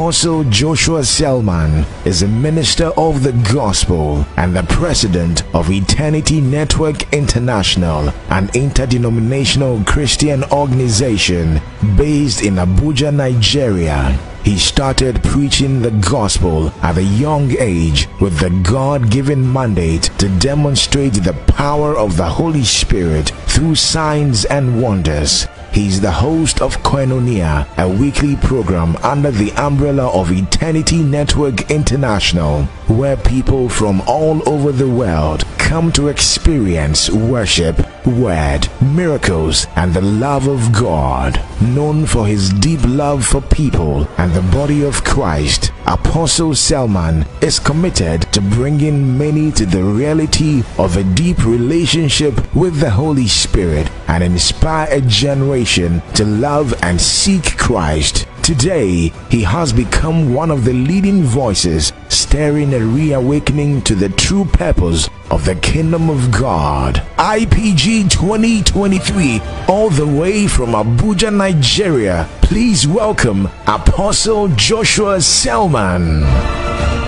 Apostle Joshua Selman is a minister of the gospel and the president of Eternity Network International, an interdenominational Christian organization based in Abuja, Nigeria. He started preaching the gospel at a young age with the God given mandate to demonstrate the power of the Holy Spirit through signs and wonders. He's the host of Koinonia, a weekly program under the umbrella of Eternity Network International, where people from all over the world come to experience worship, word, miracles, and the love of God. Known for his deep love for people and the body of Christ, Apostle Selman is committed to bringing many to the reality of a deep relationship with the Holy Spirit and inspire a generation to love and seek Christ. Today, he has become one of the leading voices stirring a reawakening to the true purpose of the kingdom of God. IPG 2023, all the way from Abuja, Nigeria. Please welcome Apostle Joshua Selman.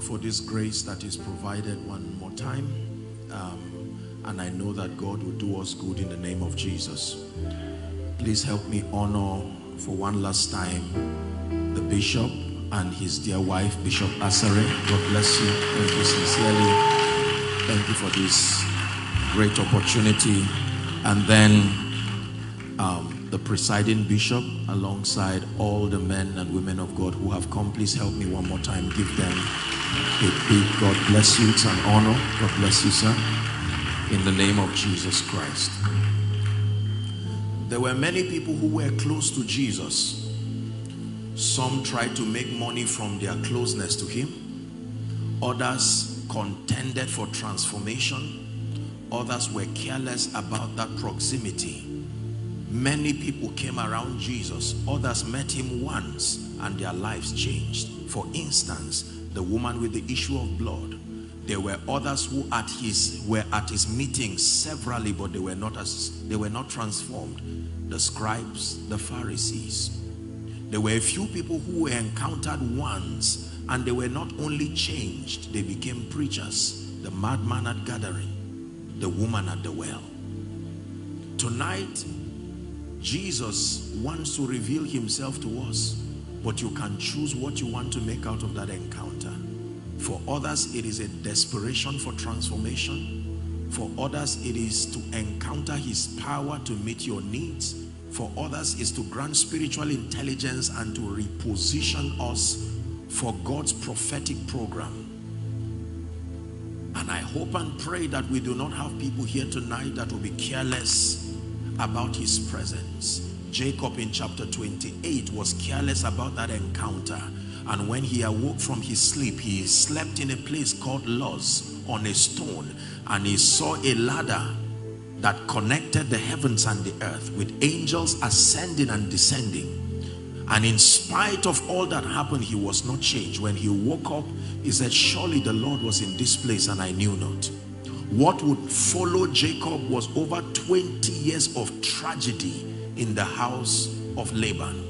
Lord for this grace that is provided one more time. Um, and I know that God will do us good in the name of Jesus. Please help me honor for one last time the bishop and his dear wife, Bishop Asare. God bless you. Thank you sincerely. Thank you for this great opportunity. And then um, the presiding bishop, alongside all the men and women of God who have come, please help me one more time. Give them big God bless you. It's an honor. God bless you, sir. In the name of Jesus Christ. There were many people who were close to Jesus. Some tried to make money from their closeness to him. Others contended for transformation. Others were careless about that proximity. Many people came around Jesus. Others met him once and their lives changed. For instance, the woman with the issue of blood. There were others who at his were at his meetings severally, but they were not as they were not transformed. The scribes, the Pharisees. There were a few people who were encountered once and they were not only changed, they became preachers. The madman at Gadara, the woman at the well. Tonight, Jesus wants to reveal himself to us, but you can choose what you want to make out of that encounter. For others, it is a desperation for transformation. For others, it is to encounter his power to meet your needs. For others, is to grant spiritual intelligence and to reposition us for God's prophetic program. And I hope and pray that we do not have people here tonight that will be careless about his presence. Jacob in chapter 28 was careless about that encounter. And when he awoke from his sleep, he slept in a place called Luz on a stone. And he saw a ladder that connected the heavens and the earth with angels ascending and descending. And in spite of all that happened, he was not changed. When he woke up, he said, surely the Lord was in this place and I knew not. What would follow Jacob was over 20 years of tragedy in the house of Laban.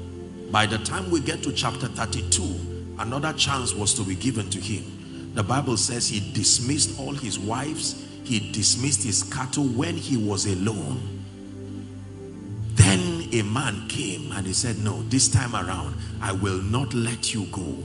By the time we get to chapter 32, another chance was to be given to him. The Bible says he dismissed all his wives. He dismissed his cattle when he was alone. Then a man came and he said, no, this time around, I will not let you go.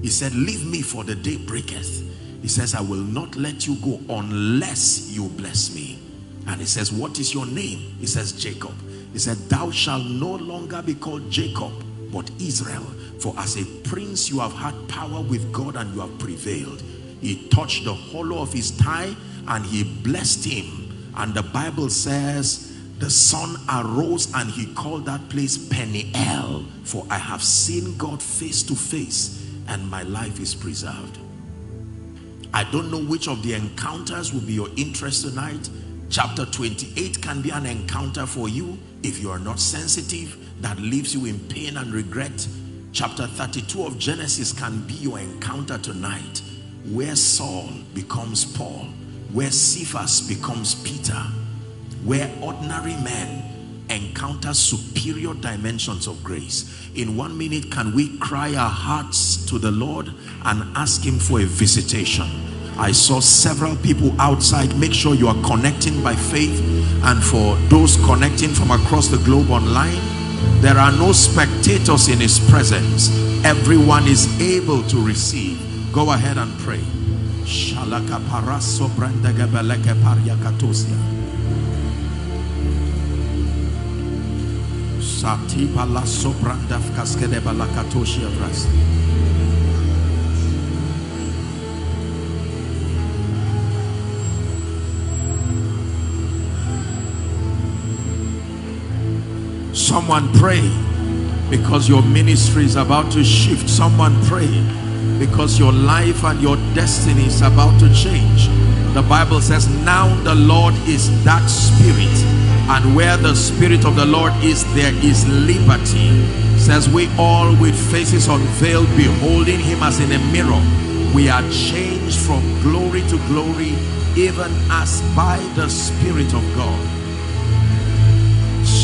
He said, leave me for the day breaketh. He says, I will not let you go unless you bless me. And he says, what is your name? He says, Jacob. He said, thou shalt no longer be called Jacob, but Israel. For as a prince you have had power with God and you have prevailed. He touched the hollow of his thigh and he blessed him. And the Bible says, the sun arose and he called that place Peniel. For I have seen God face to face and my life is preserved. I don't know which of the encounters will be your interest tonight. Chapter 28 can be an encounter for you if you are not sensitive, that leaves you in pain and regret. Chapter 32 of Genesis can be your encounter tonight, where Saul becomes Paul, where Cephas becomes Peter, where ordinary men encounter superior dimensions of grace. In one minute, can we cry our hearts to the Lord and ask him for a visitation? I saw several people outside. Make sure you are connecting by faith. And for those connecting from across the globe online, there are no spectators in his presence. Everyone is able to receive. Go ahead and pray. Shalaka paraso Sati pala sobrandaf kaskede balakatoshi avras. Someone pray because your ministry is about to shift. Someone pray because your life and your destiny is about to change. The Bible says, now the Lord is that spirit and where the spirit of the lord is there is liberty says we all with faces unveiled beholding him as in a mirror we are changed from glory to glory even as by the spirit of god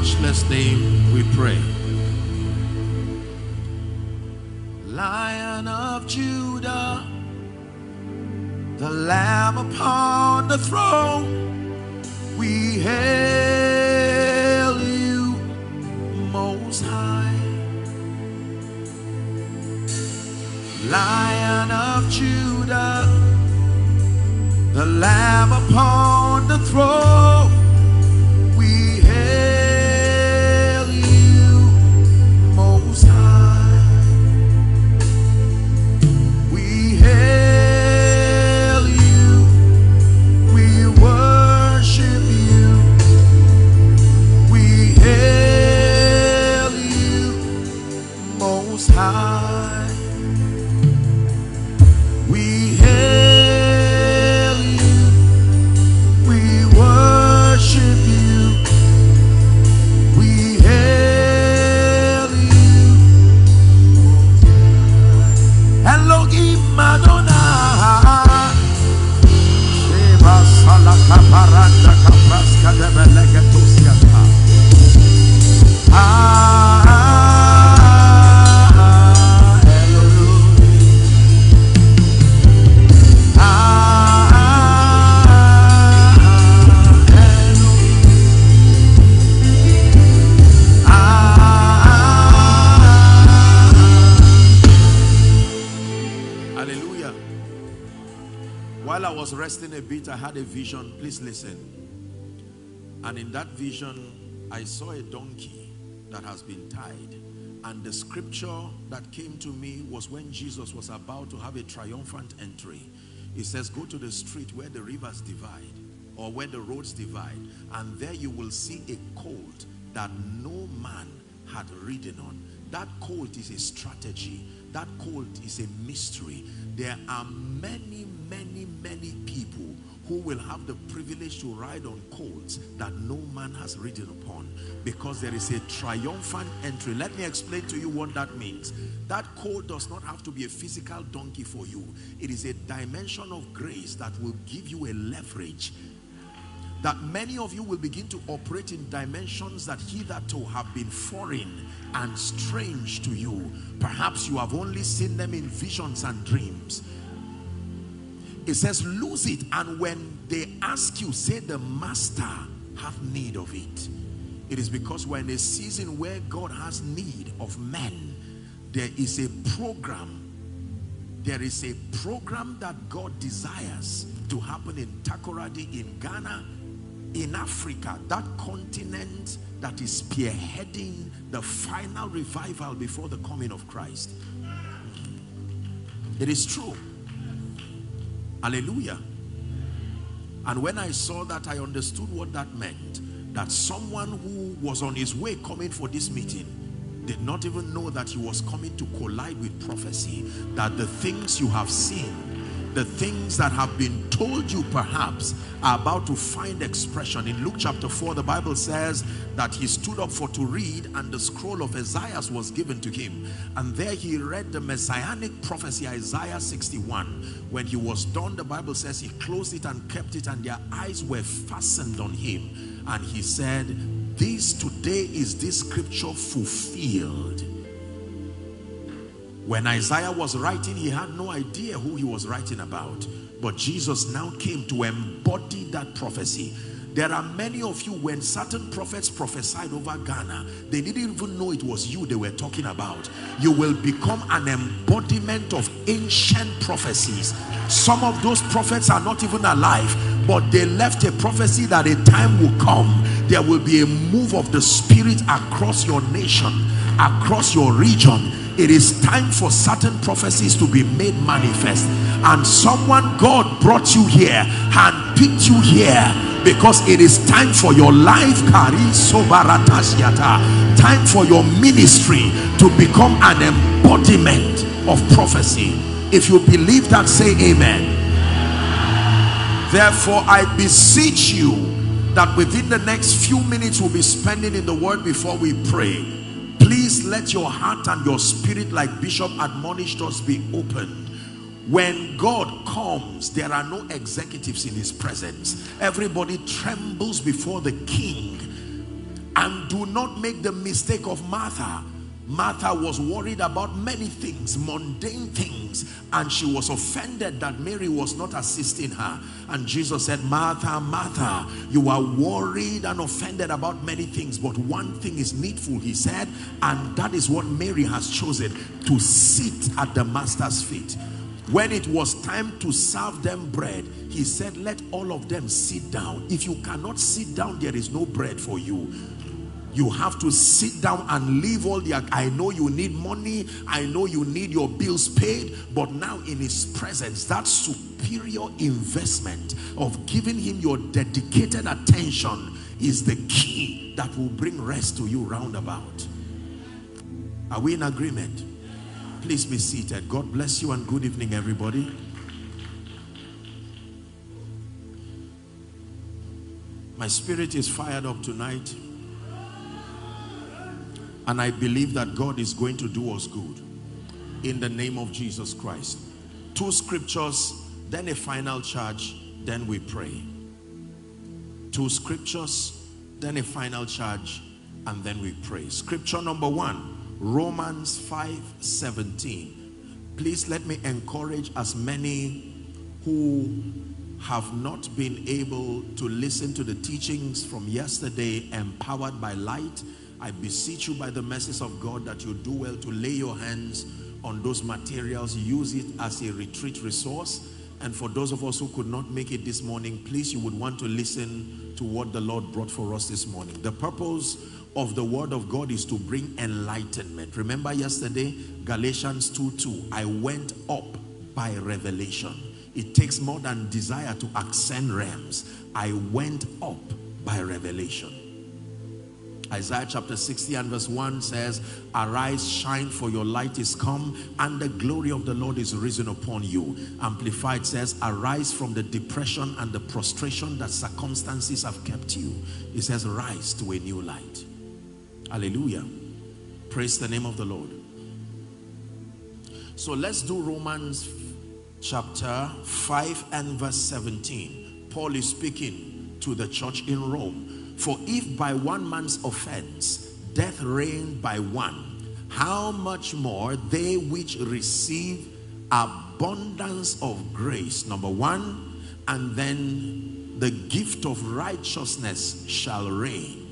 matchless name we pray. Lion of Judah, the Lamb upon the throne, we hail you most high. Lion of Judah, the Lamb upon the throne. Vision, I saw a donkey that has been tied. And the scripture that came to me was when Jesus was about to have a triumphant entry. He says, go to the street where the rivers divide or where the roads divide. And there you will see a colt that no man had ridden on. That colt is a strategy. That colt is a mystery. There are many, many, many people who will have the privilege to ride on colts that no man has ridden upon because there is a triumphant entry. Let me explain to you what that means. That colt does not have to be a physical donkey for you. It is a dimension of grace that will give you a leverage that many of you will begin to operate in dimensions that hitherto have been foreign and strange to you. Perhaps you have only seen them in visions and dreams it says lose it and when they ask you say the master have need of it it is because we're in a season where God has need of men there is a program there is a program that God desires to happen in Takoradi, in Ghana, in Africa, that continent that is spearheading the final revival before the coming of Christ. It is true. Hallelujah. And when I saw that, I understood what that meant. That someone who was on his way coming for this meeting did not even know that he was coming to collide with prophecy. That the things you have seen the things that have been told you perhaps are about to find expression. In Luke chapter 4, the Bible says that he stood up for to read and the scroll of Isaiah was given to him. And there he read the messianic prophecy, Isaiah 61. When he was done, the Bible says he closed it and kept it and their eyes were fastened on him. And he said, this today is this scripture fulfilled when Isaiah was writing, he had no idea who he was writing about. But Jesus now came to embody that prophecy. There are many of you, when certain prophets prophesied over Ghana, they didn't even know it was you they were talking about. You will become an embodiment of ancient prophecies. Some of those prophets are not even alive, but they left a prophecy that a time will come. There will be a move of the Spirit across your nation, across your region it is time for certain prophecies to be made manifest. And someone God brought you here and picked you here because it is time for your life time for your ministry to become an embodiment of prophecy. If you believe that say amen. Therefore I beseech you that within the next few minutes we'll be spending in the word before we pray please let your heart and your spirit like bishop admonished us be opened. when God comes there are no executives in his presence. Everybody trembles before the king. And do not make the mistake of Martha Martha was worried about many things, mundane things, and she was offended that Mary was not assisting her. And Jesus said, Martha, Martha, you are worried and offended about many things, but one thing is needful, he said, and that is what Mary has chosen, to sit at the master's feet. When it was time to serve them bread, he said, let all of them sit down. If you cannot sit down, there is no bread for you you have to sit down and leave all the i know you need money i know you need your bills paid but now in his presence that superior investment of giving him your dedicated attention is the key that will bring rest to you roundabout are we in agreement? Please be seated. God bless you and good evening everybody. My spirit is fired up tonight and I believe that God is going to do us good. In the name of Jesus Christ. Two scriptures, then a final charge, then we pray. Two scriptures, then a final charge, and then we pray. Scripture number one, Romans 5, 17. Please let me encourage as many who have not been able to listen to the teachings from yesterday, empowered by light, I beseech you by the mercies of God that you do well to lay your hands on those materials, use it as a retreat resource. And for those of us who could not make it this morning, please, you would want to listen to what the Lord brought for us this morning. The purpose of the word of God is to bring enlightenment. Remember yesterday, Galatians 2 2. I went up by revelation. It takes more than desire to ascend realms. I went up by revelation. Isaiah chapter 60 and verse 1 says, Arise, shine, for your light is come, and the glory of the Lord is risen upon you. Amplified says, Arise from the depression and the prostration that circumstances have kept you. It says, Rise to a new light. Hallelujah. Praise the name of the Lord. So let's do Romans chapter 5 and verse 17. Paul is speaking to the church in Rome for if by one man's offense death reigned by one, how much more they which receive abundance of grace, number one, and then the gift of righteousness shall reign.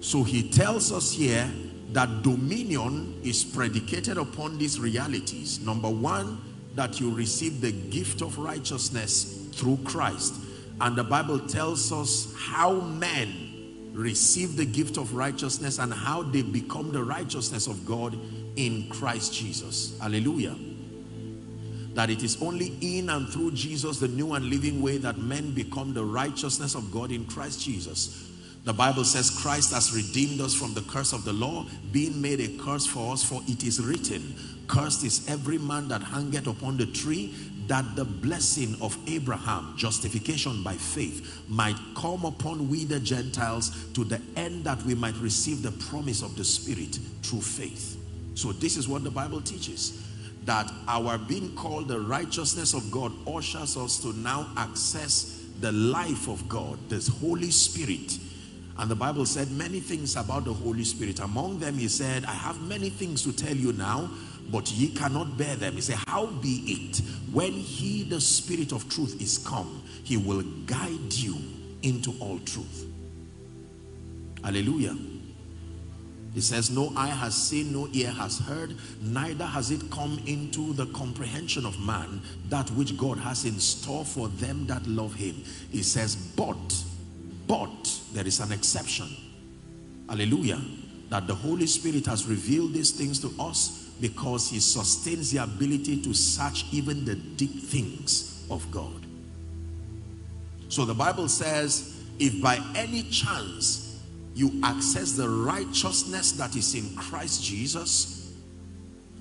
So he tells us here that dominion is predicated upon these realities. Number one, that you receive the gift of righteousness through Christ. And the Bible tells us how men receive the gift of righteousness and how they become the righteousness of God in Christ Jesus. Hallelujah. That it is only in and through Jesus, the new and living way, that men become the righteousness of God in Christ Jesus. The Bible says Christ has redeemed us from the curse of the law, being made a curse for us, for it is written, Cursed is every man that hangeth upon the tree, that the blessing of Abraham, justification by faith, might come upon we the Gentiles to the end that we might receive the promise of the Spirit through faith. So this is what the Bible teaches. That our being called the righteousness of God ushers us to now access the life of God, this Holy Spirit, and the Bible said many things about the Holy Spirit. Among them, he said, I have many things to tell you now, but ye cannot bear them. He said, How be it, when he, the Spirit of truth, is come, he will guide you into all truth. Hallelujah. He says, No eye has seen, no ear has heard, neither has it come into the comprehension of man that which God has in store for them that love him. He says, But but there is an exception. Hallelujah. That the Holy Spirit has revealed these things to us because he sustains the ability to search even the deep things of God. So the Bible says, if by any chance you access the righteousness that is in Christ Jesus,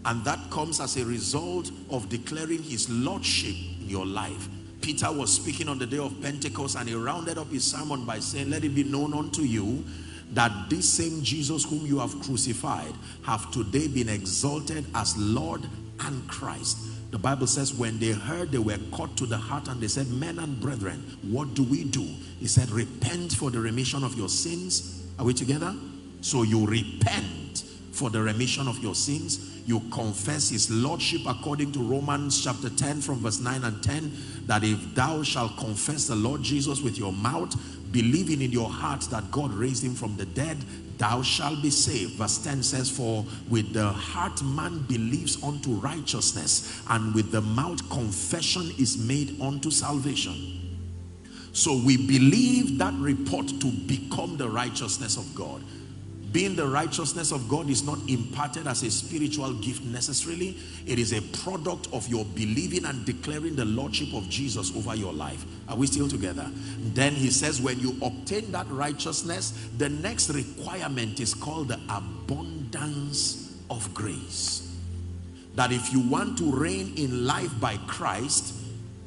and that comes as a result of declaring his lordship in your life, Peter was speaking on the day of Pentecost and he rounded up his sermon by saying, let it be known unto you that this same Jesus whom you have crucified have today been exalted as Lord and Christ. The Bible says when they heard, they were caught to the heart and they said, men and brethren, what do we do? He said, repent for the remission of your sins. Are we together? So you repent for the remission of your sins you confess his lordship according to Romans chapter 10 from verse 9 and 10 that if thou shalt confess the Lord Jesus with your mouth believing in your heart that God raised him from the dead thou shalt be saved. Verse 10 says for with the heart man believes unto righteousness and with the mouth confession is made unto salvation. So we believe that report to become the righteousness of God being the righteousness of God is not imparted as a spiritual gift necessarily. It is a product of your believing and declaring the Lordship of Jesus over your life. Are we still together? Then he says, when you obtain that righteousness, the next requirement is called the abundance of grace. That if you want to reign in life by Christ,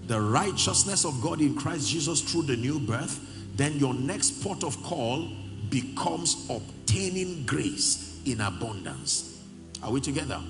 the righteousness of God in Christ Jesus through the new birth, then your next port of call becomes obtaining grace in abundance. Are we together?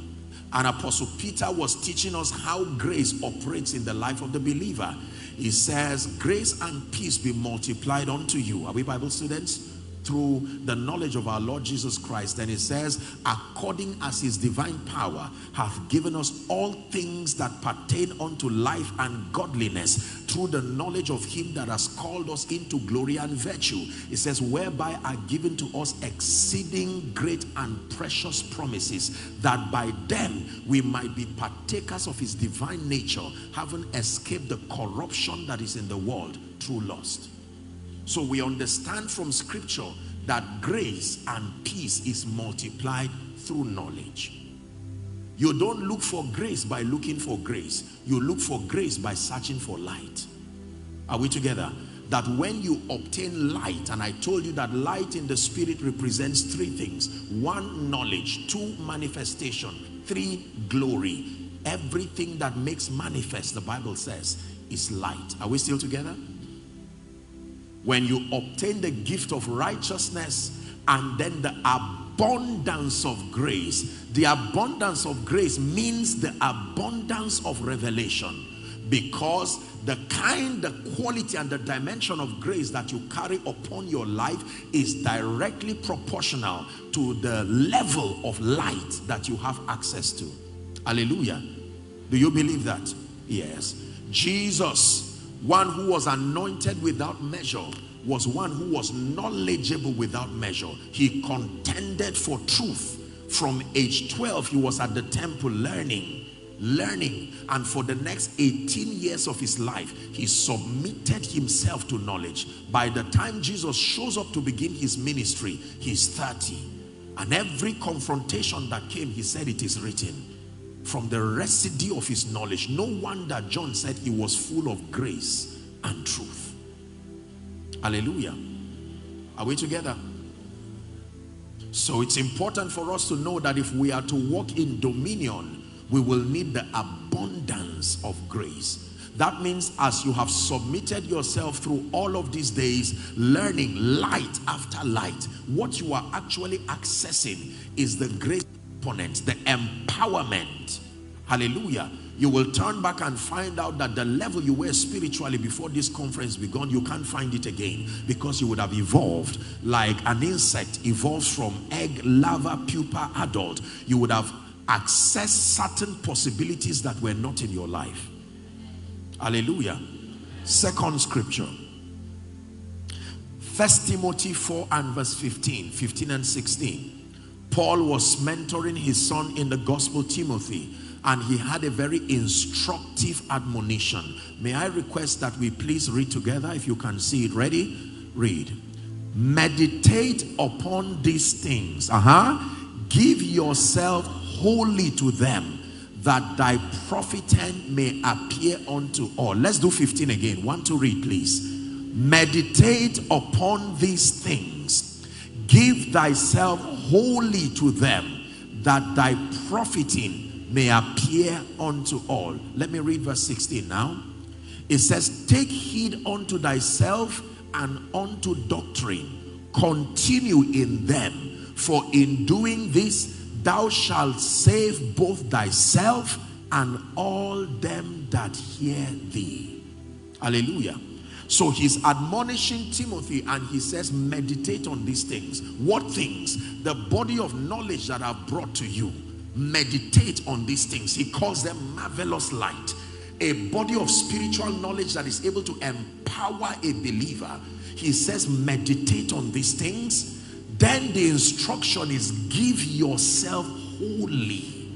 And Apostle Peter was teaching us how grace operates in the life of the believer. He says, grace and peace be multiplied unto you. Are we Bible students? Through the knowledge of our Lord Jesus Christ. And it says, according as his divine power hath given us all things that pertain unto life and godliness through the knowledge of him that has called us into glory and virtue. It says, whereby are given to us exceeding great and precious promises, that by them we might be partakers of his divine nature, having escaped the corruption that is in the world through lust. So we understand from scripture that grace and peace is multiplied through knowledge. You don't look for grace by looking for grace. You look for grace by searching for light. Are we together? That when you obtain light, and I told you that light in the spirit represents three things. One, knowledge. Two, manifestation. Three, glory. Everything that makes manifest, the Bible says, is light. Are we still together? When you obtain the gift of righteousness and then the abundance of grace. The abundance of grace means the abundance of revelation because the kind the quality and the dimension of grace that you carry upon your life is directly proportional to the level of light that you have access to. Hallelujah. Do you believe that? Yes. Jesus one who was anointed without measure was one who was knowledgeable without measure. He contended for truth. From age 12, he was at the temple learning. learning and for the next 18 years of his life he submitted himself to knowledge by the time jesus shows up to begin his ministry he's 30 and every confrontation that came he said it is written from the residue of his knowledge no wonder john said he was full of grace and truth. Hallelujah. Are we together? So it's important for us to know that if we are to walk in dominion we will need the abundance of grace. That means as you have submitted yourself through all of these days, learning light after light, what you are actually accessing is the grace the empowerment. Hallelujah. You will turn back and find out that the level you were spiritually before this conference began, you can't find it again because you would have evolved like an insect evolves from egg, larva, pupa, adult. You would have access certain possibilities that were not in your life. Hallelujah. Second scripture. First Timothy 4 and verse 15, 15 and 16. Paul was mentoring his son in the gospel Timothy and he had a very instructive admonition. May I request that we please read together if you can see it. Ready? Read. Meditate upon these things. Uh-huh. Give yourself wholly to them that thy profiting may appear unto all. Let's do 15 again. One to read, please. Meditate upon these things. Give thyself wholly to them that thy profiting may appear unto all. Let me read verse 16 now. It says, Take heed unto thyself and unto doctrine. Continue in them. For in doing this, thou shalt save both thyself and all them that hear thee. Hallelujah. So he's admonishing Timothy and he says, meditate on these things. What things? The body of knowledge that I've brought to you. Meditate on these things. He calls them marvelous light. A body of spiritual knowledge that is able to empower a believer. He says, meditate on these things then the instruction is give yourself wholly.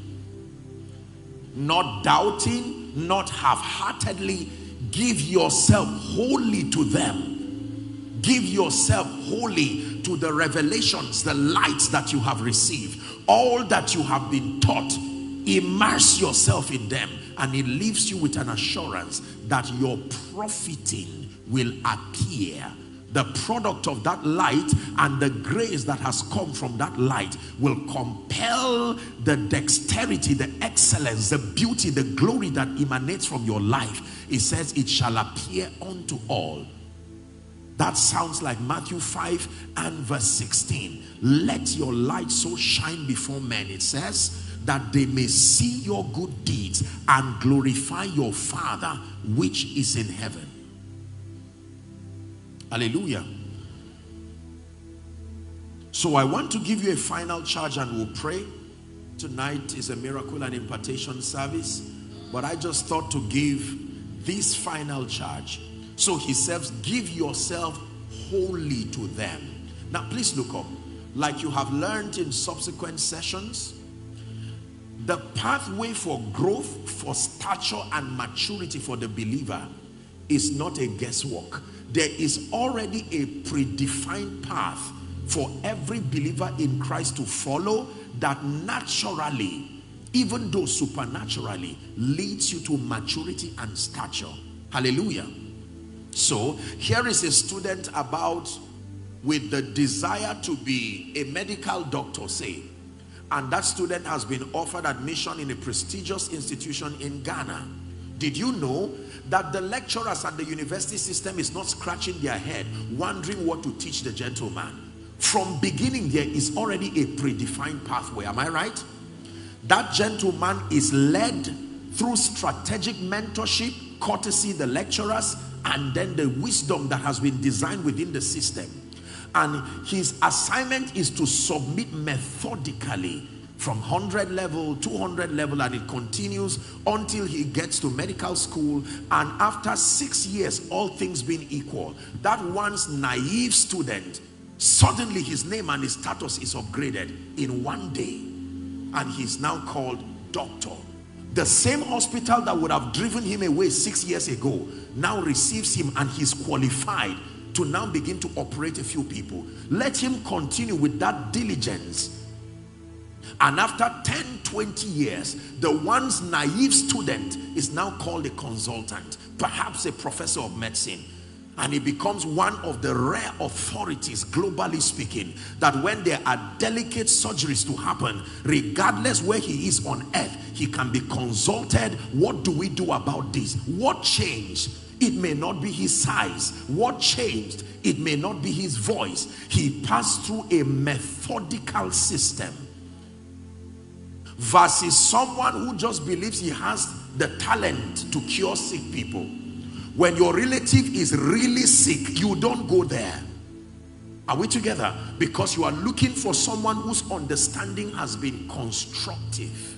Not doubting, not half-heartedly. Give yourself wholly to them. Give yourself wholly to the revelations, the lights that you have received. All that you have been taught. Immerse yourself in them. And it leaves you with an assurance that your profiting will appear the product of that light and the grace that has come from that light will compel the dexterity, the excellence, the beauty, the glory that emanates from your life. It says it shall appear unto all. That sounds like Matthew 5 and verse 16. Let your light so shine before men. It says that they may see your good deeds and glorify your Father which is in heaven. Hallelujah. So I want to give you a final charge and we'll pray. Tonight is a miracle and impartation service. But I just thought to give this final charge. So he says, give yourself wholly to them. Now please look up. Like you have learned in subsequent sessions, the pathway for growth, for stature and maturity for the believer is not a guesswork there is already a predefined path for every believer in Christ to follow that naturally, even though supernaturally, leads you to maturity and stature. Hallelujah. So here is a student about with the desire to be a medical doctor, say, and that student has been offered admission in a prestigious institution in Ghana. Did you know that the lecturers at the university system is not scratching their head wondering what to teach the gentleman from beginning there is already a predefined pathway am i right that gentleman is led through strategic mentorship courtesy the lecturers and then the wisdom that has been designed within the system. And his assignment is to submit methodically from 100 level 200 level and it continues until he gets to medical school. And after six years all things being equal that once naive student suddenly his name and his status is upgraded in one day and he's now called doctor The same hospital that would have driven him away six years ago now receives him and he's qualified to now begin to operate a few people. Let him continue with that diligence. And after 10, 20 years, the once naive student is now called a consultant, perhaps a professor of medicine and he becomes one of the rare authorities globally speaking that when there are delicate surgeries to happen regardless where he is on earth he can be consulted. What do we do about this? What changed? It may not be his size. What changed? It may not be his voice. He passed through a methodical system versus someone who just believes he has the talent to cure sick people when your relative is really sick, you don't go there. Are we together? Because you are looking for someone whose understanding has been constructive.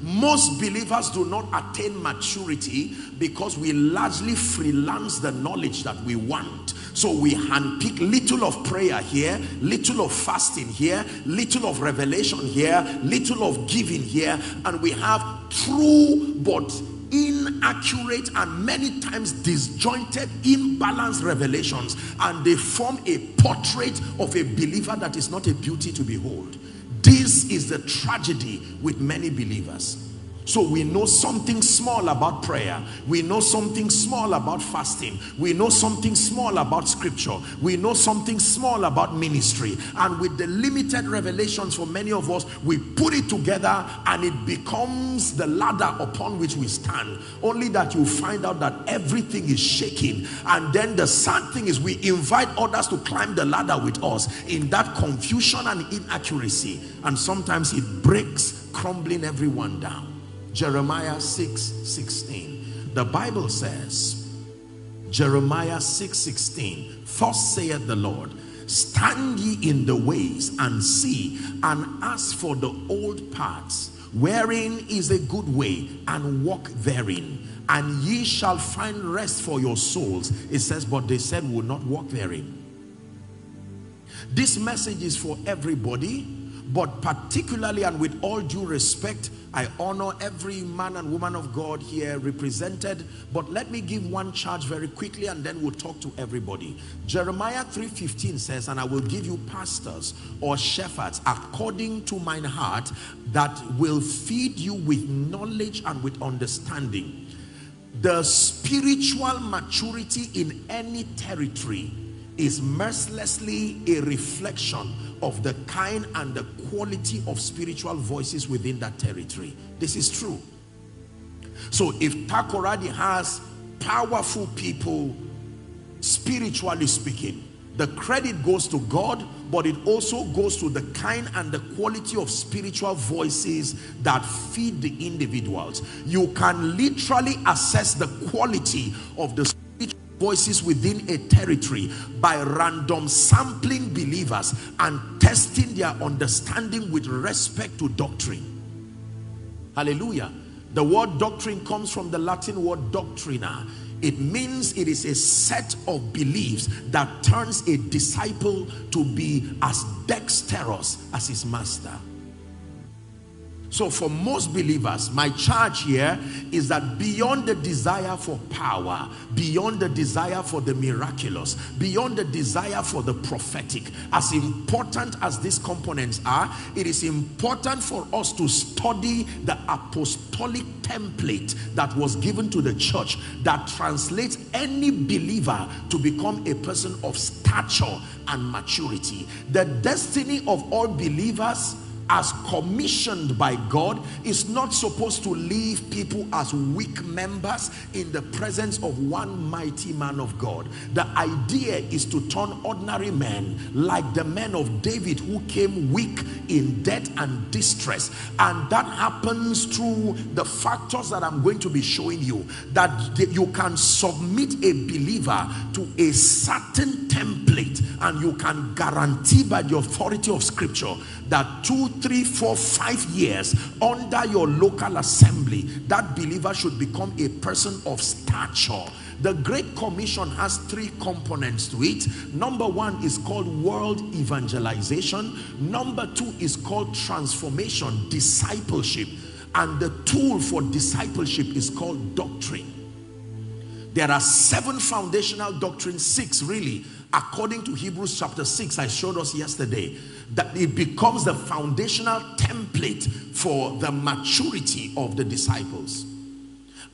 Most believers do not attain maturity because we largely freelance the knowledge that we want. So we handpick little of prayer here, little of fasting here, little of revelation here, little of giving here, and we have true but inaccurate and many times disjointed imbalanced revelations and they form a portrait of a believer that is not a beauty to behold. This is the tragedy with many believers so we know something small about prayer. We know something small about fasting. We know something small about scripture. We know something small about ministry. And with the limited revelations for many of us, we put it together and it becomes the ladder upon which we stand. Only that you find out that everything is shaking. And then the sad thing is we invite others to climb the ladder with us in that confusion and inaccuracy. And sometimes it breaks, crumbling everyone down. Jeremiah 6 16. The Bible says, Jeremiah 6 16, Thus saith the Lord, Stand ye in the ways and see, and ask for the old paths, wherein is a good way, and walk therein, and ye shall find rest for your souls. It says, But they said, Will not walk therein. This message is for everybody, but particularly and with all due respect I honor every man and woman of God here represented. But let me give one charge very quickly and then we'll talk to everybody. Jeremiah 3.15 says, And I will give you pastors or shepherds according to mine heart that will feed you with knowledge and with understanding. The spiritual maturity in any territory is mercilessly a reflection of the kind and the quality of spiritual voices within that territory. This is true. So if Takoradi has powerful people, spiritually speaking, the credit goes to God, but it also goes to the kind and the quality of spiritual voices that feed the individuals. You can literally assess the quality of the voices within a territory by random sampling believers and testing their understanding with respect to doctrine. Hallelujah. The word doctrine comes from the Latin word doctrina. It means it is a set of beliefs that turns a disciple to be as dexterous as his master. So for most believers, my charge here is that beyond the desire for power, beyond the desire for the miraculous, beyond the desire for the prophetic, as important as these components are, it is important for us to study the apostolic template that was given to the church that translates any believer to become a person of stature and maturity. The destiny of all believers as commissioned by God is not supposed to leave people as weak members in the presence of one mighty man of God. The idea is to turn ordinary men like the men of David who came weak in debt and distress. And that happens through the factors that I'm going to be showing you that you can submit a believer to a certain template and you can guarantee by the authority of scripture that two, three, four, five years under your local assembly, that believer should become a person of stature. The Great Commission has three components to it. Number one is called world evangelization. Number two is called transformation, discipleship. And the tool for discipleship is called doctrine. There are seven foundational doctrines, six really, according to Hebrews chapter 6, I showed us yesterday, that it becomes the foundational template for the maturity of the disciples.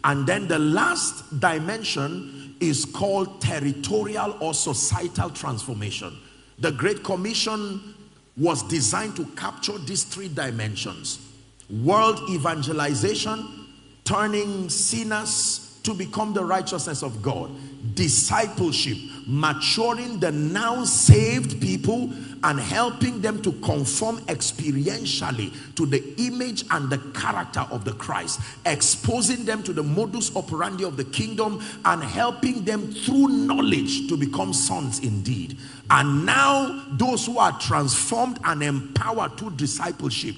And then the last dimension is called territorial or societal transformation. The Great Commission was designed to capture these three dimensions. World evangelization, turning sinners to become the righteousness of God. Discipleship, maturing the now saved people and helping them to conform experientially to the image and the character of the Christ, exposing them to the modus operandi of the kingdom and helping them through knowledge to become sons indeed. And now those who are transformed and empowered to discipleship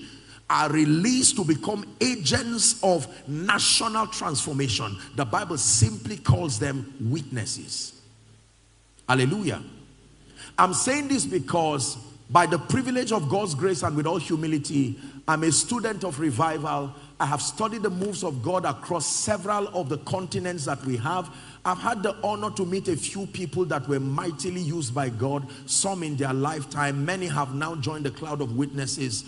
are released to become agents of national transformation. The Bible simply calls them witnesses. Hallelujah. I'm saying this because by the privilege of God's grace and with all humility, I'm a student of revival. I have studied the moves of God across several of the continents that we have. I've had the honor to meet a few people that were mightily used by God, some in their lifetime. Many have now joined the cloud of witnesses.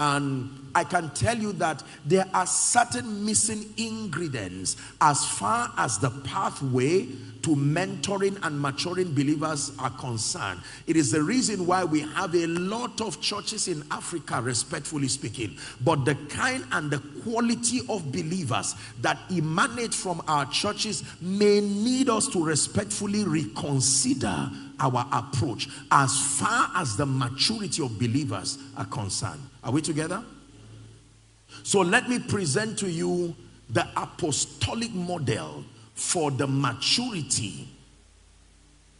And I can tell you that there are certain missing ingredients as far as the pathway to mentoring and maturing believers are concerned. It is the reason why we have a lot of churches in Africa, respectfully speaking. But the kind and the quality of believers that emanate from our churches may need us to respectfully reconsider our approach as far as the maturity of believers are concerned. Are we together? So let me present to you the apostolic model for the maturity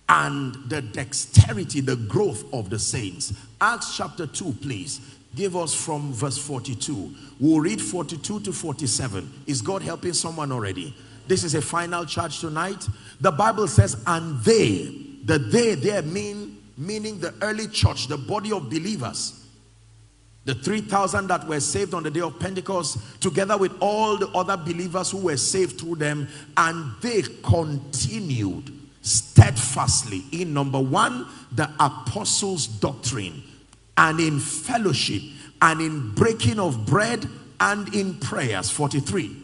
and the dexterity, the growth of the saints. Acts chapter 2, please. Give us from verse 42. We'll read 42 to 47. Is God helping someone already? This is a final charge tonight. The Bible says, and they, the they there mean, meaning the early church, the body of believers, the 3,000 that were saved on the day of Pentecost, together with all the other believers who were saved through them, and they continued steadfastly in number one, the apostles' doctrine, and in fellowship, and in breaking of bread, and in prayers. 43.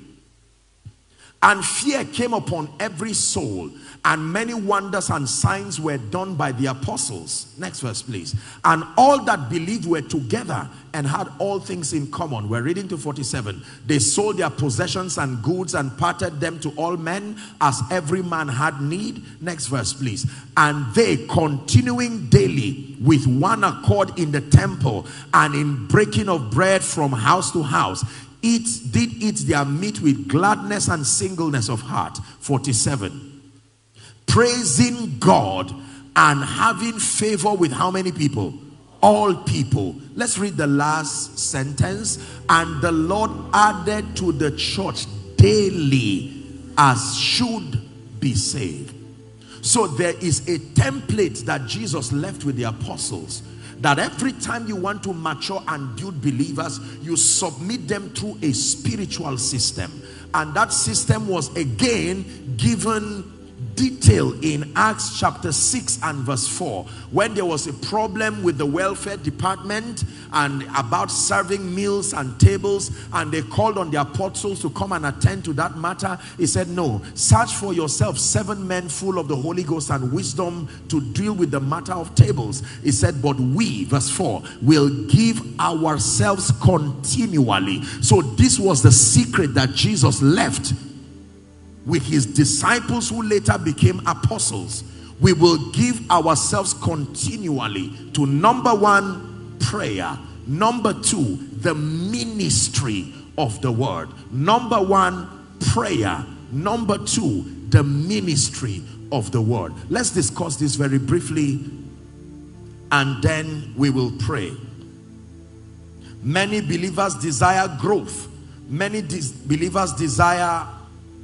And fear came upon every soul, and many wonders and signs were done by the apostles. Next verse, please. And all that believed were together and had all things in common. We're reading to 47. They sold their possessions and goods and parted them to all men as every man had need. Next verse, please. And they continuing daily with one accord in the temple and in breaking of bread from house to house eat, did eat their meat with gladness and singleness of heart. 47. Praising God and having favor with how many people? All people. Let's read the last sentence. And the Lord added to the church daily as should be saved. So there is a template that Jesus left with the apostles that every time you want to mature and build believers, you submit them through a spiritual system. And that system was again given detail in Acts chapter 6 and verse 4 when there was a problem with the welfare department and about serving meals and tables and they called on the apostles to come and attend to that matter he said no search for yourself seven men full of the Holy Ghost and wisdom to deal with the matter of tables. He said but we verse 4 will give ourselves continually. So this was the secret that Jesus left with his disciples who later became apostles we will give ourselves continually to number one prayer. Number two the ministry of the word. Number one prayer. Number two the ministry of the word. Let's discuss this very briefly and then we will pray. Many believers desire growth. Many believers desire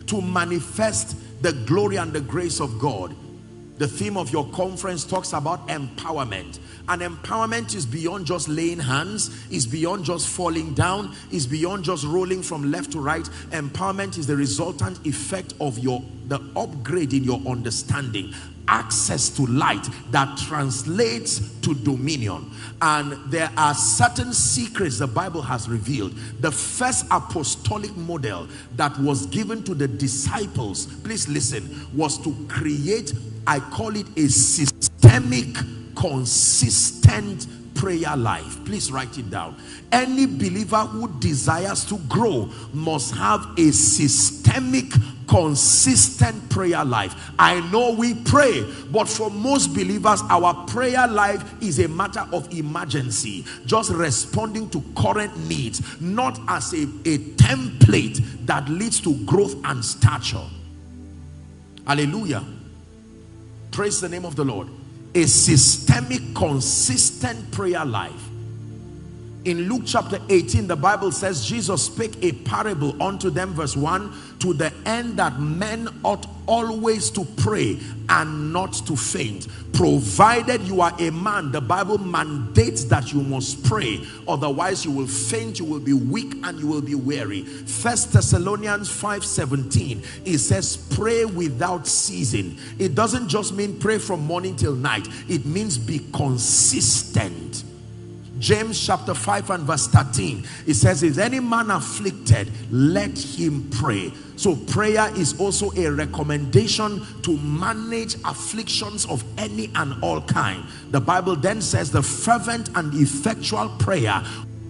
to manifest the glory and the grace of God. The theme of your conference talks about empowerment. And empowerment is beyond just laying hands, is beyond just falling down, is beyond just rolling from left to right. Empowerment is the resultant effect of your the upgrade in your understanding access to light that translates to dominion. And there are certain secrets the Bible has revealed. The first apostolic model that was given to the disciples, please listen, was to create, I call it a systemic, consistent prayer life. Please write it down. Any believer who desires to grow must have a systemic, consistent prayer life. I know we pray, but for most believers, our prayer life is a matter of emergency, just responding to current needs, not as a, a template that leads to growth and stature. Hallelujah. Praise the name of the Lord a systemic, consistent prayer life. In Luke chapter 18, the Bible says Jesus spake a parable unto them, verse 1, to the end that men ought always to pray and not to faint. Provided you are a man, the Bible mandates that you must pray. Otherwise, you will faint, you will be weak, and you will be weary. First Thessalonians 5 17, it says, Pray without ceasing. It doesn't just mean pray from morning till night, it means be consistent James chapter 5 and verse 13. It says, Is any man afflicted? Let him pray. So prayer is also a recommendation to manage afflictions of any and all kind. The Bible then says the fervent and effectual prayer,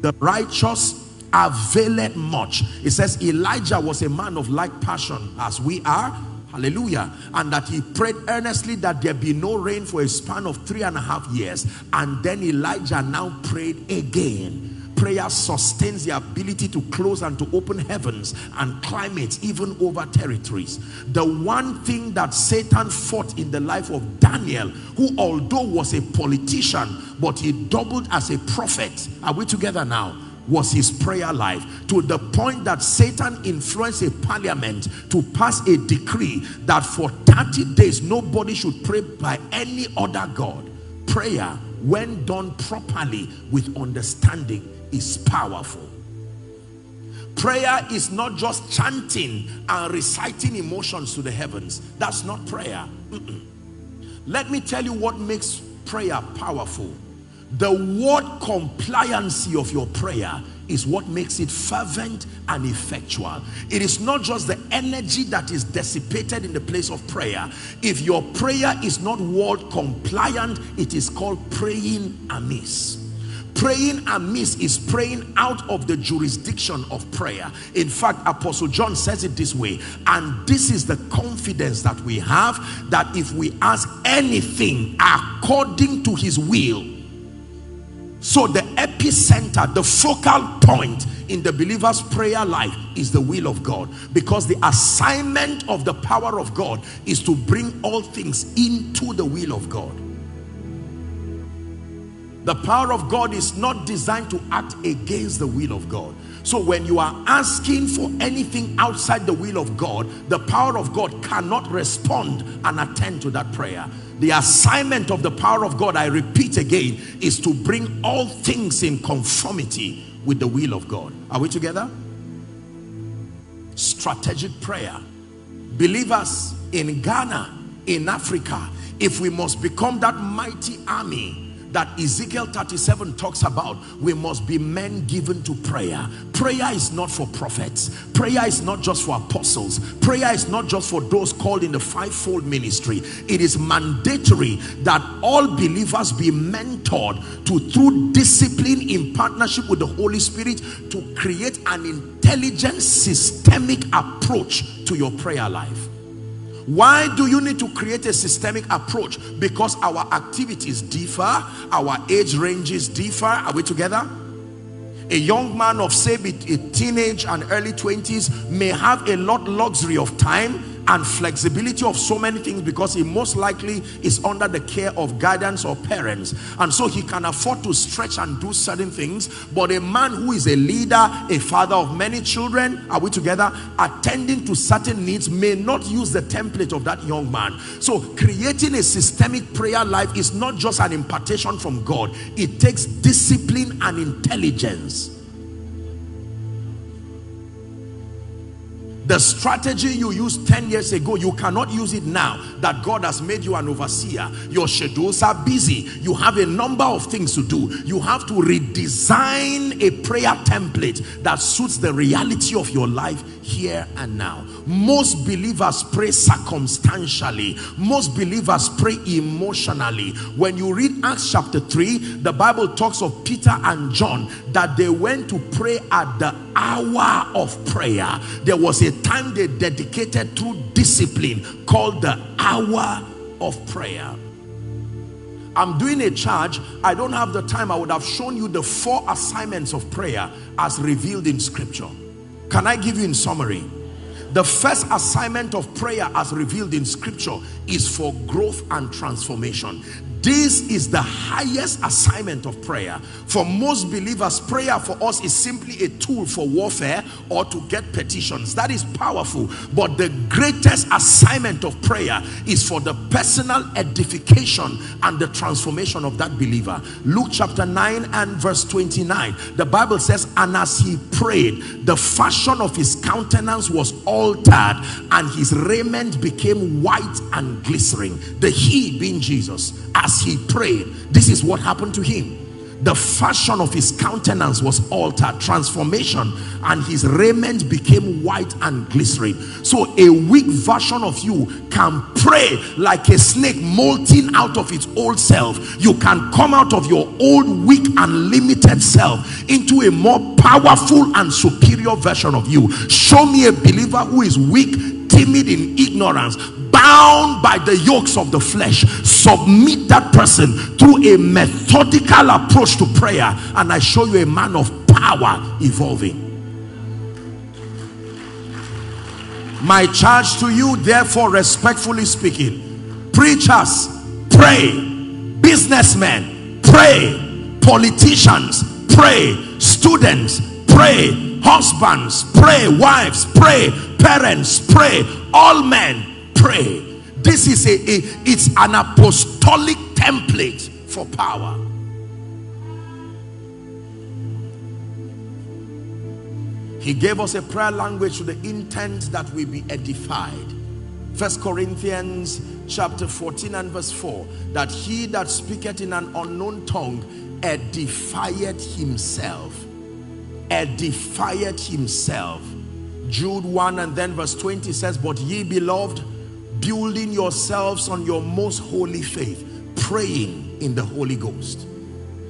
the righteous availeth much. It says Elijah was a man of like passion as we are Hallelujah. And that he prayed earnestly that there be no rain for a span of three and a half years. And then Elijah now prayed again. Prayer sustains the ability to close and to open heavens and climates, even over territories. The one thing that Satan fought in the life of Daniel, who although was a politician, but he doubled as a prophet. Are we together now? Was his prayer life to the point that Satan influenced a parliament to pass a decree that for 30 days nobody should pray by any other God. Prayer, when done properly with understanding, is powerful. Prayer is not just chanting and reciting emotions to the heavens. That's not prayer. Mm -mm. Let me tell you what makes prayer powerful the word compliancy of your prayer is what makes it fervent and effectual. It is not just the energy that is dissipated in the place of prayer. If your prayer is not word compliant, it is called praying amiss. Praying amiss is praying out of the jurisdiction of prayer. In fact, Apostle John says it this way, and this is the confidence that we have that if we ask anything according to his will, so the epicenter, the focal point in the believer's prayer life is the will of God. Because the assignment of the power of God is to bring all things into the will of God. The power of God is not designed to act against the will of God. So when you are asking for anything outside the will of God, the power of God cannot respond and attend to that prayer. The assignment of the power of God, I repeat again, is to bring all things in conformity with the will of God. Are we together? Strategic prayer. Believers in Ghana, in Africa, if we must become that mighty army that Ezekiel 37 talks about, we must be men given to prayer. Prayer is not for prophets. Prayer is not just for apostles. Prayer is not just for those called in the fivefold ministry. It is mandatory that all believers be mentored to, through discipline in partnership with the Holy Spirit, to create an intelligent, systemic approach to your prayer life. Why do you need to create a systemic approach? Because our activities differ, our age ranges differ. Are we together? A young man of say a teenage and early 20s may have a lot luxury of time and flexibility of so many things because he most likely is under the care of guidance or parents. And so he can afford to stretch and do certain things. But a man who is a leader a father of many children are we together? Attending to certain needs may not use the template of that young man. So creating a systemic prayer life is not just an impartation from God. It takes discipline and intelligence The strategy you used 10 years ago, you cannot use it now that God has made you an overseer. Your schedules are busy. You have a number of things to do. You have to redesign a prayer template that suits the reality of your life here and now. Most believers pray circumstantially. Most believers pray emotionally. When you read Acts chapter 3, the Bible talks of Peter and John that they went to pray at the hour of prayer. There was time they dedicated through discipline called the hour of prayer. I'm doing a charge. I don't have the time. I would have shown you the four assignments of prayer as revealed in scripture. Can I give you in summary? The first assignment of prayer as revealed in scripture is for growth and transformation. This is the highest assignment of prayer. For most believers, prayer for us is simply a tool for warfare or to get petitions. That is powerful. But the greatest assignment of prayer is for the personal edification and the transformation of that believer. Luke chapter 9 and verse 29. The Bible says, And as he prayed, the fashion of his countenance was altered, and his raiment became white and glistening. The he being Jesus. As as he prayed, this is what happened to him. The fashion of his countenance was altered, transformation, and his raiment became white and glistening. So a weak version of you can pray like a snake molting out of its old self. You can come out of your old, weak, and limited self into a more powerful and superior version of you. Show me a believer who is weak, timid in ignorance, bound by the yokes of the flesh. Submit that person through a methodical approach to prayer and I show you a man of power evolving. My charge to you therefore respectfully speaking preachers pray. Businessmen pray. Politicians pray. Students pray. Husbands pray. Wives pray. Parents pray. All men pray. This is a, a it's an apostolic template for power. He gave us a prayer language to the intent that we be edified. First corinthians chapter 14 and verse 4 that he that speaketh in an unknown tongue edifieth himself. Edifieth himself. Jude 1 and then verse 20 says, But ye beloved, building yourselves on your most holy faith, praying in the Holy Ghost.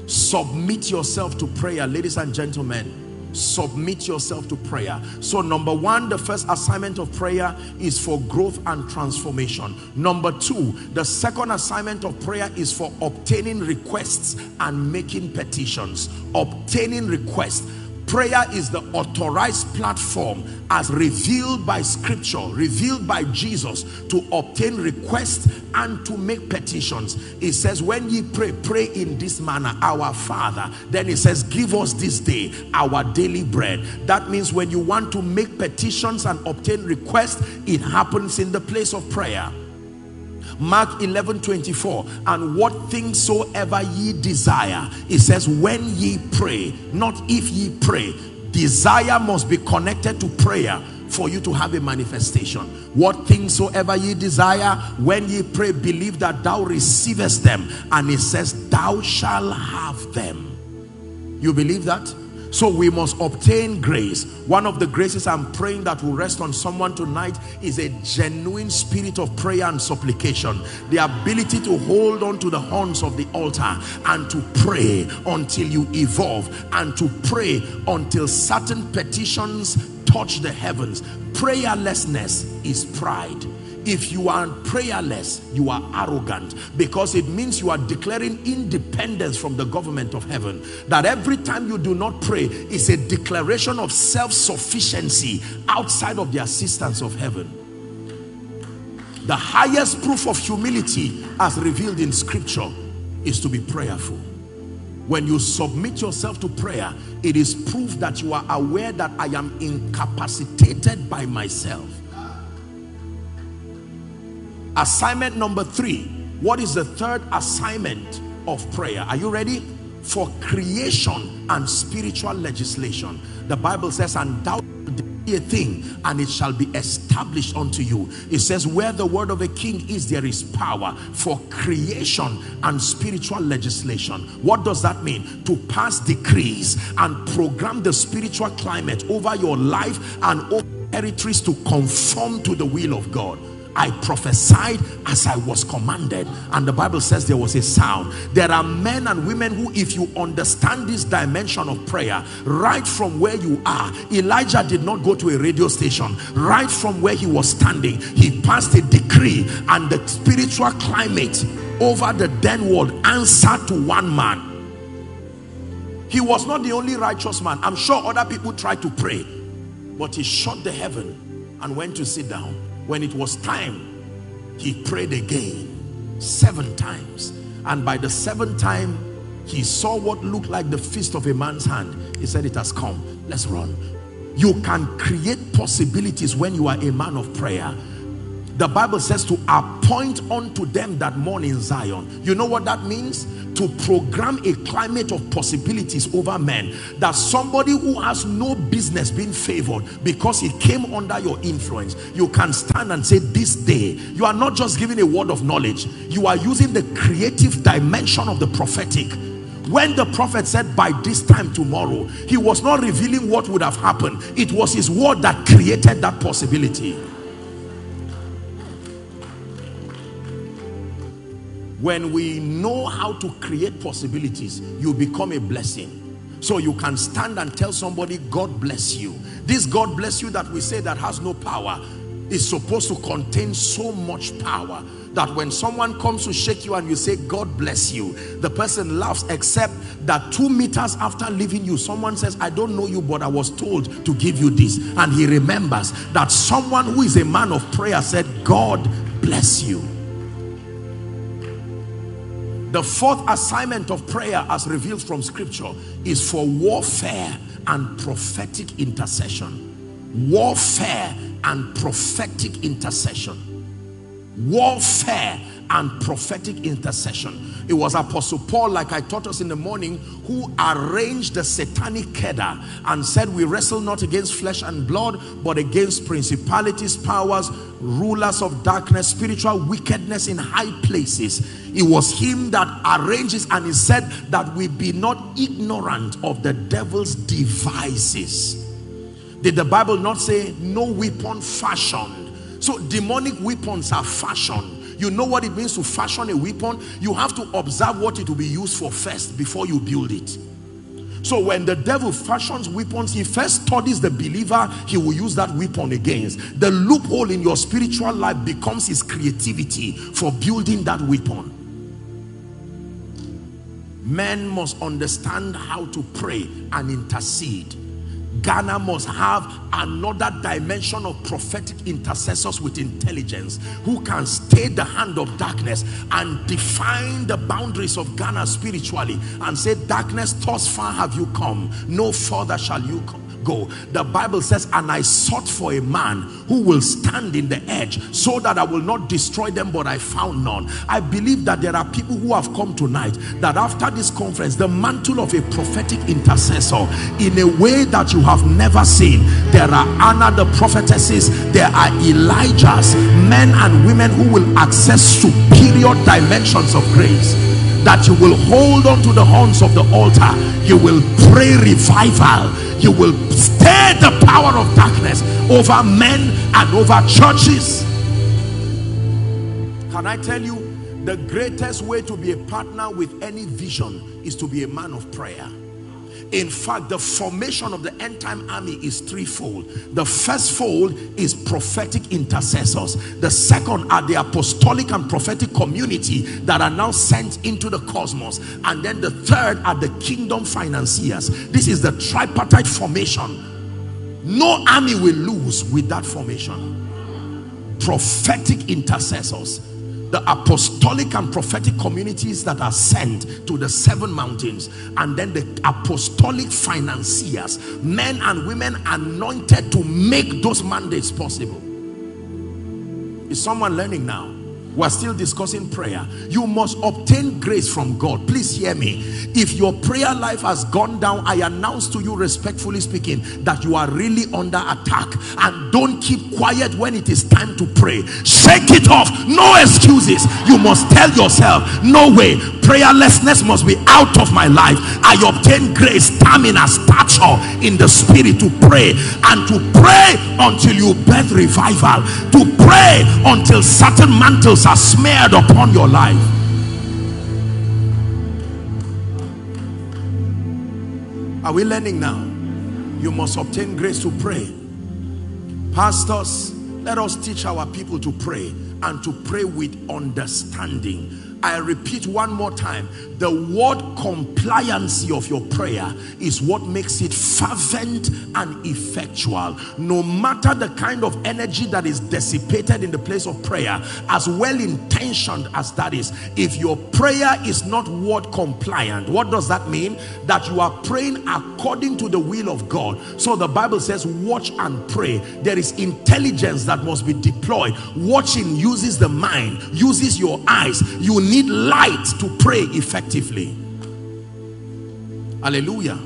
Submit yourself to prayer, ladies and gentlemen. Submit yourself to prayer. So number one, the first assignment of prayer is for growth and transformation. Number two, the second assignment of prayer is for obtaining requests and making petitions. Obtaining requests prayer is the authorized platform as revealed by scripture revealed by jesus to obtain requests and to make petitions. It says when ye pray pray in this manner our father. Then it says give us this day our daily bread. That means when you want to make petitions and obtain requests it happens in the place of prayer Mark 11 24 and what things soever ye desire it says when ye pray not if ye pray desire must be connected to prayer for you to have a manifestation. What things soever ye desire when ye pray believe that thou receivest them and it says thou shall have them. You believe that so we must obtain grace. One of the graces I'm praying that will rest on someone tonight is a genuine spirit of prayer and supplication. The ability to hold on to the horns of the altar and to pray until you evolve and to pray until certain petitions touch the heavens. Prayerlessness is pride if you are prayerless you are arrogant because it means you are declaring independence from the government of heaven. That every time you do not pray is a declaration of self-sufficiency outside of the assistance of heaven. The highest proof of humility as revealed in scripture is to be prayerful. When you submit yourself to prayer it is proof that you are aware that I am incapacitated by myself assignment number three. What is the third assignment of prayer? Are you ready? For creation and spiritual legislation. The bible says and thou a thing and it shall be established unto you. It says where the word of a king is there is power for creation and spiritual legislation. What does that mean? To pass decrees and program the spiritual climate over your life and over territories to conform to the will of god I prophesied as I was commanded. And the Bible says there was a sound. There are men and women who if you understand this dimension of prayer right from where you are Elijah did not go to a radio station. Right from where he was standing he passed a decree and the spiritual climate over the then world answered to one man. He was not the only righteous man. I'm sure other people tried to pray but he shut the heaven and went to sit down when it was time he prayed again seven times. And by the seventh time he saw what looked like the fist of a man's hand. He said it has come. Let's run. You can create possibilities when you are a man of prayer the bible says to appoint unto them that mourn in zion. You know what that means? To program a climate of possibilities over men. That somebody who has no business being favored because he came under your influence you can stand and say this day you are not just giving a word of knowledge. You are using the creative dimension of the prophetic. When the prophet said by this time tomorrow he was not revealing what would have happened. It was his word that created that possibility when we know how to create possibilities you become a blessing. So you can stand and tell somebody God bless you. This God bless you that we say that has no power is supposed to contain so much power that when someone comes to shake you and you say God bless you the person laughs except that two meters after leaving you someone says I don't know you but I was told to give you this. And he remembers that someone who is a man of prayer said God bless you the fourth assignment of prayer as revealed from scripture is for warfare and prophetic intercession. Warfare and prophetic intercession. Warfare and prophetic intercession. It was Apostle Paul, like I taught us in the morning, who arranged the satanic keda and said, we wrestle not against flesh and blood, but against principalities, powers, rulers of darkness, spiritual wickedness in high places. It was him that arranges and he said that we be not ignorant of the devil's devices. Did the Bible not say no weapon fashioned? So demonic weapons are fashioned you know what it means to fashion a weapon? You have to observe what it will be used for first before you build it. So when the devil fashions weapons he first studies the believer he will use that weapon against. The loophole in your spiritual life becomes his creativity for building that weapon. Men must understand how to pray and intercede Ghana must have another dimension of prophetic intercessors with intelligence who can stay the hand of darkness and define the boundaries of Ghana spiritually and say darkness thus far have you come. No further shall you come go. The Bible says, and I sought for a man who will stand in the edge so that I will not destroy them, but I found none. I believe that there are people who have come tonight that after this conference, the mantle of a prophetic intercessor in a way that you have never seen. There are Anna the prophetesses, there are Elijahs, men and women who will access superior dimensions of grace that you will hold on to the horns of the altar. You will pray revival. You will stay the power of darkness over men and over churches. Can I tell you the greatest way to be a partner with any vision is to be a man of prayer in fact the formation of the end time army is threefold. The first fold is prophetic intercessors. The second are the apostolic and prophetic community that are now sent into the cosmos. And then the third are the kingdom financiers. This is the tripartite formation. No army will lose with that formation. Prophetic intercessors the apostolic and prophetic communities that are sent to the seven mountains and then the apostolic financiers men and women anointed to make those mandates possible. Is someone learning now we're still discussing prayer. You must obtain grace from God. Please hear me. If your prayer life has gone down I announce to you respectfully speaking that you are really under attack. And don't keep quiet when it is time to pray. Shake it off. No excuses. You must tell yourself no way prayerlessness must be out of my life. I obtain grace stamina stature in the spirit to pray and to pray until you birth revival. To pray until certain mantles are smeared upon your life. Are we learning now? You must obtain grace to pray. Pastors let us teach our people to pray and to pray with understanding I repeat one more time the word compliancy of your prayer is what makes it fervent and effectual. No matter the kind of energy that is dissipated in the place of prayer as well intentioned as that is if your prayer is not word compliant what does that mean? That you are praying according to the will of God. So the Bible says watch and pray. There is intelligence that must be deployed. Watching uses the mind uses your eyes. You need light to pray effectively. Hallelujah.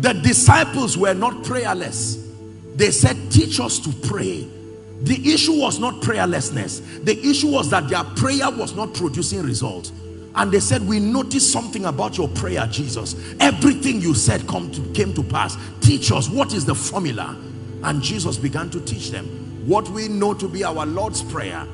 The disciples were not prayerless. They said, teach us to pray. The issue was not prayerlessness. The issue was that their prayer was not producing results. And they said, we noticed something about your prayer, Jesus. Everything you said come to, came to pass. Teach us, what is the formula? And Jesus began to teach them what we know to be our Lord's Prayer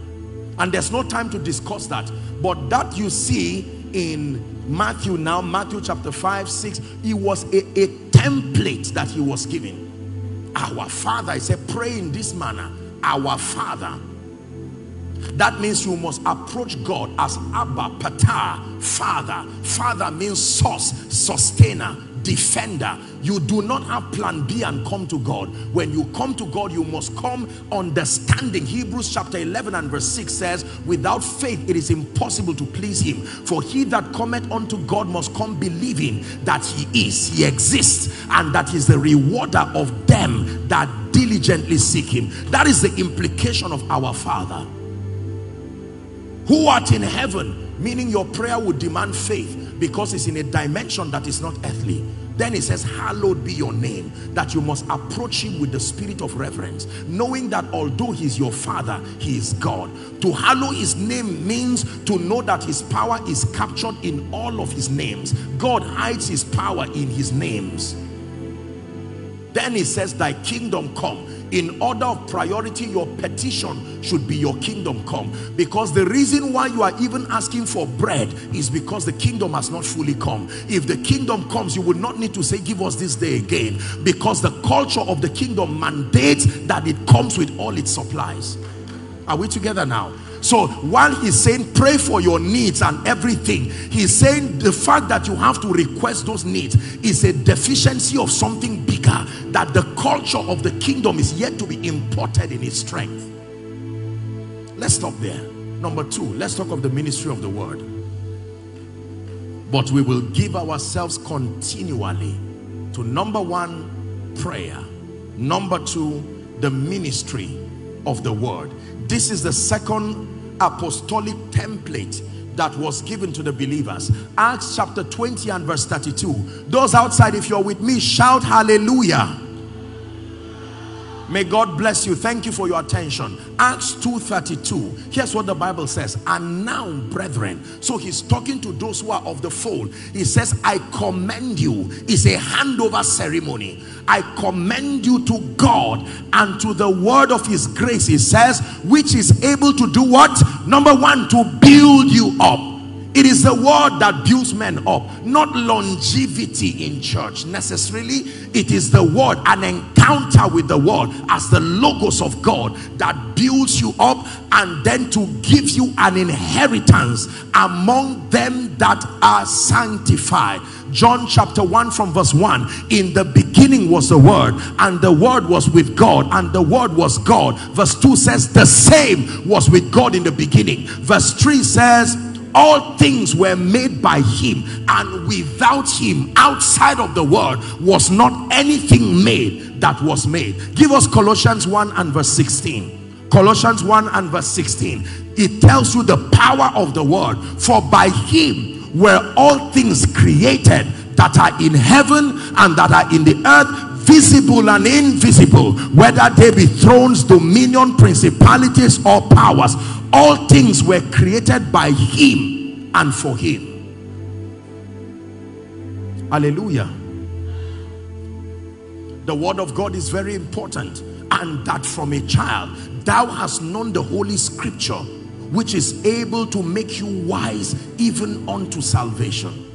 and there's no time to discuss that. But that you see in Matthew now Matthew chapter 5 6 it was a, a template that he was giving. Our father I said pray in this manner our father. That means you must approach God as Abba, Pater, Father. Father means source, sustainer, defender. You do not have plan b and come to god. When you come to god you must come understanding. Hebrews chapter 11 and verse 6 says without faith it is impossible to please him. For he that cometh unto god must come believing that he is he exists and that is the rewarder of them that diligently seek him. That is the implication of our father. Who art in heaven meaning your prayer would demand faith because it's in a dimension that is not earthly. Then he says hallowed be your name that you must approach him with the spirit of reverence knowing that although he's your father he is god. To hallow his name means to know that his power is captured in all of his names. God hides his power in his names. Then he says thy kingdom come in order of priority your petition should be your kingdom come. Because the reason why you are even asking for bread is because the kingdom has not fully come. If the kingdom comes you would not need to say give us this day again. Because the culture of the kingdom mandates that it comes with all its supplies. Are we together now so while he's saying pray for your needs and everything, he's saying the fact that you have to request those needs is a deficiency of something bigger that the culture of the kingdom is yet to be imported in its strength. Let's stop there. Number two, let's talk of the ministry of the word. But we will give ourselves continually to number one, prayer. Number two, the ministry of the word this is the second apostolic template that was given to the believers. Acts chapter 20 and verse 32 those outside if you're with me shout hallelujah May God bless you. Thank you for your attention. Acts 2.32. Here's what the Bible says. And now, brethren. So he's talking to those who are of the fold. He says, I commend you. It's a handover ceremony. I commend you to God and to the word of his grace. He says, which is able to do what? Number one, to build you up it is the word that builds men up, not longevity in church necessarily. It is the word, an encounter with the word as the logos of God that builds you up and then to give you an inheritance among them that are sanctified. John chapter 1 from verse 1. In the beginning was the word and the word was with God and the word was God. Verse 2 says the same was with God in the beginning. Verse 3 says all things were made by him and without him outside of the world was not anything made that was made. Give us colossians 1 and verse 16 colossians 1 and verse 16 it tells you the power of the word. For by him were all things created that are in heaven and that are in the earth visible and invisible whether they be thrones dominion principalities or powers all things were created by him and for him hallelujah the word of God is very important and that from a child thou hast known the holy scripture which is able to make you wise even unto salvation.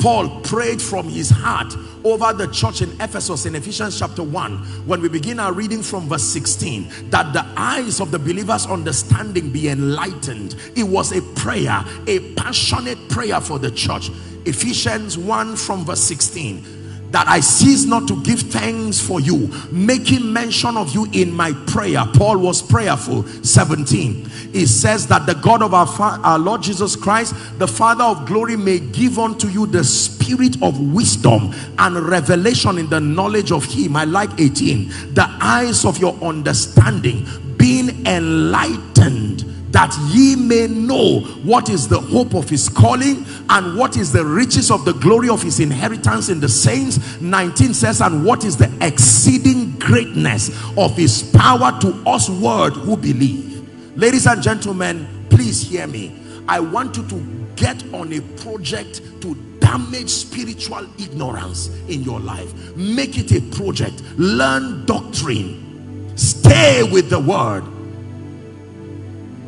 Paul prayed from his heart over the church in Ephesus in Ephesians chapter 1 when we begin our reading from verse 16 that the eyes of the believers understanding be enlightened. It was a prayer a passionate prayer for the church. Ephesians 1 from verse 16 that I cease not to give thanks for you, making mention of you in my prayer. Paul was prayerful. 17. It says that the God of our, our Lord Jesus Christ, the Father of glory, may give unto you the spirit of wisdom and revelation in the knowledge of him. I like 18. The eyes of your understanding being enlightened that ye may know what is the hope of his calling and what is the riches of the glory of his inheritance in the saints. 19 says and what is the exceeding greatness of his power to us word who believe? Ladies and gentlemen please hear me. I want you to get on a project to damage spiritual ignorance in your life. Make it a project. Learn doctrine. Stay with the word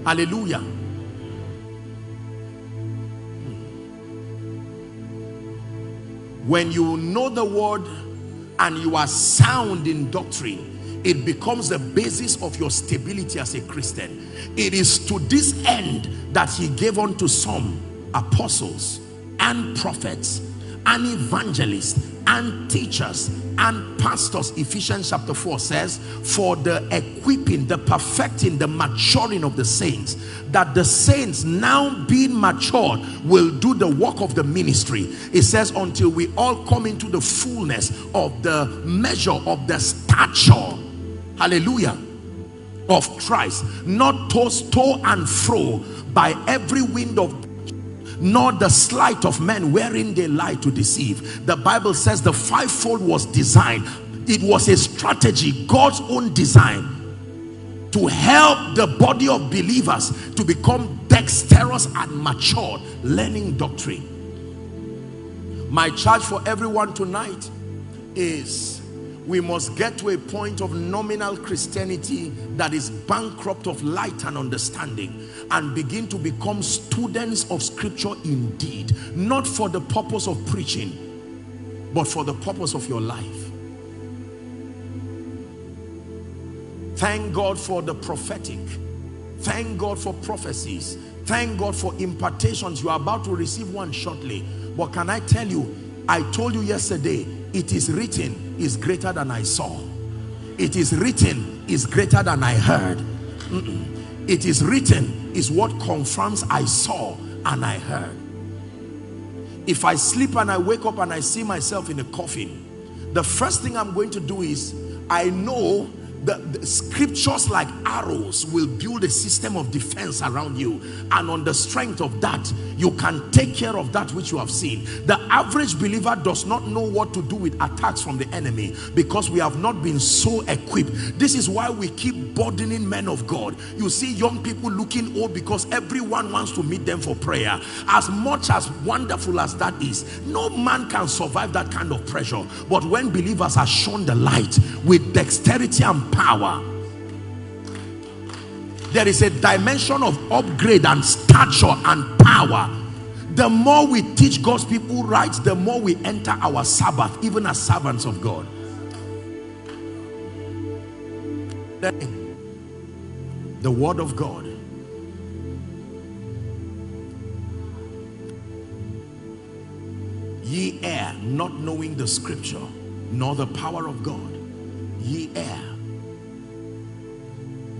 Hallelujah. When you know the word and you are sound in doctrine, it becomes the basis of your stability as a Christian. It is to this end that he gave unto some apostles and prophets and evangelists and teachers and pastors. Ephesians chapter 4 says for the equipping the perfecting the maturing of the saints that the saints now being matured will do the work of the ministry. It says until we all come into the fullness of the measure of the stature hallelujah of Christ not tossed to and fro by every wind of nor the sleight of men wherein they lie to deceive. The Bible says the fivefold was designed. It was a strategy, God's own design to help the body of believers to become dexterous and matured, learning doctrine. My charge for everyone tonight is we must get to a point of nominal Christianity that is bankrupt of light and understanding and begin to become students of scripture indeed not for the purpose of preaching but for the purpose of your life. Thank God for the prophetic. Thank God for prophecies. Thank God for impartations. You are about to receive one shortly. But can I tell you I told you yesterday it is written is greater than I saw. It is written is greater than I heard. Mm -mm. it is written is what confirms I saw and I heard. If I sleep and I wake up and I see myself in a coffin the first thing I'm going to do is I know the, the, scriptures like arrows will build a system of defense around you. And on the strength of that you can take care of that which you have seen. The average believer does not know what to do with attacks from the enemy because we have not been so equipped. This is why we keep burdening men of God. You see young people looking old because everyone wants to meet them for prayer. As much as wonderful as that is no man can survive that kind of pressure. But when believers are shown the light with dexterity and power there is a dimension of upgrade and stature and power the more we teach God's people right the more we enter our Sabbath even as servants of God the word of God Ye err, not knowing the scripture, nor the power of God. Ye err.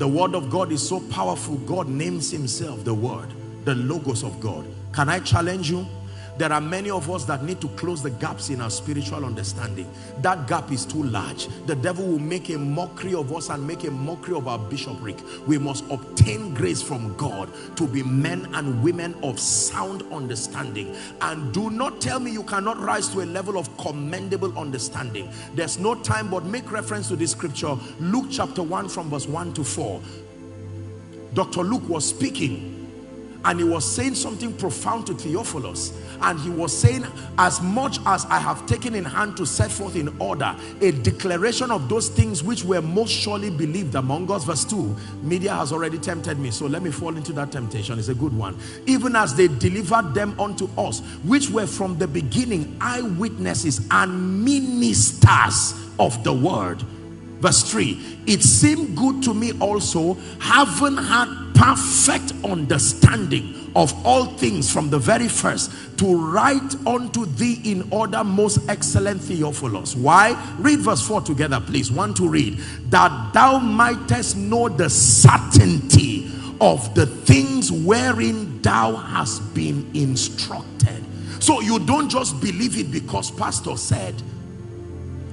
The word of God is so powerful, God names himself the word, the logos of God. Can I challenge you? There are many of us that need to close the gaps in our spiritual understanding. That gap is too large. The devil will make a mockery of us and make a mockery of our bishopric. We must obtain grace from God to be men and women of sound understanding. And do not tell me you cannot rise to a level of commendable understanding. There's no time but make reference to this scripture. Luke chapter 1 from verse 1 to 4. Dr. Luke was speaking and he was saying something profound to Theophilus. And he was saying as much as I have taken in hand to set forth in order a declaration of those things which were most surely believed among us verse 2 media has already tempted me. So let me fall into that temptation. It's a good one. Even as they delivered them unto us which were from the beginning eyewitnesses and ministers of the word verse 3 it seemed good to me also having had perfect understanding of all things from the very first to write unto thee in order most excellent Theophilus. Why? Read verse 4 together please. One to read. That thou mightest know the certainty of the things wherein thou hast been instructed. So you don't just believe it because pastor said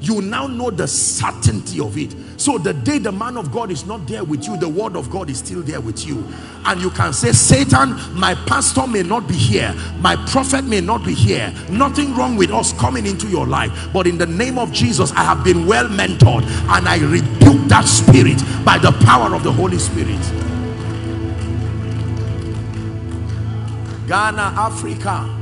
you now know the certainty of it. So the day the man of God is not there with you the word of God is still there with you. And you can say Satan my pastor may not be here. My prophet may not be here. Nothing wrong with us coming into your life. But in the name of Jesus I have been well mentored and I rebuke that spirit by the power of the Holy Spirit. Ghana Africa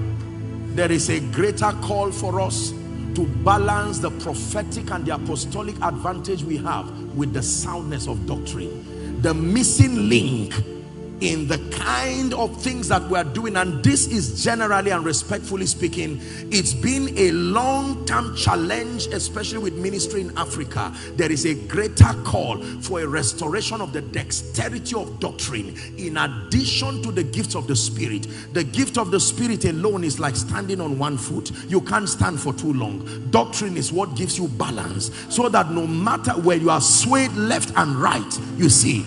there is a greater call for us to balance the prophetic and the apostolic advantage we have with the soundness of doctrine. The missing link in the kind of things that we're doing and this is generally and respectfully speaking it's been a long-term challenge especially with ministry in Africa. There is a greater call for a restoration of the dexterity of doctrine in addition to the gifts of the spirit. The gift of the spirit alone is like standing on one foot. You can't stand for too long. Doctrine is what gives you balance so that no matter where you are swayed left and right you see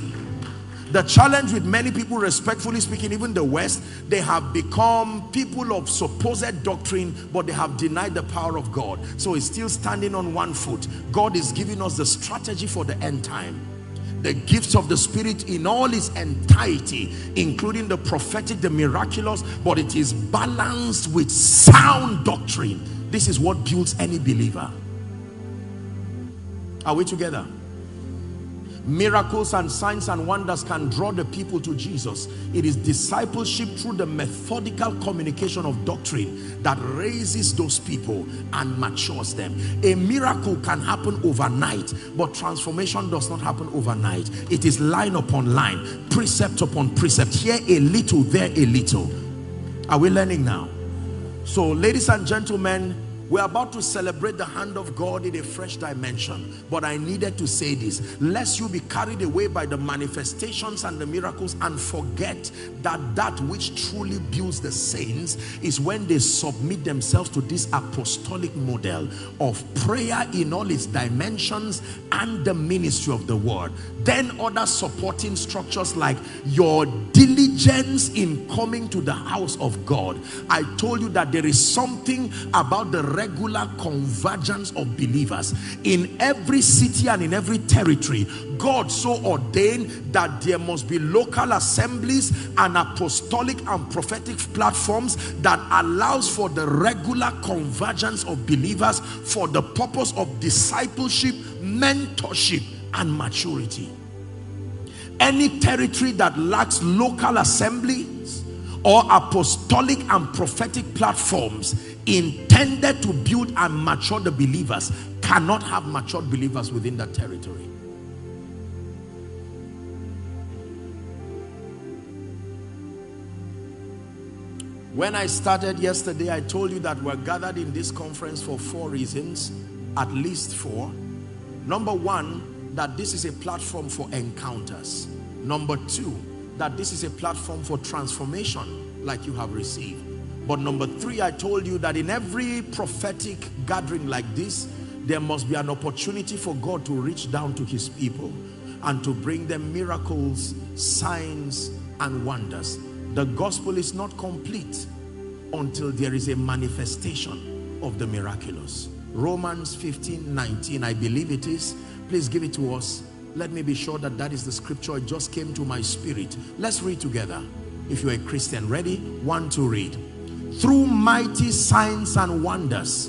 the challenge with many people, respectfully speaking, even the West, they have become people of supposed doctrine, but they have denied the power of God. So it's still standing on one foot. God is giving us the strategy for the end time the gifts of the spirit in all its entirety including the prophetic the miraculous but it is balanced with sound doctrine this is what builds any believer are we together Miracles and signs and wonders can draw the people to Jesus. It is discipleship through the methodical communication of doctrine that raises those people and matures them. A miracle can happen overnight, but transformation does not happen overnight. It is line upon line, precept upon precept. Here a little, there a little. Are we learning now? So ladies and gentlemen, we're about to celebrate the hand of God in a fresh dimension. But I needed to say this. Lest you be carried away by the manifestations and the miracles and forget that that which truly builds the saints is when they submit themselves to this apostolic model of prayer in all its dimensions and the ministry of the word. Then other supporting structures like your diligence in coming to the house of God. I told you that there is something about the regular convergence of believers in every city and in every territory. God so ordained that there must be local assemblies and apostolic and prophetic platforms that allows for the regular convergence of believers for the purpose of discipleship mentorship and maturity. Any territory that lacks local assemblies or apostolic and prophetic platforms intended to build and mature the believers cannot have matured believers within that territory. When I started yesterday, I told you that we're gathered in this conference for four reasons, at least four. Number one, that this is a platform for encounters. Number two, that this is a platform for transformation like you have received. But number three, I told you that in every prophetic gathering like this, there must be an opportunity for God to reach down to his people and to bring them miracles, signs, and wonders. The gospel is not complete until there is a manifestation of the miraculous. Romans 15, 19, I believe it is. Please give it to us. Let me be sure that that is the scripture. It just came to my spirit. Let's read together. If you're a Christian, ready? One to read. Through mighty signs and wonders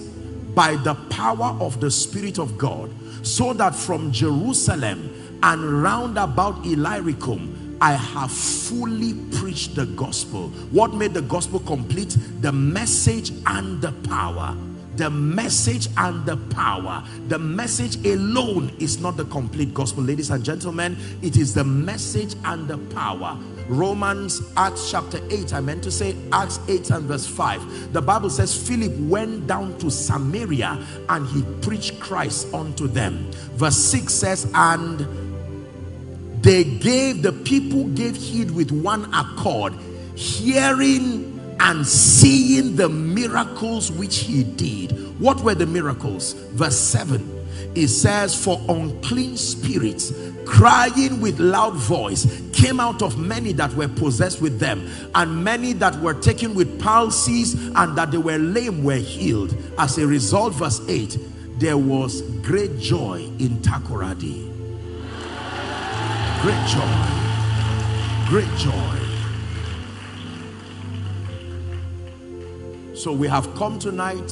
by the power of the Spirit of God, so that from Jerusalem and round about Illyricum, I have fully preached the gospel. What made the gospel complete? The message and the power the message and the power. The message alone is not the complete gospel. Ladies and gentlemen it is the message and the power. Romans Acts chapter 8 I meant to say Acts 8 and verse 5 the Bible says Philip went down to Samaria and he preached Christ unto them. Verse 6 says and they gave the people gave heed with one accord hearing and seeing the miracles which he did. What were the miracles? Verse 7 it says for unclean spirits crying with loud voice came out of many that were possessed with them and many that were taken with palsies and that they were lame were healed. As a result verse 8 there was great joy in Takoradi. Great joy. Great joy So we have come tonight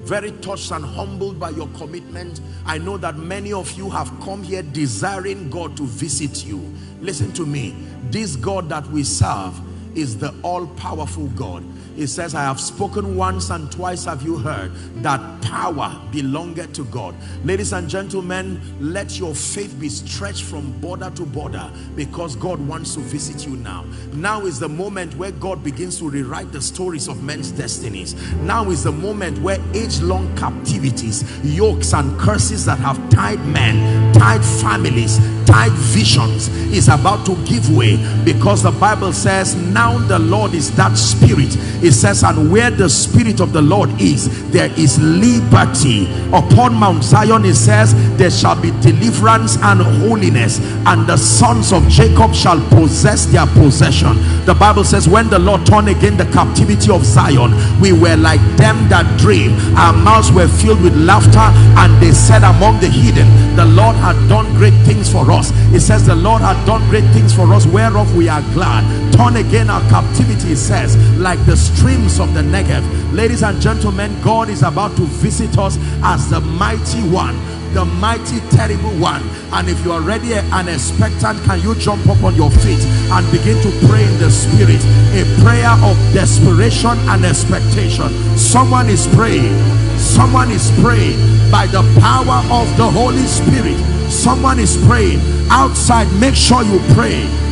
very touched and humbled by your commitment. I know that many of you have come here desiring God to visit you. Listen to me. This God that we serve is the all-powerful God it says, I have spoken once and twice have you heard that power belongeth to God. Ladies and gentlemen, let your faith be stretched from border to border because God wants to visit you now. Now is the moment where God begins to rewrite the stories of men's destinies. Now is the moment where age-long captivities, yokes and curses that have tied men, tied families, tied visions is about to give way because the Bible says now the Lord is that spirit it says and where the spirit of the lord is there is liberty. Upon mount zion it says there shall be deliverance and holiness and the sons of jacob shall possess their possession. The bible says when the lord turned again the captivity of zion we were like them that dream. Our mouths were filled with laughter and they said among the hidden the lord had done great things for us it says the lord had done great things for us whereof we are glad. Turn again our captivity it says like the streams of the Negev. Ladies and gentlemen, God is about to visit us as the mighty one the mighty terrible one. And if you are ready and expectant can you jump up on your feet and begin to pray in the spirit? A prayer of desperation and expectation. Someone is praying. Someone is praying. By the power of the holy spirit someone is praying. Outside make sure you pray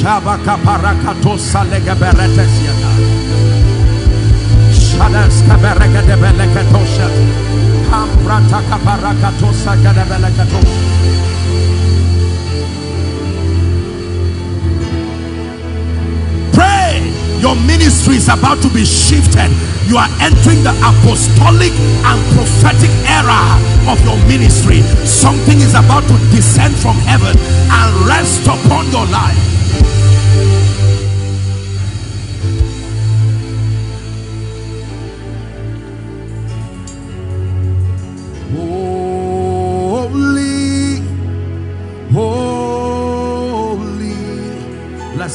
Parakatosa legeberetesiata. Shadas de belekatosha. Pray. Your ministry is about to be shifted. You are entering the apostolic and prophetic era of your ministry. Something is about to descend from heaven and rest upon your life.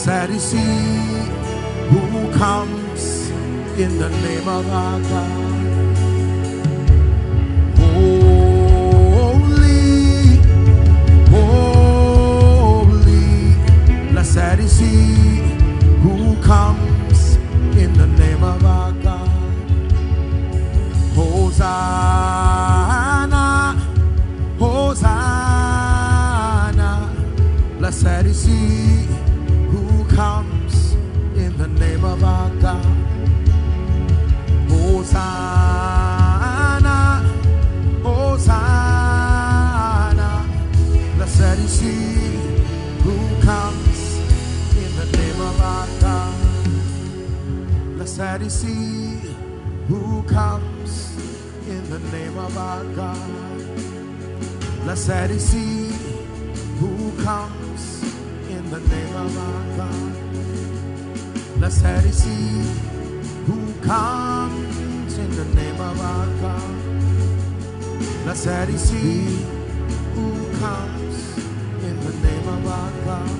Blessed is he who comes in the name of our God. Holy, holy, blessed is he who comes in the name of our God. Hosanna, Hosanna, blessed is he comes in the name of our God. Hosanna, Hosanna, blessed is he who comes in the name of our God. Blessed is he who comes in the name of our God. Blessed is he who comes the name of our God. Blessed is he who comes in the name of our God. Blessed is he who comes in the name of our God.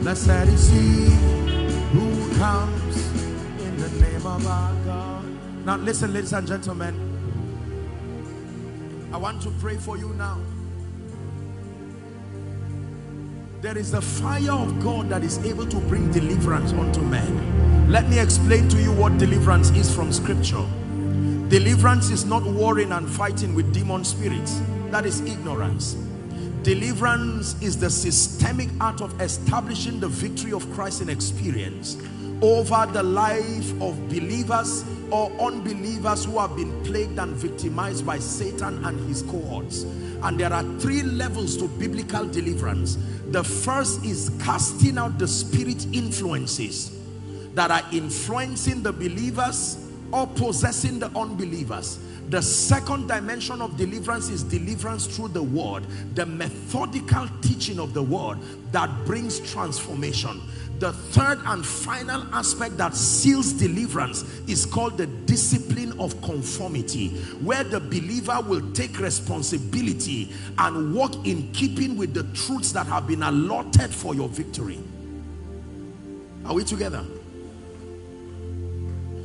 Blessed is he who comes in the name of our God. Now, listen, ladies and gentlemen. I want to pray for you now. There is a fire of God that is able to bring deliverance unto men. Let me explain to you what deliverance is from scripture. Deliverance is not warring and fighting with demon spirits. That is ignorance. Deliverance is the systemic art of establishing the victory of Christ in experience over the life of believers or unbelievers who have been plagued and victimized by Satan and his cohorts. And there are three levels to biblical deliverance. The first is casting out the spirit influences that are influencing the believers or possessing the unbelievers. The second dimension of deliverance is deliverance through the word, the methodical teaching of the word that brings transformation. The third and final aspect that seals deliverance is called the discipline of conformity, where the believer will take responsibility and walk in keeping with the truths that have been allotted for your victory. Are we together?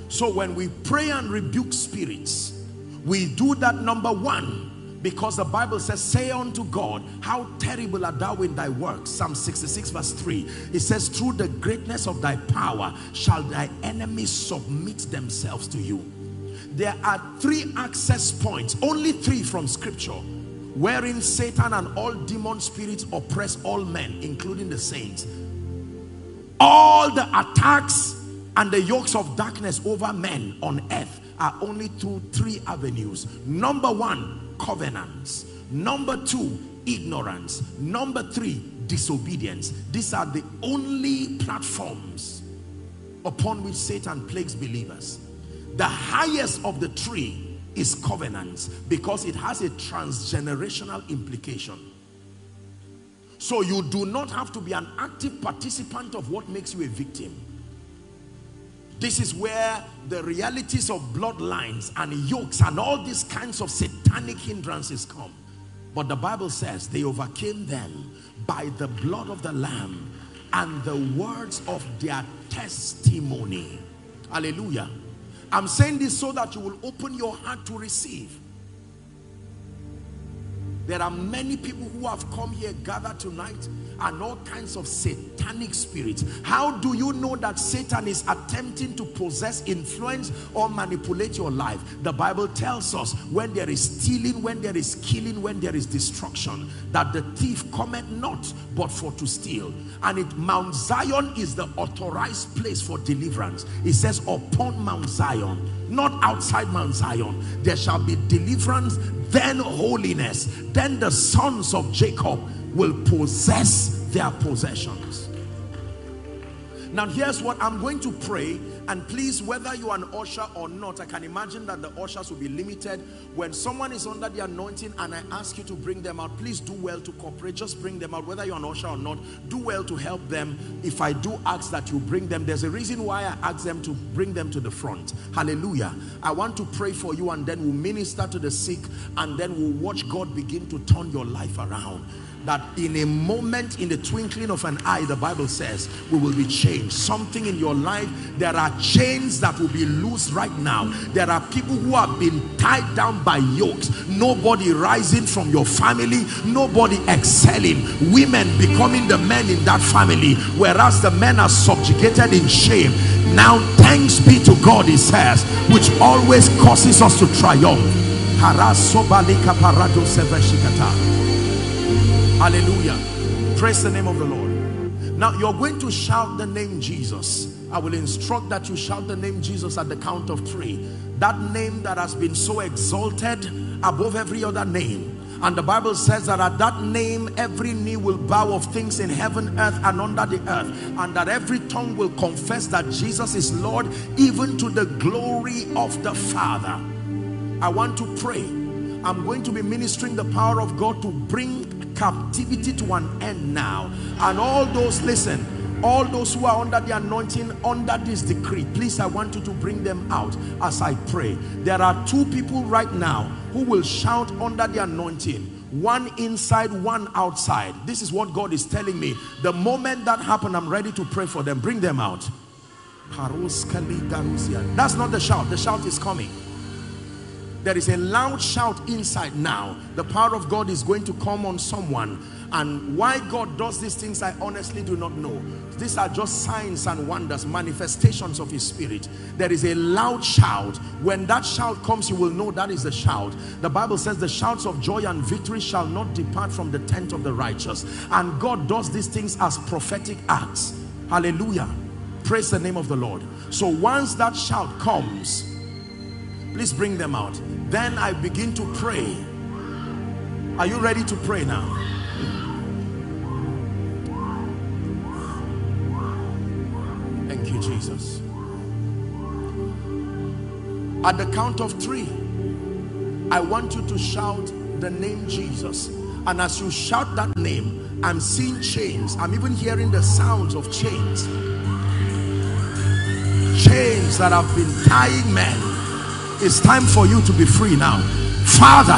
So when we pray and rebuke spirits, we do that number one because the Bible says, say unto God, how terrible art thou in thy works. Psalm 66 verse 3. It says, through the greatness of thy power shall thy enemies submit themselves to you. There are three access points, only three from scripture, wherein Satan and all demon spirits oppress all men, including the saints. All the attacks and the yokes of darkness over men on earth are only through three avenues. Number one, covenants. Number two, ignorance. Number three, disobedience. These are the only platforms upon which Satan plagues believers. The highest of the three is covenants because it has a transgenerational implication. So you do not have to be an active participant of what makes you a victim. This is where the realities of bloodlines and yokes and all these kinds of satanic hindrances come. But the Bible says they overcame them by the blood of the Lamb and the words of their testimony. Hallelujah. I'm saying this so that you will open your heart to receive. There are many people who have come here gathered tonight and all kinds of satanic spirits. How do you know that Satan is attempting to possess, influence, or manipulate your life? The Bible tells us when there is stealing, when there is killing, when there is destruction, that the thief cometh not but for to steal. And it Mount Zion is the authorized place for deliverance. It says upon Mount Zion, not outside Mount Zion. There shall be deliverance, then holiness. Then the sons of Jacob will possess their possessions. Now here's what I'm going to pray and please whether you're an usher or not I can imagine that the ushers will be limited. When someone is under the anointing and I ask you to bring them out please do well to cooperate. Just bring them out whether you're an usher or not do well to help them. If I do ask that you bring them there's a reason why I ask them to bring them to the front. Hallelujah. I want to pray for you and then we'll minister to the sick and then we'll watch God begin to turn your life around that in a moment in the twinkling of an eye the bible says we will be changed. Something in your life there are chains that will be loose right now. There are people who have been tied down by yokes. Nobody rising from your family. Nobody excelling. Women becoming the men in that family. Whereas the men are subjugated in shame. Now thanks be to god he says which always causes us to triumph Hallelujah. Praise the name of the Lord. Now you're going to shout the name Jesus. I will instruct that you shout the name Jesus at the count of three. That name that has been so exalted above every other name And the Bible says that at that name, every knee will bow of things in heaven, earth, and under the earth. And that every tongue will confess that Jesus is Lord, even to the glory of the Father. I want to pray. I'm going to be ministering the power of God to bring captivity to an end now. And all those, listen, all those who are under the anointing under this decree please i want you to bring them out as i pray. There are two people right now who will shout under the anointing one inside one outside. This is what god is telling me. The moment that happened i'm ready to pray for them. Bring them out. That's not the shout. The shout is coming there is a loud shout inside now the power of god is going to come on someone and why God does these things, I honestly do not know. These are just signs and wonders, manifestations of his spirit. There is a loud shout. When that shout comes, you will know that is the shout. The Bible says the shouts of joy and victory shall not depart from the tent of the righteous. And God does these things as prophetic acts. Hallelujah. Praise the name of the Lord. So once that shout comes, please bring them out. Then I begin to pray. Are you ready to pray now? Thank you, Jesus. At the count of three, I want you to shout the name Jesus. And as you shout that name, I'm seeing chains. I'm even hearing the sounds of chains. Chains that have been tying men. It's time for you to be free now. Father,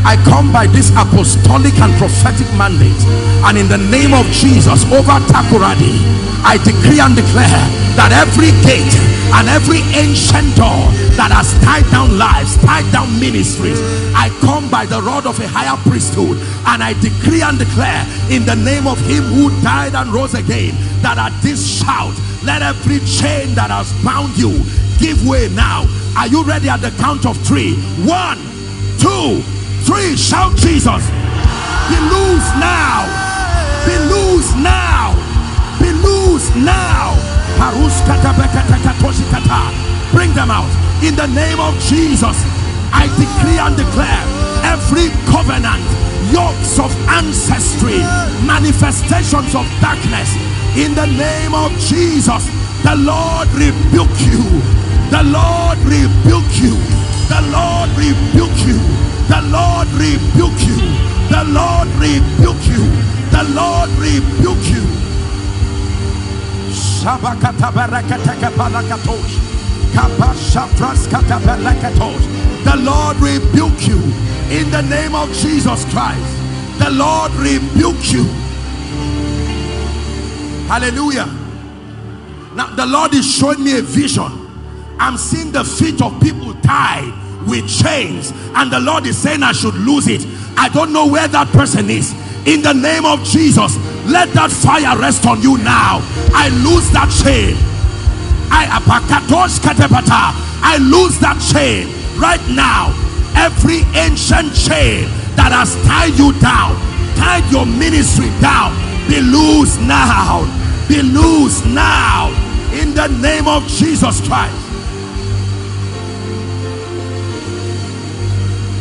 I come by this apostolic and prophetic mandate and in the name of Jesus over Takoradi I decree and declare that every gate and every ancient door that has tied down lives, tied down ministries, I come by the rod of a higher priesthood and I decree and declare in the name of him who died and rose again that at this shout, let every chain that has bound you give way now. Are you ready at the count of three? One, two, three. Shout Jesus. Be loose now. Be loose now. Be loose now. Bring them out. In the name of Jesus, I decree and declare every covenant, yokes of ancestry, manifestations of darkness, in the name of Jesus, the Lord rebuke you. The Lord rebuke you the Lord rebuke you. The Lord rebuke you. The Lord rebuke you. The Lord rebuke you. The Lord rebuke you in the name of Jesus Christ. The Lord rebuke you. Hallelujah. Now the Lord is showing me a vision. I'm seeing the feet of people tied with chains and the Lord is saying I should lose it. I don't know where that person is. In the name of Jesus let that fire rest on you now. I lose that chain. I I lose that chain right now. Every ancient chain that has tied you down tied your ministry down be loose now. Be loose now. In the name of Jesus Christ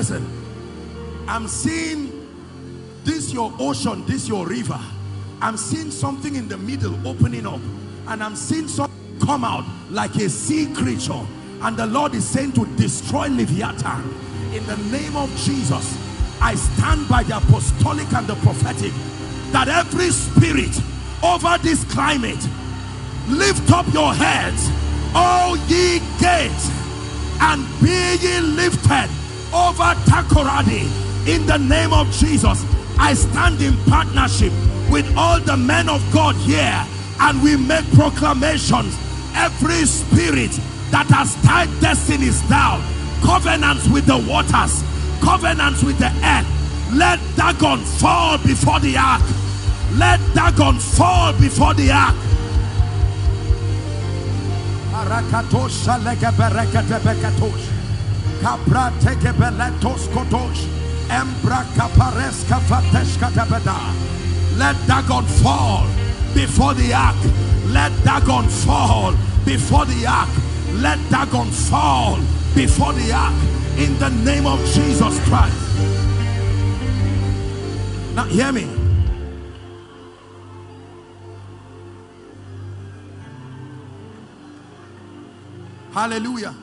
Listen, I'm seeing this your ocean, this your river. I'm seeing something in the middle opening up. And I'm seeing something come out like a sea creature. And the Lord is saying to destroy Leviathan. In the name of Jesus I stand by the apostolic and the prophetic that every spirit over this climate lift up your heads all ye gates and be ye lifted over Takoradi In the name of Jesus, I stand in partnership with all the men of God here and we make proclamations. Every spirit that has tied destinies down, covenants with the waters, covenants with the earth, let Dagon fall before the ark. Let Dagon fall before the ark. Let Dagon fall before the ark. Let Dagon fall before the ark. Let Dagon fall before the ark in the name of Jesus Christ. Now, hear me. Hallelujah.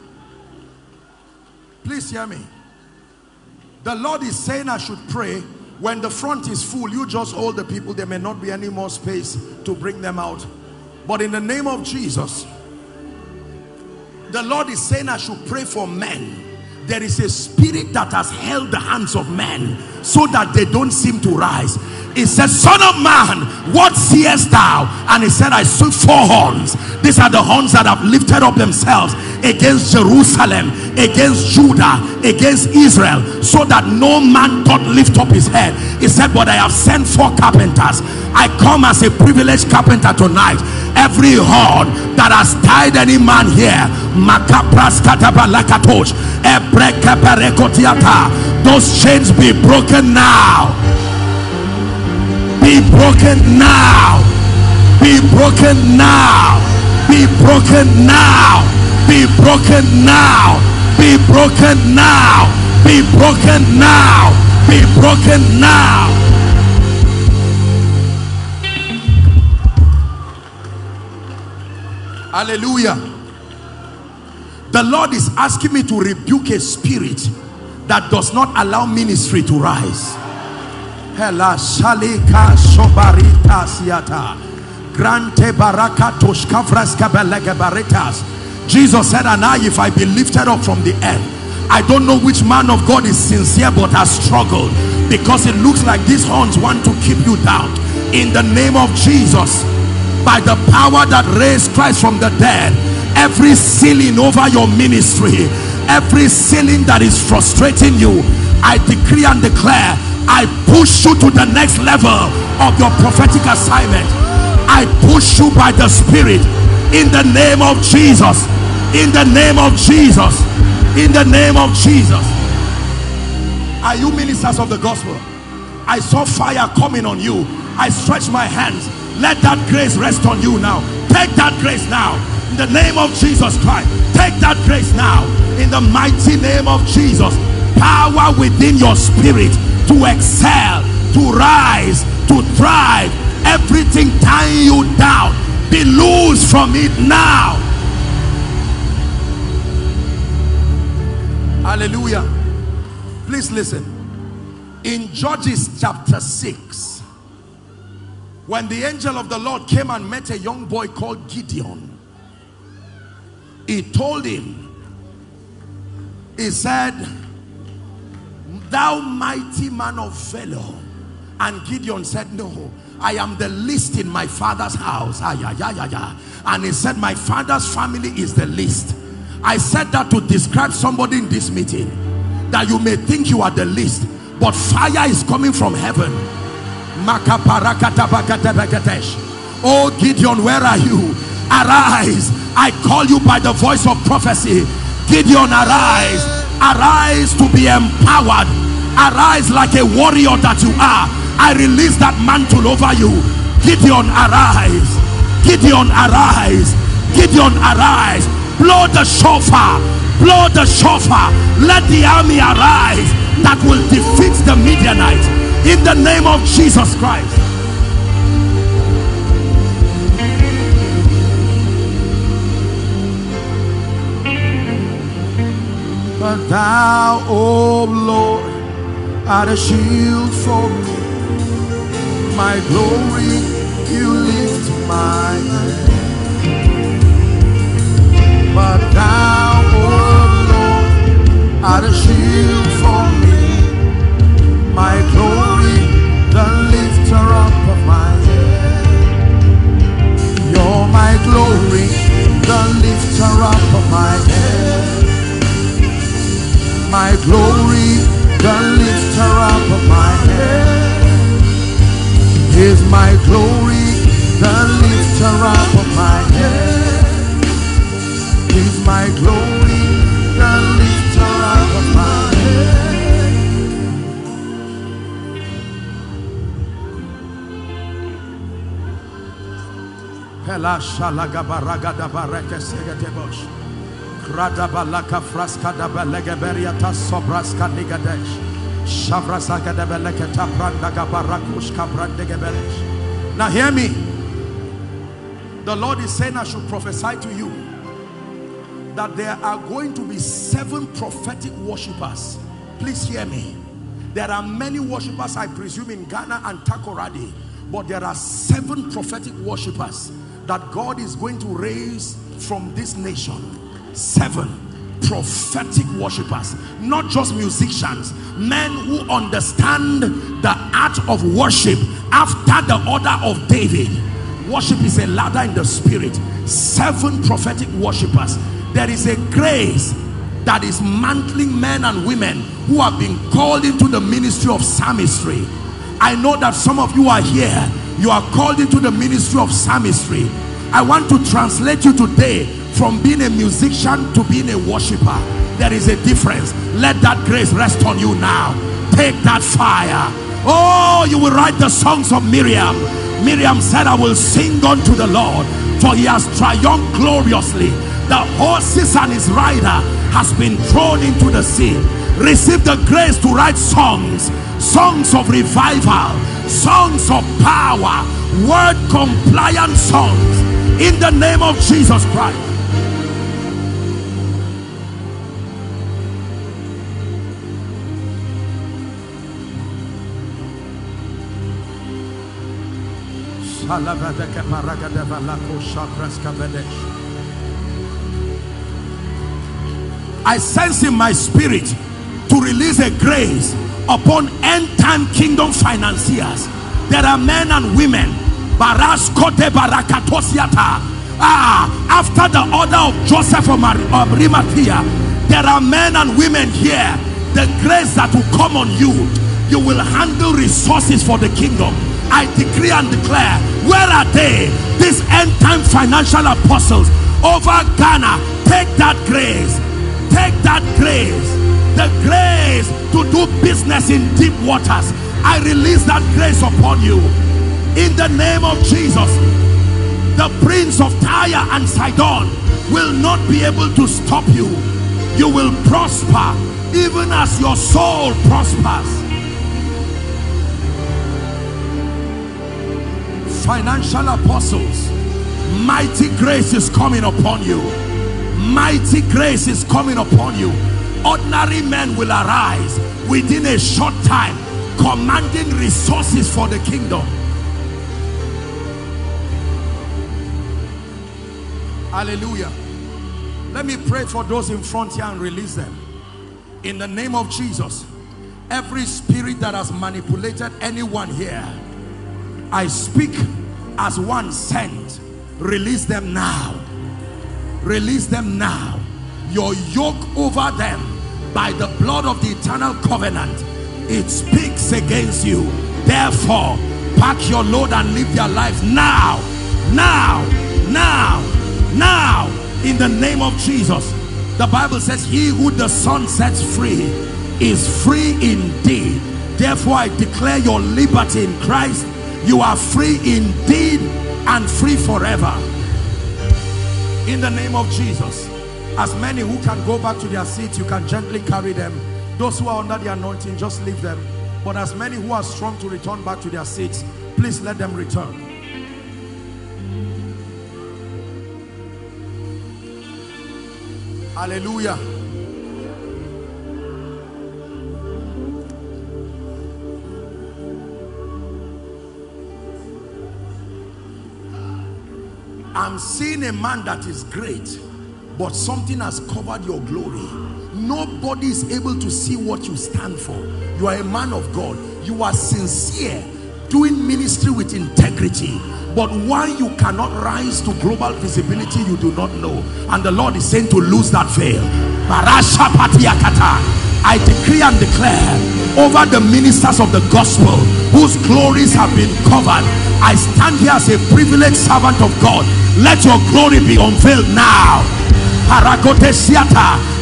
Please hear me. The Lord is saying I should pray when the front is full, you just hold the people. There may not be any more space to bring them out. But in the name of Jesus, the Lord is saying I should pray for men. There is a spirit that has held the hands of men so that they don't seem to rise. He said, Son of man, what seest thou? And he said, I saw four horns. These are the horns that have lifted up themselves against Jerusalem, against Judah, against Israel, so that no man thought lift up his head. He said, But I have sent four carpenters. I come as a privileged carpenter tonight. Every horn that has tied any man here, those chains be broken now. Be broken now. Be broken now. Be broken now. Be broken now. Be broken now. Be broken now. Be broken now. Hallelujah the lord is asking me to rebuke a spirit that does not allow ministry to rise Hela shalika sobarita siata. Grante baraka barakatosh kavraska belege baritas. Jesus said, and I, if I be lifted up from the earth, I don't know which man of God is sincere but has struggled because it looks like these horns want to keep you down. In the name of Jesus, by the power that raised Christ from the dead, every ceiling over your ministry, every ceiling that is frustrating you, I decree and declare I push you to the next level of your prophetic assignment. I push you by the Spirit in the name of Jesus. In the name of Jesus. In the name of Jesus. Are you ministers of the gospel? I saw fire coming on you. I stretch my hands. Let that grace rest on you now. Take that grace now. In the name of Jesus Christ. Take that grace now. In the mighty name of Jesus. Power within your spirit to excel, to rise, to thrive. Everything tying you down, be loose from it now. Hallelujah. Please listen. In Judges chapter 6, when the angel of the Lord came and met a young boy called Gideon, he told him, he said, thou mighty man of valor and Gideon said no I am the least in my father's house. Ah, yeah, yeah, yeah, yeah. and he said my father's family is the least. I said that to describe somebody in this meeting that you may think you are the least but fire is coming from heaven oh Gideon where are you? Arise. I call you by the voice of prophecy. Gideon arise. Arise to be empowered. Arise like a warrior that you are. I release that mantle over you. Gideon arise. Gideon arise. Gideon arise. Blow the shofar. Blow the shofar. Let the army arise that will defeat the midianites in the name of jesus christ But thou, O Lord, art a shield for me. My glory, you lift my head. But thou, O Lord, art a shield for me my glory. Bareke segete bosh. Krada balaka fraska da belege sobraska nigadesh. Shavrasaka da beleke tapranda gabarakush. Now hear me. The Lord is saying I should prophesy to you that there are going to be seven prophetic worshippers. Please hear me. There are many worshippers, I presume, in Ghana and Takoradi, but there are seven prophetic worshippers that God is going to raise from this nation. Seven prophetic worshippers, not just musicians, men who understand the art of worship after the order of David. Worship is a ladder in the spirit. Seven prophetic worshippers. There is a grace that is mantling men and women who have been called into the ministry of psalmistry. I know that some of you are here. You are called into the ministry of psalmistry. I want to translate you today from being a musician to being a worshiper. There is a difference. Let that grace rest on you now. Take that fire. Oh, you will write the songs of Miriam. Miriam said, I will sing unto the Lord, for he has triumphed gloriously. The horses and his rider has been thrown into the sea. Receive the grace to write songs, songs of revival, songs of power, word compliant songs in the name of Jesus Christ. I sense in my spirit to release a grace upon end time kingdom financiers. There are men and women. Ah, after the order of Joseph of Arimathea, there are men and women here. The grace that will come on you, you will handle resources for the kingdom. I decree and declare, where are they? These end time financial apostles over Ghana. Take that grace. Take that grace. The grace to do business in deep waters. I release that grace upon you. In the name of Jesus. The prince of Tyre and Sidon will not be able to stop you. You will prosper even as your soul prospers. financial apostles mighty grace is coming upon you mighty grace is coming upon you ordinary men will arise within a short time commanding resources for the kingdom. Hallelujah. Let me pray for those in front here and release them. In the name of Jesus every spirit that has manipulated anyone here I speak as one sent. Release them now. Release them now. Your yoke over them by the blood of the eternal covenant it speaks against you. Therefore pack your load and live your life now now now now in the name of Jesus. The Bible says he who the son sets free is free indeed. Therefore I declare your liberty in Christ. You are free indeed and free forever. In the name of Jesus as many who can go back to their seats you can gently carry them. Those who are under the anointing just leave them. But as many who are strong to return back to their seats please let them return. Hallelujah. I'm seeing a man that is great, but something has covered your glory. Nobody is able to see what you stand for. You are a man of God. You are sincere, doing ministry with integrity. but why you cannot rise to global visibility you do not know and the lord is saying to lose that veil i decree and declare over the ministers of the gospel whose glories have been covered i stand here as a privileged servant of god let your glory be unveiled now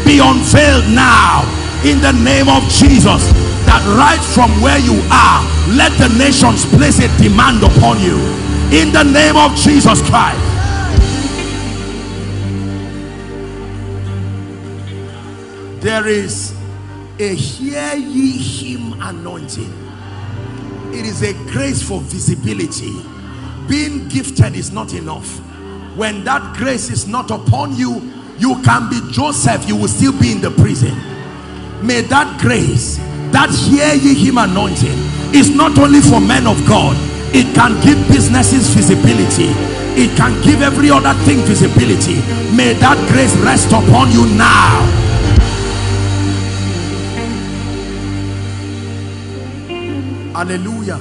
be unveiled now in the name of jesus that right from where you are let the nations place a demand upon you in the name of Jesus Christ. There is a hear ye him anointing. It is a grace for visibility. Being gifted is not enough. When that grace is not upon you, you can be Joseph, you will still be in the prison. May that grace, that hear ye him anointing, is not only for men of God, it can give businesses visibility it can give every other thing visibility. May that grace rest upon you now. Hallelujah.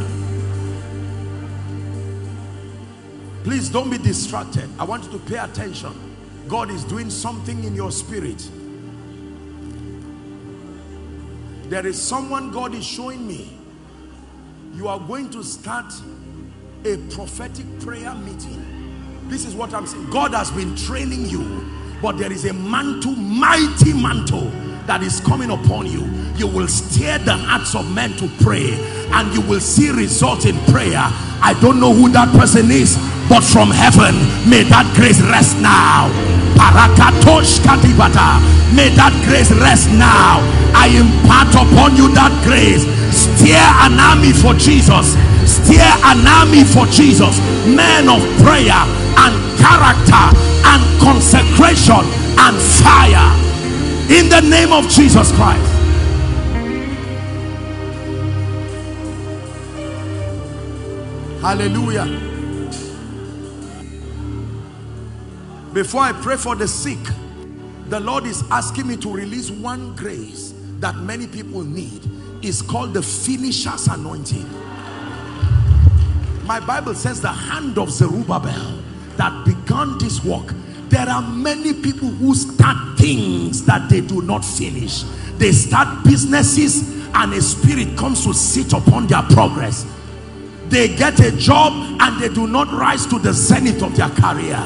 Please don't be distracted. I want you to pay attention god is doing something in your spirit. There is someone god is showing me. You are going to start a prophetic prayer meeting. This is what i'm saying. God has been training you but there is a mantle mighty mantle that is coming upon you you will steer the hearts of men to pray and you will see results in prayer. I don't know who that person is but from heaven may that grace rest now. May that grace rest now. I impart upon you that grace. Steer an army for jesus. Steer an army for Jesus. Men of prayer and character and consecration and fire in the name of Jesus Christ. Hallelujah. Before I pray for the sick the Lord is asking me to release one grace that many people need. Is called the finisher's anointing. My Bible says the hand of Zerubbabel that began this work there are many people who start things that they do not finish. They start businesses and a spirit comes to sit upon their progress. They get a job and they do not rise to the zenith of their career.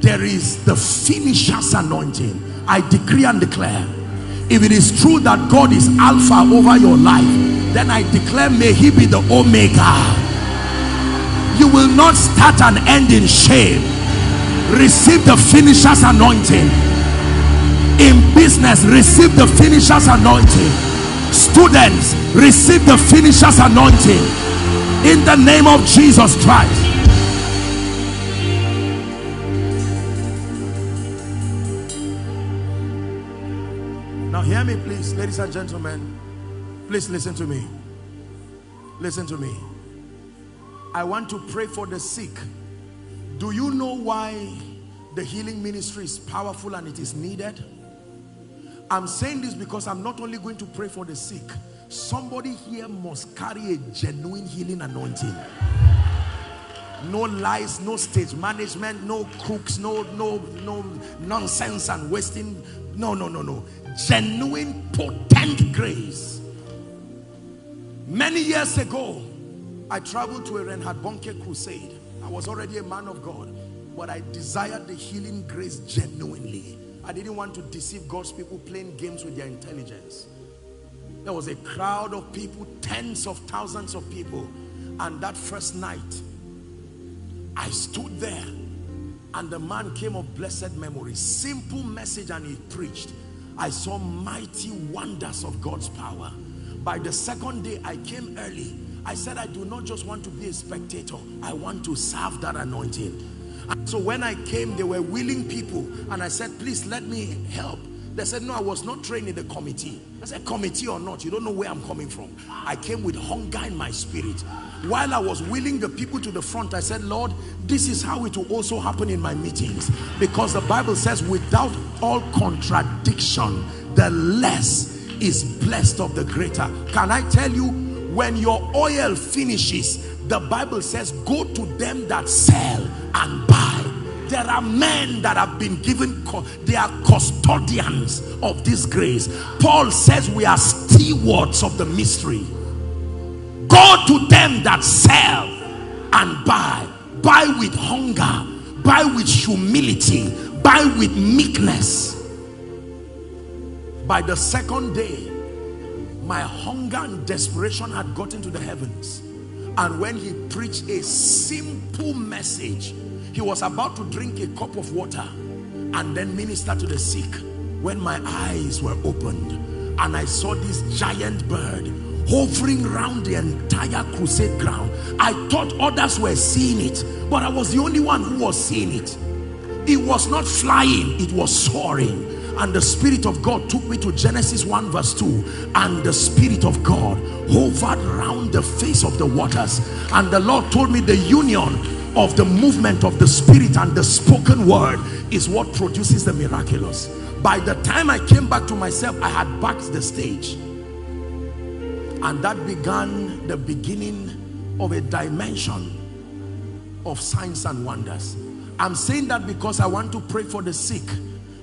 There is the finisher's anointing. I decree and declare if it is true that God is alpha over your life then I declare may he be the omega. You will not start and end in shame receive the finisher's anointing. In business receive the finisher's anointing. Students receive the finisher's anointing. In the name of Jesus Christ. Now hear me please ladies and gentlemen. Please listen to me. Listen to me. I want to pray for the sick. Do you know why the healing ministry is powerful and it is needed? I'm saying this because I'm not only going to pray for the sick. Somebody here must carry a genuine healing anointing. No lies, no stage management, no crooks, no, no, no nonsense and wasting. No, no, no, no. Genuine, potent grace. Many years ago, I traveled to a Reinhard Bonnke crusade. I was already a man of God, but I desired the healing grace genuinely. I didn't want to deceive God's people playing games with their intelligence. There was a crowd of people, tens of thousands of people. And that first night, I stood there and the man came of blessed memory. Simple message and he preached. I saw mighty wonders of God's power. By the second day, I came early I said, I do not just want to be a spectator. I want to serve that anointing. And so when I came, they were willing people. And I said, please let me help. They said, no, I was not trained in the committee. I said, committee or not, you don't know where I'm coming from. I came with hunger in my spirit. While I was willing the people to the front, I said, Lord, this is how it will also happen in my meetings. Because the Bible says, without all contradiction, the less is blessed of the greater. Can I tell you, when your oil finishes the Bible says, Go to them that sell and buy. There are men that have been given, they are custodians of this grace. Paul says, We are stewards of the mystery. Go to them that sell and buy. Buy with hunger, buy with humility, buy with meekness. By the second day, my hunger and desperation had gotten to the heavens. And when he preached a simple message, he was about to drink a cup of water and then minister to the sick when my eyes were opened and I saw this giant bird hovering around the entire crusade ground. I thought others were seeing it, but I was the only one who was seeing it. It was not flying, it was soaring. And the Spirit of God took me to Genesis 1 verse 2. And the Spirit of God hovered round the face of the waters. And the Lord told me the union of the movement of the Spirit and the spoken word is what produces the miraculous. By the time I came back to myself, I had backed the stage and that began the beginning of a dimension of signs and wonders i'm saying that because i want to pray for the sick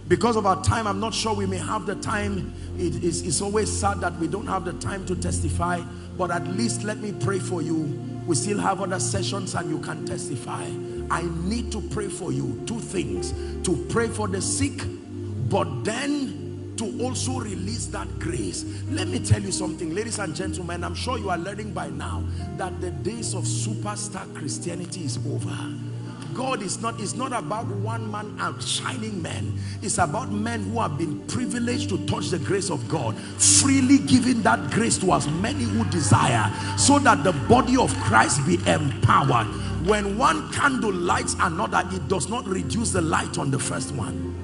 because of our time i'm not sure we may have the time. It is it's always sad that we don't have the time to testify but at least let me pray for you. We still have other sessions and you can testify. I need to pray for you two things. To pray for the sick but then to also release that grace. Let me tell you something, ladies and gentlemen, I'm sure you are learning by now that the days of superstar Christianity is over. God is not, it's not about one man outshining men. It's about men who have been privileged to touch the grace of God, freely giving that grace to as many who desire, so that the body of Christ be empowered. When one candle lights another, it does not reduce the light on the first one.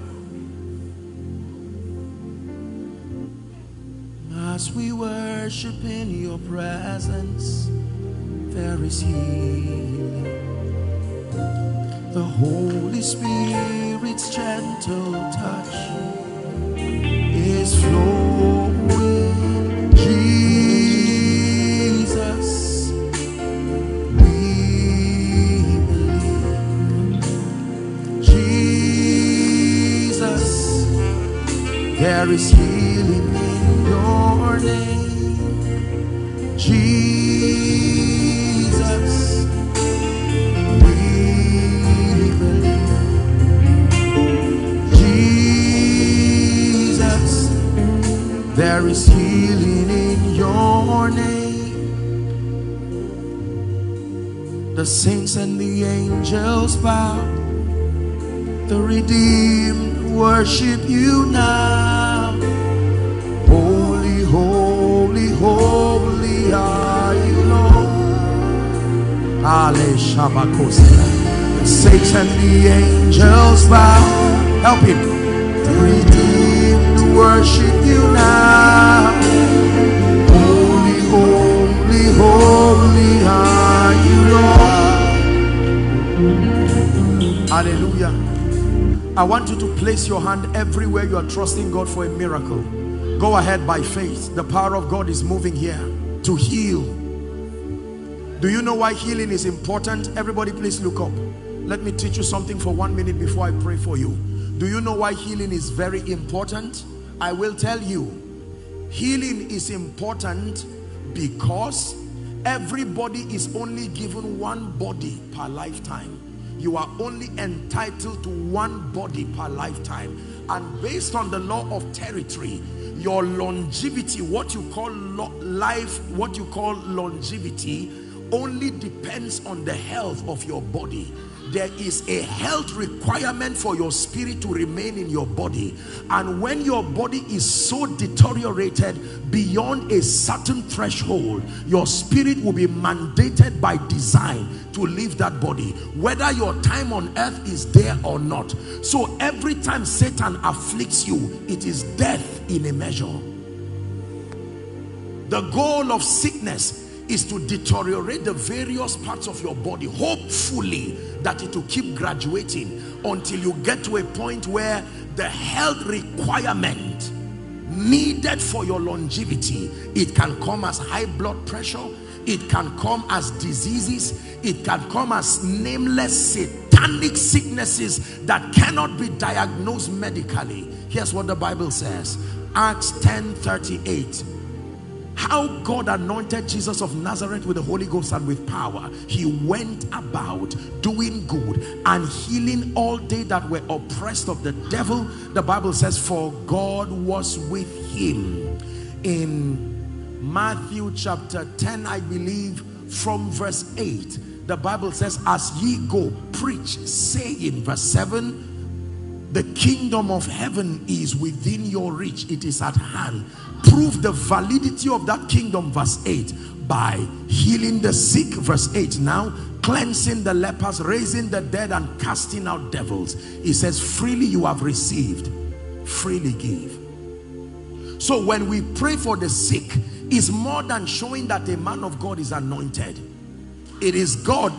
As we worship in your presence, there is healing. The Holy Spirit's gentle touch is flowing. Jesus, we believe. Jesus, there is healing in your name, Jesus. There is healing in your name. The saints and the angels bow. The redeemed worship you now holy, holy holy are you, Lord. Ale The saints and the angels bow. Help him. The redeemed worship you now. Holy, holy, holy are you, Lord. Hallelujah. I want you to place your hand everywhere you are trusting God for a miracle. Go ahead by faith. The power of God is moving here to heal. Do you know why healing is important? Everybody please look up. Let me teach you something for one minute before I pray for you. Do you know why healing is very important? I will tell you. Healing is important because everybody is only given one body per lifetime. You are only entitled to one body per lifetime. And based on the law of territory, your longevity, what you call life, what you call longevity, only depends on the health of your body. There is a health requirement for your spirit to remain in your body. And when your body is so deteriorated beyond a certain threshold, your spirit will be mandated by design to leave that body, whether your time on earth is there or not. So every time Satan afflicts you, it is death in a measure. The goal of sickness is to deteriorate the various parts of your body hopefully that it will keep graduating until you get to a point where the health requirement needed for your longevity it can come as high blood pressure it can come as diseases it can come as nameless satanic sicknesses that cannot be diagnosed medically. Here's what the bible says. Acts 10 38 how God anointed Jesus of Nazareth with the Holy Ghost and with power. He went about doing good and healing all they that were oppressed of the devil. The Bible says, for God was with him. In Matthew chapter 10, I believe, from verse 8, the Bible says, as ye go, preach, saying, verse 7, the kingdom of heaven is within your reach. It is at hand prove the validity of that kingdom verse 8 by healing the sick verse 8 now cleansing the lepers raising the dead and casting out devils. He says freely you have received freely give. So when we pray for the sick is more than showing that a man of God is anointed. It is God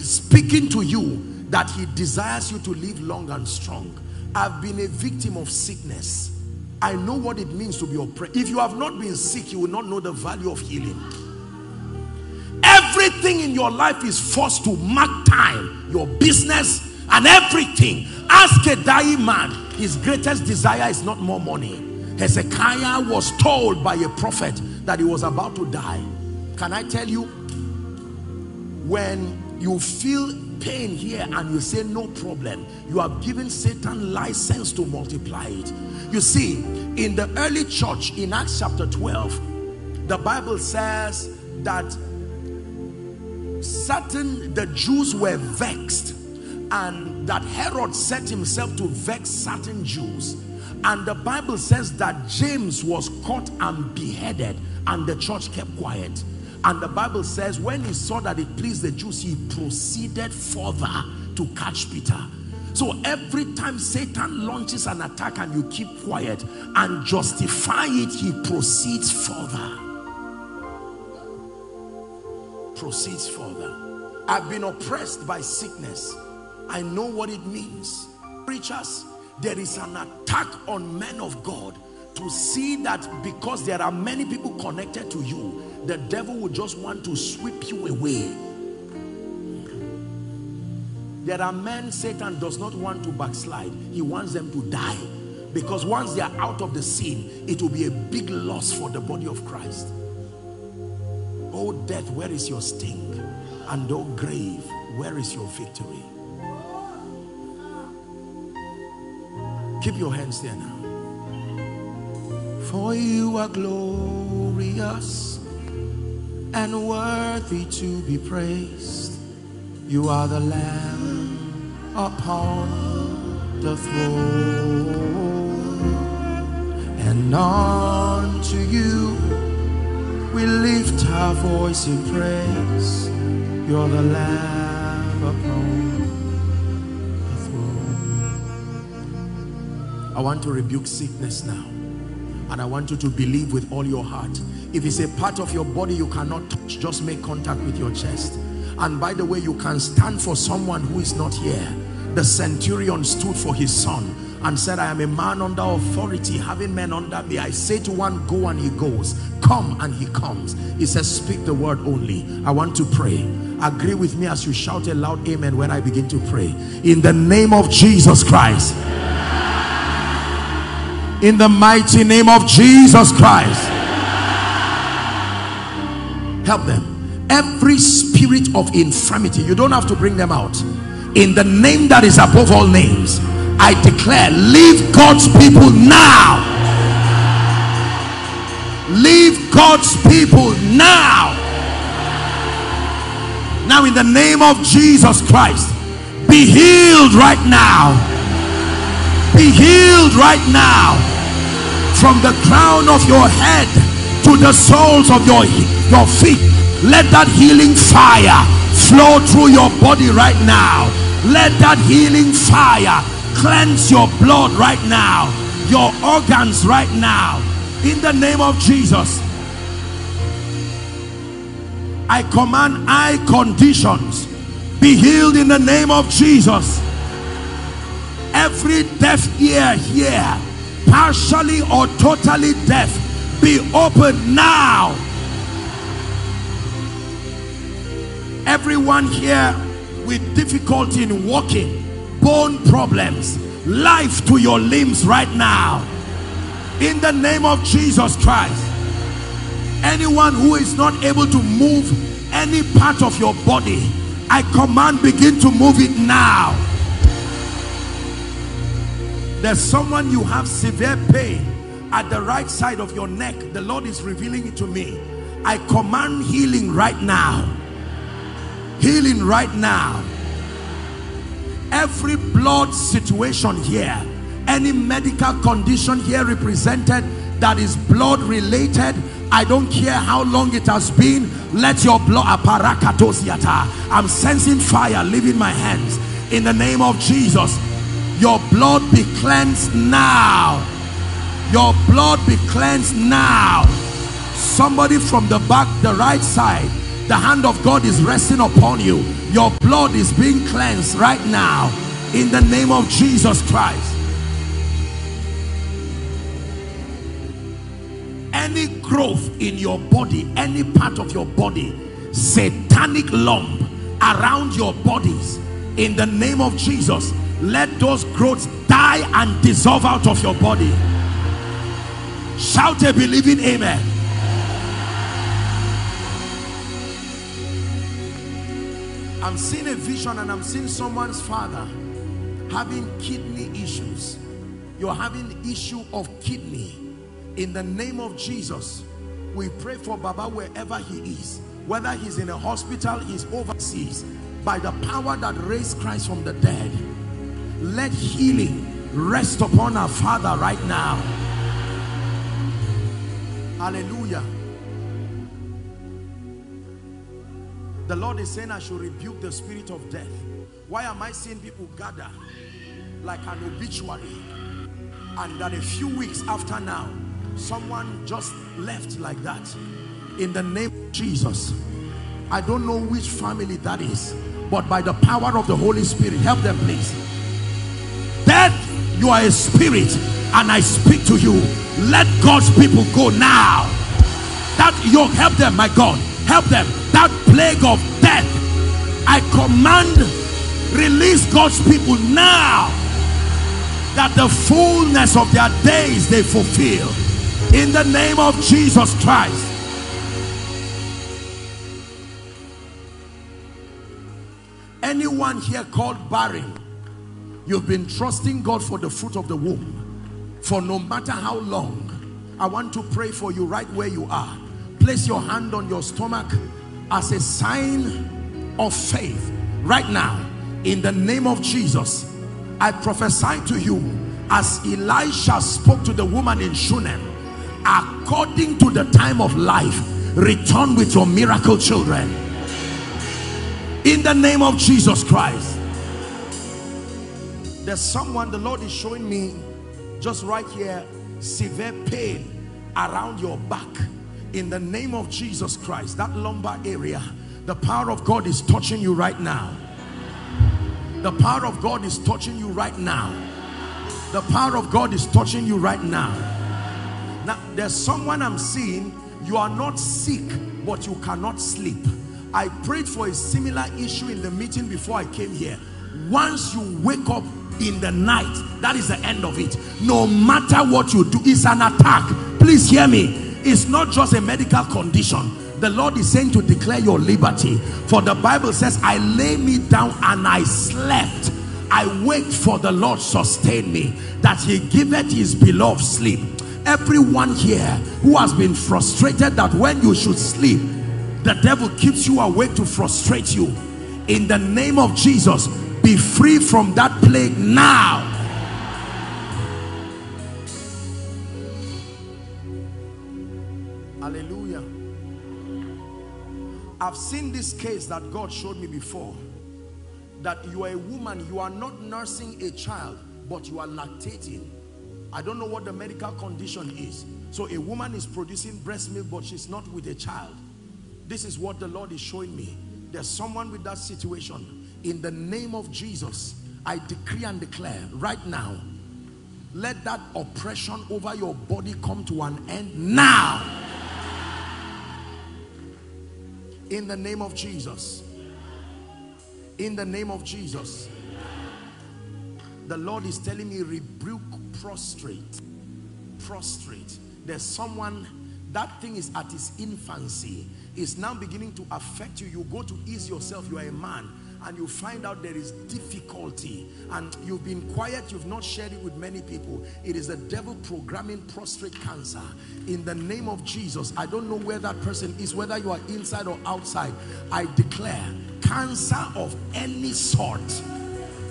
speaking to you that he desires you to live long and strong. I've been a victim of sickness I know what it means to be oppressed. If you have not been sick, you will not know the value of healing. Everything in your life is forced to mark time, your business and everything. Ask a dying man, his greatest desire is not more money. Hezekiah was told by a prophet that he was about to die. Can I tell you, when you feel pain here and you say no problem, you have given Satan license to multiply it. You see, in the early church in Acts chapter 12, the Bible says that certain, the Jews were vexed and that Herod set himself to vex certain Jews. And the Bible says that James was caught and beheaded and the church kept quiet. And the Bible says when he saw that it pleased the Jews, he proceeded further to catch Peter. So every time Satan launches an attack and you keep quiet and justify it, he proceeds further. Proceeds further. I've been oppressed by sickness. I know what it means. Preachers, there is an attack on men of God to see that because there are many people connected to you, the devil will just want to sweep you away there are men Satan does not want to backslide. He wants them to die. Because once they are out of the scene, it will be a big loss for the body of Christ. Oh death, where is your sting? And oh grave, where is your victory? Keep your hands there now. For you are glorious and worthy to be praised. You are the Lamb upon the throne, and unto you we lift our voice in praise. You're the Lamb upon the throne. I want to rebuke sickness now. And I want you to believe with all your heart. If it's a part of your body you cannot touch, just make contact with your chest. And by the way, you can stand for someone who is not here. The centurion stood for his son and said, I am a man under authority, having men under me. I say to one, go and he goes. Come and he comes. He says, speak the word only. I want to pray. Agree with me as you shout a loud amen when I begin to pray. In the name of Jesus Christ. In the mighty name of Jesus Christ. Help them. Every spirit of infirmity you don't have to bring them out. In the name that is above all names I declare leave God's people now. Leave God's people now. Now in the name of Jesus Christ be healed right now. Be healed right now from the crown of your head to the soles of your your feet. Let that healing fire flow through your body right now. Let that healing fire cleanse your blood right now. Your organs right now. In the name of Jesus. I command eye conditions be healed in the name of Jesus. Every deaf ear here partially or totally deaf be open now Everyone here with difficulty in walking, bone problems, life to your limbs right now. In the name of Jesus Christ. Anyone who is not able to move any part of your body, I command begin to move it now. There's someone you have severe pain at the right side of your neck. The Lord is revealing it to me. I command healing right now healing right now every blood situation here any medical condition here represented that is blood related I don't care how long it has been let your blood I'm sensing fire leaving my hands in the name of Jesus your blood be cleansed now your blood be cleansed now. Somebody from the back the right side the hand of God is resting upon you. Your blood is being cleansed right now in the name of Jesus Christ. Any growth in your body any part of your body satanic lump around your bodies in the name of Jesus let those growths die and dissolve out of your body shout a believing amen I'm seeing a vision and I'm seeing someone's father having kidney issues. You're having issue of kidney. In the name of Jesus, we pray for Baba wherever he is. Whether he's in a hospital, he's overseas. By the power that raised Christ from the dead, let healing rest upon our father right now. Hallelujah. The Lord is saying I should rebuke the spirit of death. Why am I seeing people gather like an obituary and that a few weeks after now someone just left like that in the name of Jesus I don't know which family that is but by the power of the Holy Spirit help them please death you are a spirit and I speak to you. Let God's people go now. That yoke help them my God. Help them. That plague of death. I command release God's people now. That the fullness of their days they fulfill. In the name of Jesus Christ. Anyone here called barren you've been trusting God for the fruit of the womb for no matter how long. I want to pray for you right where you are. Place your hand on your stomach as a sign of faith right now. In the name of Jesus I prophesy to you as Elisha spoke to the woman in Shunem according to the time of life return with your miracle children. In the name of Jesus Christ there's someone the Lord is showing me just right here severe pain around your back. In the name of Jesus Christ that lumbar area the power of God is touching you right now. The power of God is touching you right now. The power of God is touching you right now. Now there's someone I'm seeing you are not sick but you cannot sleep. I prayed for a similar issue in the meeting before I came here. Once you wake up in the night. That is the end of it. No matter what you do it's an attack. Please hear me. It's not just a medical condition. The Lord is saying to declare your liberty. For the Bible says I lay me down and I slept. I wait for the Lord to sustain me that he giveth his beloved sleep. Everyone here who has been frustrated that when you should sleep the devil keeps you awake to frustrate you. In the name of Jesus be free from that plague now. Hallelujah. I've seen this case that God showed me before that you are a woman you are not nursing a child but you are lactating. I don't know what the medical condition is. So a woman is producing breast milk but she's not with a child. This is what the Lord is showing me. There's someone with that situation in the name of Jesus I decree and declare right now let that oppression over your body come to an end now in the name of Jesus In the name of Jesus. The Lord is telling me rebuke prostrate. Prostrate. There's someone, that thing is at its infancy. It's now beginning to affect you. You go to ease yourself. You are a man and you find out there is difficulty and you've been quiet you've not shared it with many people it is the devil programming prostrate cancer. In the name of jesus i don't know where that person is whether you are inside or outside i declare cancer of any sort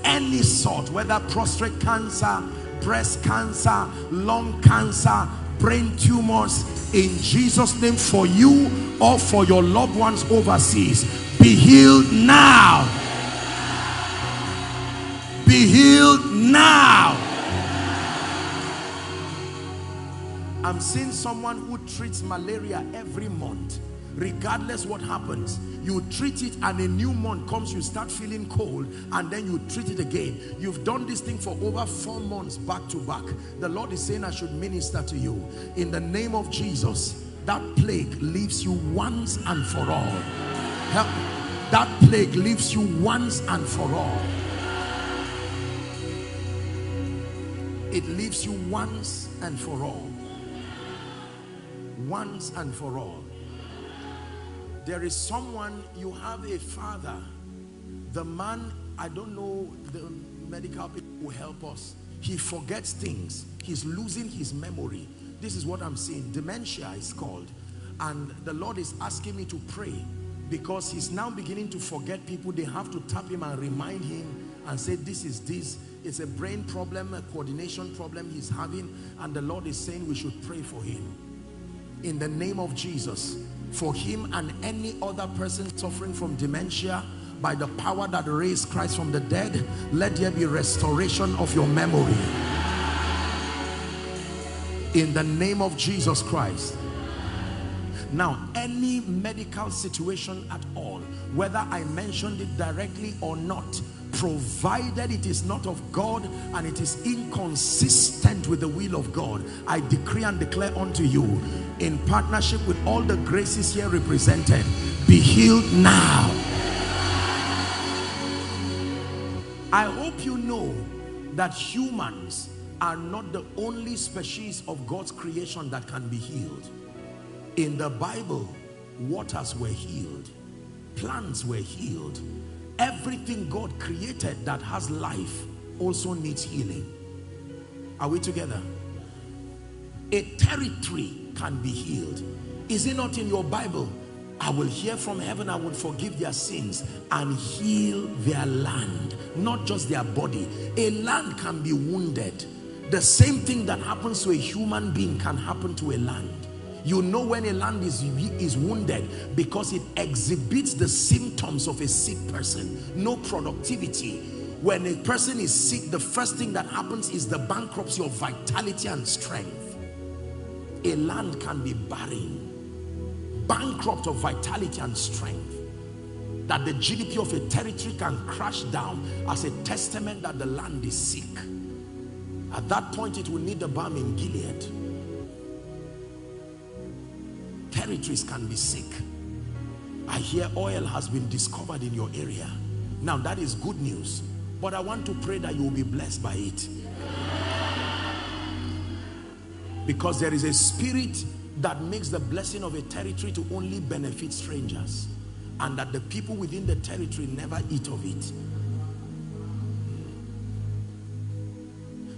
any sort whether prostrate cancer breast cancer lung cancer brain tumors in jesus name for you or for your loved ones overseas. Be healed now. Be healed now. I'm seeing someone who treats malaria every month regardless what happens you treat it and a new month comes you start feeling cold and then you treat it again you've done this thing for over four months back to back the lord is saying i should minister to you in the name of jesus that plague leaves you once and for all Help. That plague leaves you once and for all. It leaves you once and for all. Once and for all. There is someone, you have a father. The man, I don't know, the medical people will help us. He forgets things. He's losing his memory. This is what I'm seeing. Dementia is called. And the Lord is asking me to pray because he's now beginning to forget people they have to tap him and remind him and say this is this it's a brain problem a coordination problem he's having and the lord is saying we should pray for him in the name of jesus for him and any other person suffering from dementia by the power that raised christ from the dead let there be restoration of your memory. In the name of jesus christ. Now, any medical situation at all, whether I mentioned it directly or not, provided it is not of God and it is inconsistent with the will of God, I decree and declare unto you, in partnership with all the graces here represented, be healed now. I hope you know that humans are not the only species of God's creation that can be healed. In the Bible, waters were healed, plants were healed. Everything God created that has life also needs healing. Are we together? A territory can be healed. Is it not in your Bible? I will hear from heaven, I will forgive their sins and heal their land, not just their body. A land can be wounded. The same thing that happens to a human being can happen to a land. You know when a land is, is wounded because it exhibits the symptoms of a sick person. No productivity. When a person is sick, the first thing that happens is the bankruptcy of vitality and strength. A land can be barren, bankrupt of vitality and strength. That the GDP of a territory can crash down as a testament that the land is sick. At that point, it will need the balm in Gilead territories can be sick. I hear oil has been discovered in your area. Now that is good news. But I want to pray that you will be blessed by it. Because there is a spirit that makes the blessing of a territory to only benefit strangers. And that the people within the territory never eat of it.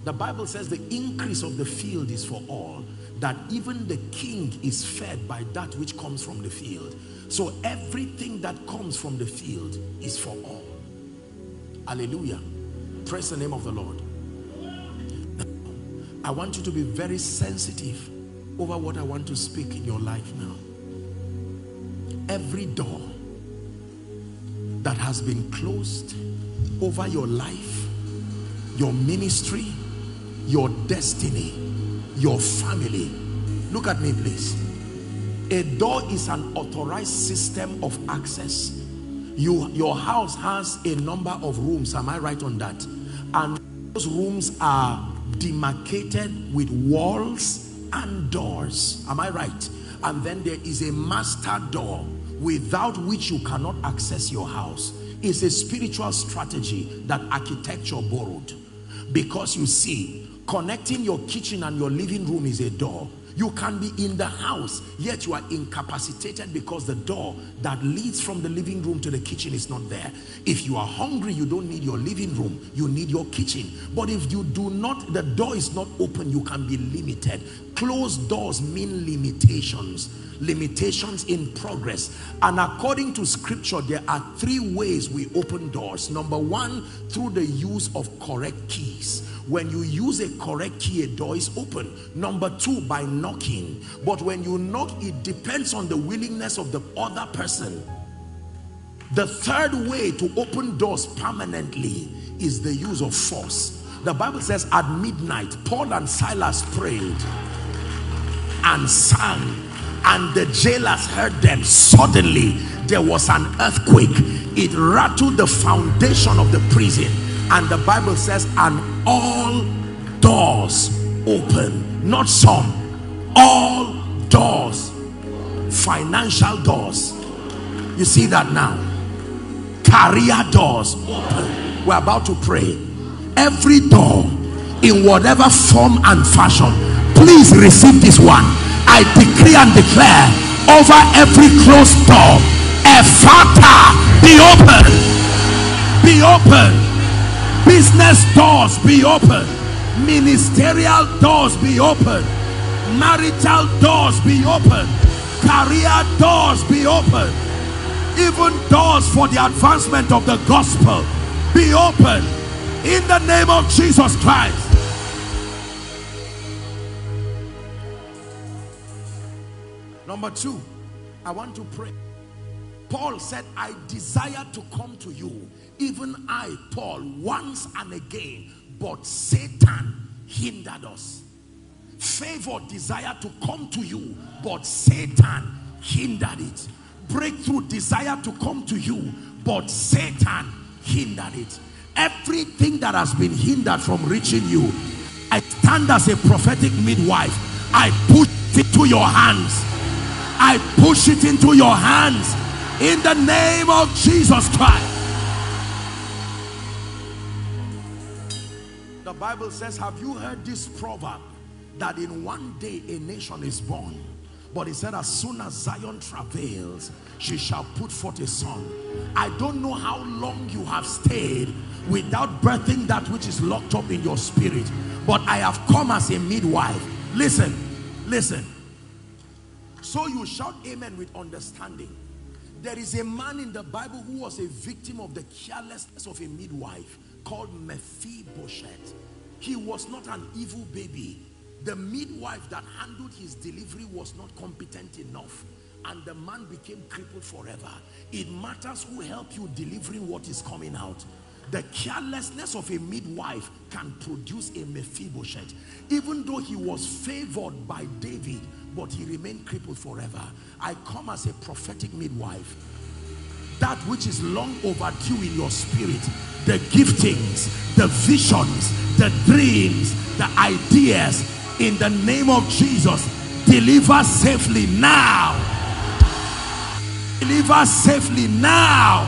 The Bible says the increase of the field is for all that even the king is fed by that which comes from the field. So everything that comes from the field is for all. Hallelujah. Praise the name of the Lord. I want you to be very sensitive over what I want to speak in your life now. Every door that has been closed over your life, your ministry, your destiny, your family. Look at me, please. A door is an authorized system of access. You, your house has a number of rooms. Am I right on that? And those rooms are demarcated with walls and doors. Am I right? And then there is a master door without which you cannot access your house. It's a spiritual strategy that architecture borrowed. Because you see, connecting your kitchen and your living room is a door. You can be in the house, yet you are incapacitated because the door that leads from the living room to the kitchen is not there. If you are hungry, you don't need your living room, you need your kitchen. But if you do not, the door is not open, you can be limited. Closed doors mean limitations limitations in progress. And according to scripture there are three ways we open doors. Number one through the use of correct keys. When you use a correct key a door is open. Number two by knocking. But when you knock it depends on the willingness of the other person. The third way to open doors permanently is the use of force. The bible says at midnight paul and silas prayed and sang and the jailers heard them. Suddenly there was an earthquake. It rattled the foundation of the prison. And the bible says and all doors open. Not some all doors financial doors. You see that now? Career doors open. We're about to pray. Every door in whatever form and fashion please receive this one I decree and declare over every closed door, Ephphatha be open, be open, business doors be open, ministerial doors be open, marital doors be open, career doors be open, even doors for the advancement of the gospel be open. In the name of Jesus Christ. Number two, I want to pray. Paul said, I desire to come to you, even I, Paul, once and again, but Satan hindered us. Favor desire to come to you, but Satan hindered it. Breakthrough desire to come to you, but Satan hindered it. Everything that has been hindered from reaching you, I stand as a prophetic midwife. I put it to your hands I push it into your hands in the name of Jesus Christ. The Bible says, have you heard this proverb? That in one day a nation is born. But he said, as soon as Zion travails, she shall put forth a son. I don't know how long you have stayed without birthing that which is locked up in your spirit. But I have come as a midwife. Listen, listen. So you shout amen with understanding. There is a man in the Bible who was a victim of the carelessness of a midwife called Mephibosheth. He was not an evil baby. The midwife that handled his delivery was not competent enough and the man became crippled forever. It matters who help you delivering what is coming out. The carelessness of a midwife can produce a Mephibosheth. Even though he was favored by David, but he remained crippled forever. I come as a prophetic midwife. That which is long overdue in your spirit, the giftings, the visions, the dreams, the ideas, in the name of Jesus, deliver safely now. Deliver safely now.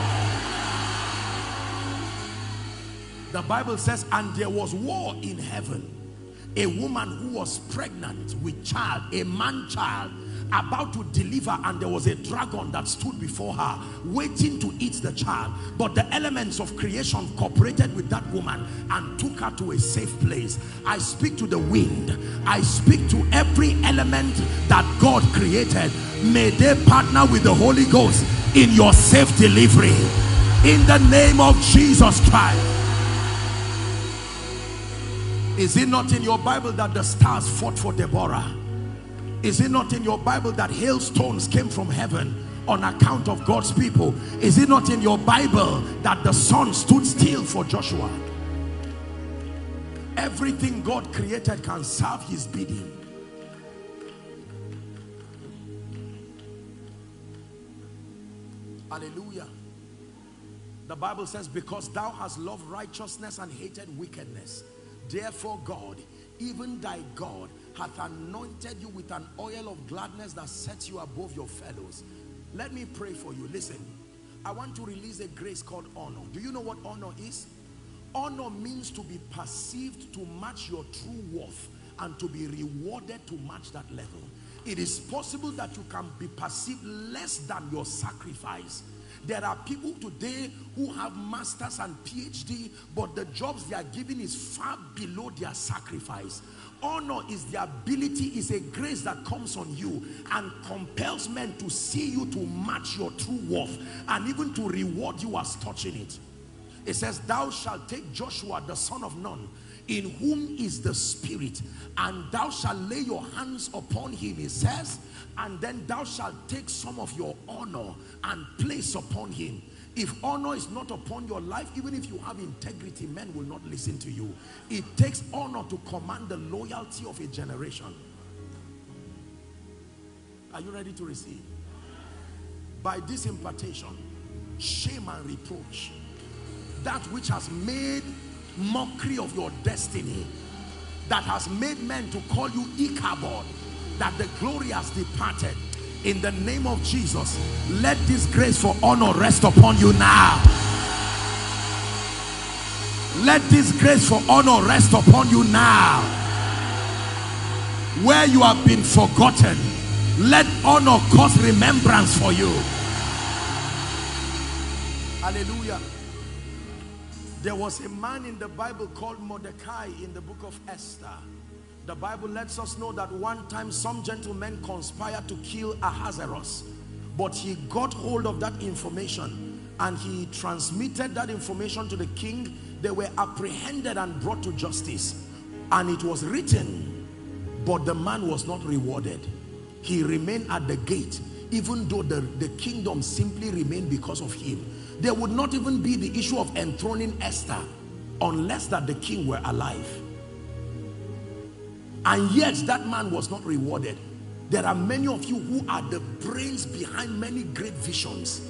The Bible says, and there was war in heaven a woman who was pregnant with child, a man child, about to deliver and there was a dragon that stood before her waiting to eat the child. But the elements of creation cooperated with that woman and took her to a safe place. I speak to the wind. I speak to every element that god created. May they partner with the holy ghost in your safe delivery. In the name of jesus christ is it not in your Bible that the stars fought for Deborah? Is it not in your Bible that hailstones came from heaven on account of God's people? Is it not in your Bible that the sun stood still for Joshua? Everything God created can serve his bidding. Hallelujah. The Bible says, because thou hast loved righteousness and hated wickedness, Therefore God, even thy God, hath anointed you with an oil of gladness that sets you above your fellows. Let me pray for you. Listen, I want to release a grace called honor. Do you know what honor is? Honor means to be perceived to match your true worth and to be rewarded to match that level. It is possible that you can be perceived less than your sacrifice. There are people today who have masters and PhD, but the jobs they are given is far below their sacrifice. Honor is the ability, is a grace that comes on you and compels men to see you to match your true worth and even to reward you as touching it. It says, thou shalt take Joshua, the son of Nun, in whom is the spirit, and thou shalt lay your hands upon him, It says, and then thou shalt take some of your honor and place upon him. If honor is not upon your life, even if you have integrity, men will not listen to you. It takes honor to command the loyalty of a generation. Are you ready to receive? By this impartation, shame and reproach, that which has made mockery of your destiny, that has made men to call you Ichabod, that the glory has departed. In the name of Jesus let this grace for honor rest upon you now. Let this grace for honor rest upon you now. Where you have been forgotten let honor cause remembrance for you. Hallelujah. There was a man in the Bible called Mordecai in the book of Esther the Bible lets us know that one time some gentlemen conspired to kill Ahasuerus. But he got hold of that information and he transmitted that information to the king. They were apprehended and brought to justice. And it was written, but the man was not rewarded. He remained at the gate, even though the, the kingdom simply remained because of him. There would not even be the issue of enthroning Esther unless that the king were alive and yet that man was not rewarded. There are many of you who are the brains behind many great visions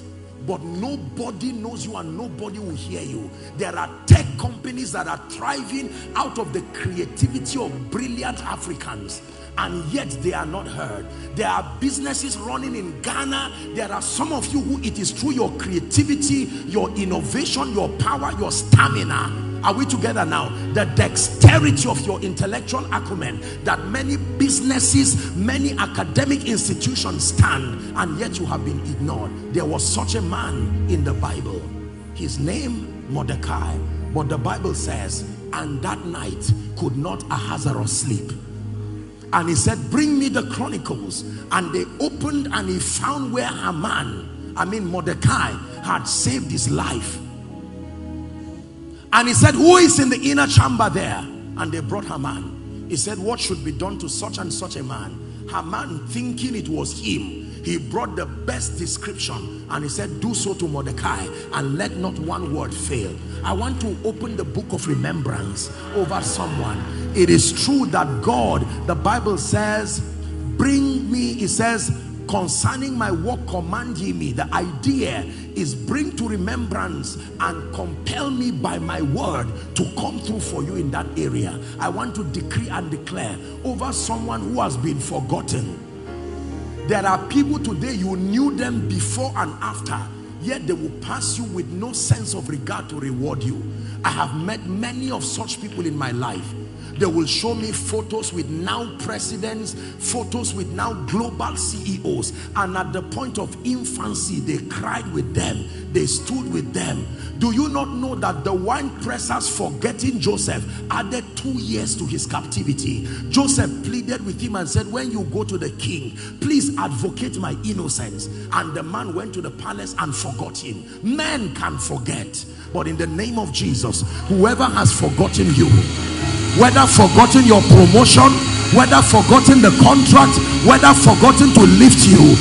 but nobody knows you and nobody will hear you. There are tech companies that are thriving out of the creativity of brilliant africans and yet they are not heard. There are businesses running in ghana. There are some of you who it is through your creativity your innovation your power your stamina are we together now? The dexterity of your intellectual acumen that many businesses, many academic institutions stand and yet you have been ignored. There was such a man in the Bible. His name, Mordecai. But the Bible says, and that night could not Ahasuerus sleep. And he said, bring me the chronicles. And they opened and he found where Haman, I mean Mordecai, had saved his life and he said, who is in the inner chamber there? And they brought Haman. He said, what should be done to such and such a man? Haman thinking it was him. He brought the best description and he said, do so to Mordecai and let not one word fail. I want to open the book of remembrance over someone. It is true that God, the Bible says, bring me, it says, concerning my work command ye me the idea is bring to remembrance and compel me by my word to come through for you in that area. I want to decree and declare over someone who has been forgotten. There are people today you knew them before and after yet they will pass you with no sense of regard to reward you. I have met many of such people in my life they will show me photos with now presidents photos with now global CEOs and at the point of infancy they cried with them. They stood with them. Do you not know that the wine pressers forgetting Joseph added two years to his captivity? Joseph pleaded with him and said when you go to the king please advocate my innocence. And the man went to the palace and forgot him. Men can forget but in the name of Jesus whoever has forgotten you whether forgotten your promotion whether forgotten the contract whether forgotten to lift you.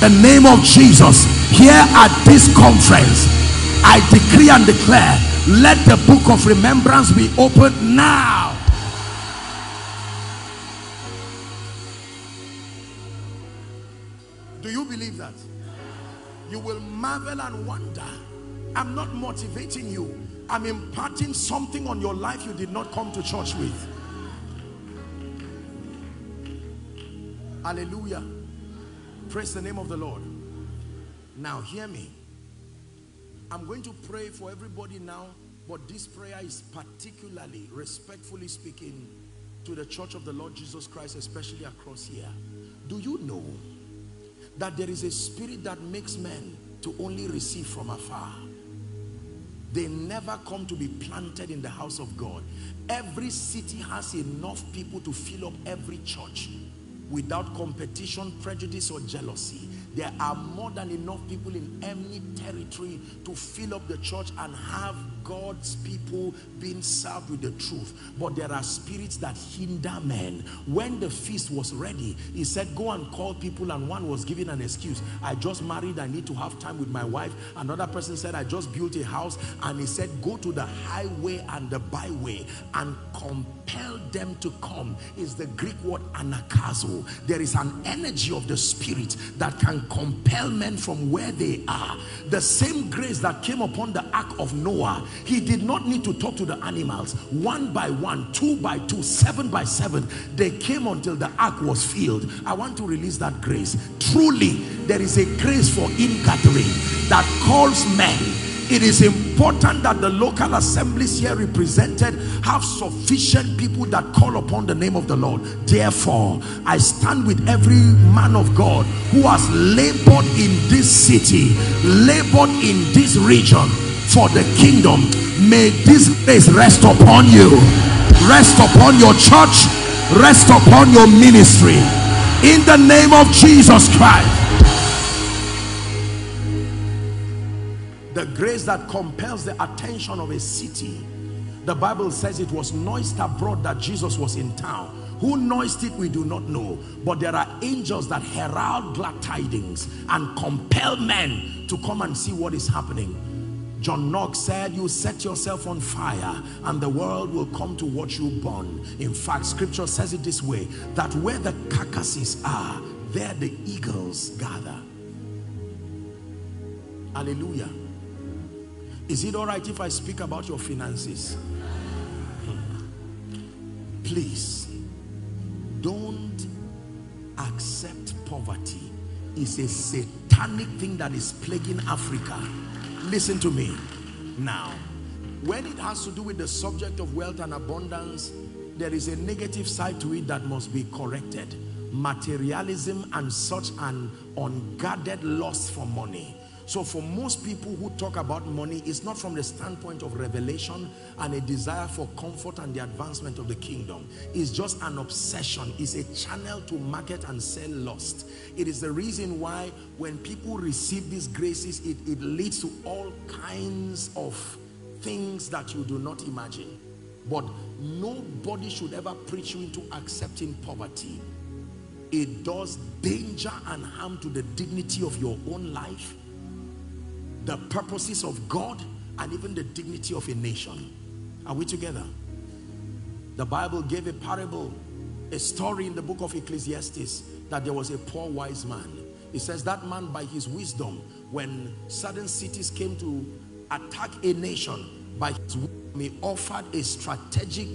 The name of Jesus here at this conference I decree and declare let the book of remembrance be opened now. Do you believe that? You will marvel and wonder. I'm not motivating you I'm imparting something on your life you did not come to church with. Hallelujah. Praise the name of the Lord. Now hear me. I'm going to pray for everybody now, but this prayer is particularly, respectfully speaking, to the church of the Lord Jesus Christ, especially across here. Do you know that there is a spirit that makes men to only receive from afar? They never come to be planted in the house of God. Every city has enough people to fill up every church without competition, prejudice, or jealousy. There are more than enough people in any territory to fill up the church and have God's people being served with the truth. But there are spirits that hinder men. When the feast was ready, he said, go and call people and one was giving an excuse. I just married, I need to have time with my wife. Another person said, I just built a house. And he said, go to the highway and the byway and compel them to come. Is the Greek word anakazo. There is an energy of the spirit that can compel men from where they are. The same grace that came upon the ark of Noah he did not need to talk to the animals. One by one, two by two, seven by seven, they came until the ark was filled. I want to release that grace. Truly, there is a grace for ingathering that calls men it is important that the local assemblies here represented have sufficient people that call upon the name of the Lord. Therefore, I stand with every man of God who has labored in this city, labored in this region, for the kingdom. May this grace rest upon you. Rest upon your church. Rest upon your ministry. In the name of jesus christ. The grace that compels the attention of a city. The bible says it was noised abroad that jesus was in town. Who noised it we do not know. But there are angels that herald glad tidings and compel men to come and see what is happening John Knox said, you set yourself on fire and the world will come to watch you burn. In fact, scripture says it this way, that where the carcasses are, there the eagles gather. Hallelujah. Is it all right if I speak about your finances? Please, don't accept poverty. It's a satanic thing that is plaguing Africa listen to me. Now when it has to do with the subject of wealth and abundance there is a negative side to it that must be corrected. Materialism and such an unguarded lust for money so for most people who talk about money, it's not from the standpoint of revelation and a desire for comfort and the advancement of the kingdom. It's just an obsession. It's a channel to market and sell lust. It is the reason why when people receive these graces, it, it leads to all kinds of things that you do not imagine. But nobody should ever preach you into accepting poverty. It does danger and harm to the dignity of your own life the purposes of God and even the dignity of a nation. Are we together? The Bible gave a parable, a story in the book of Ecclesiastes that there was a poor wise man. It says that man by his wisdom, when certain cities came to attack a nation, by his wisdom, he offered a strategic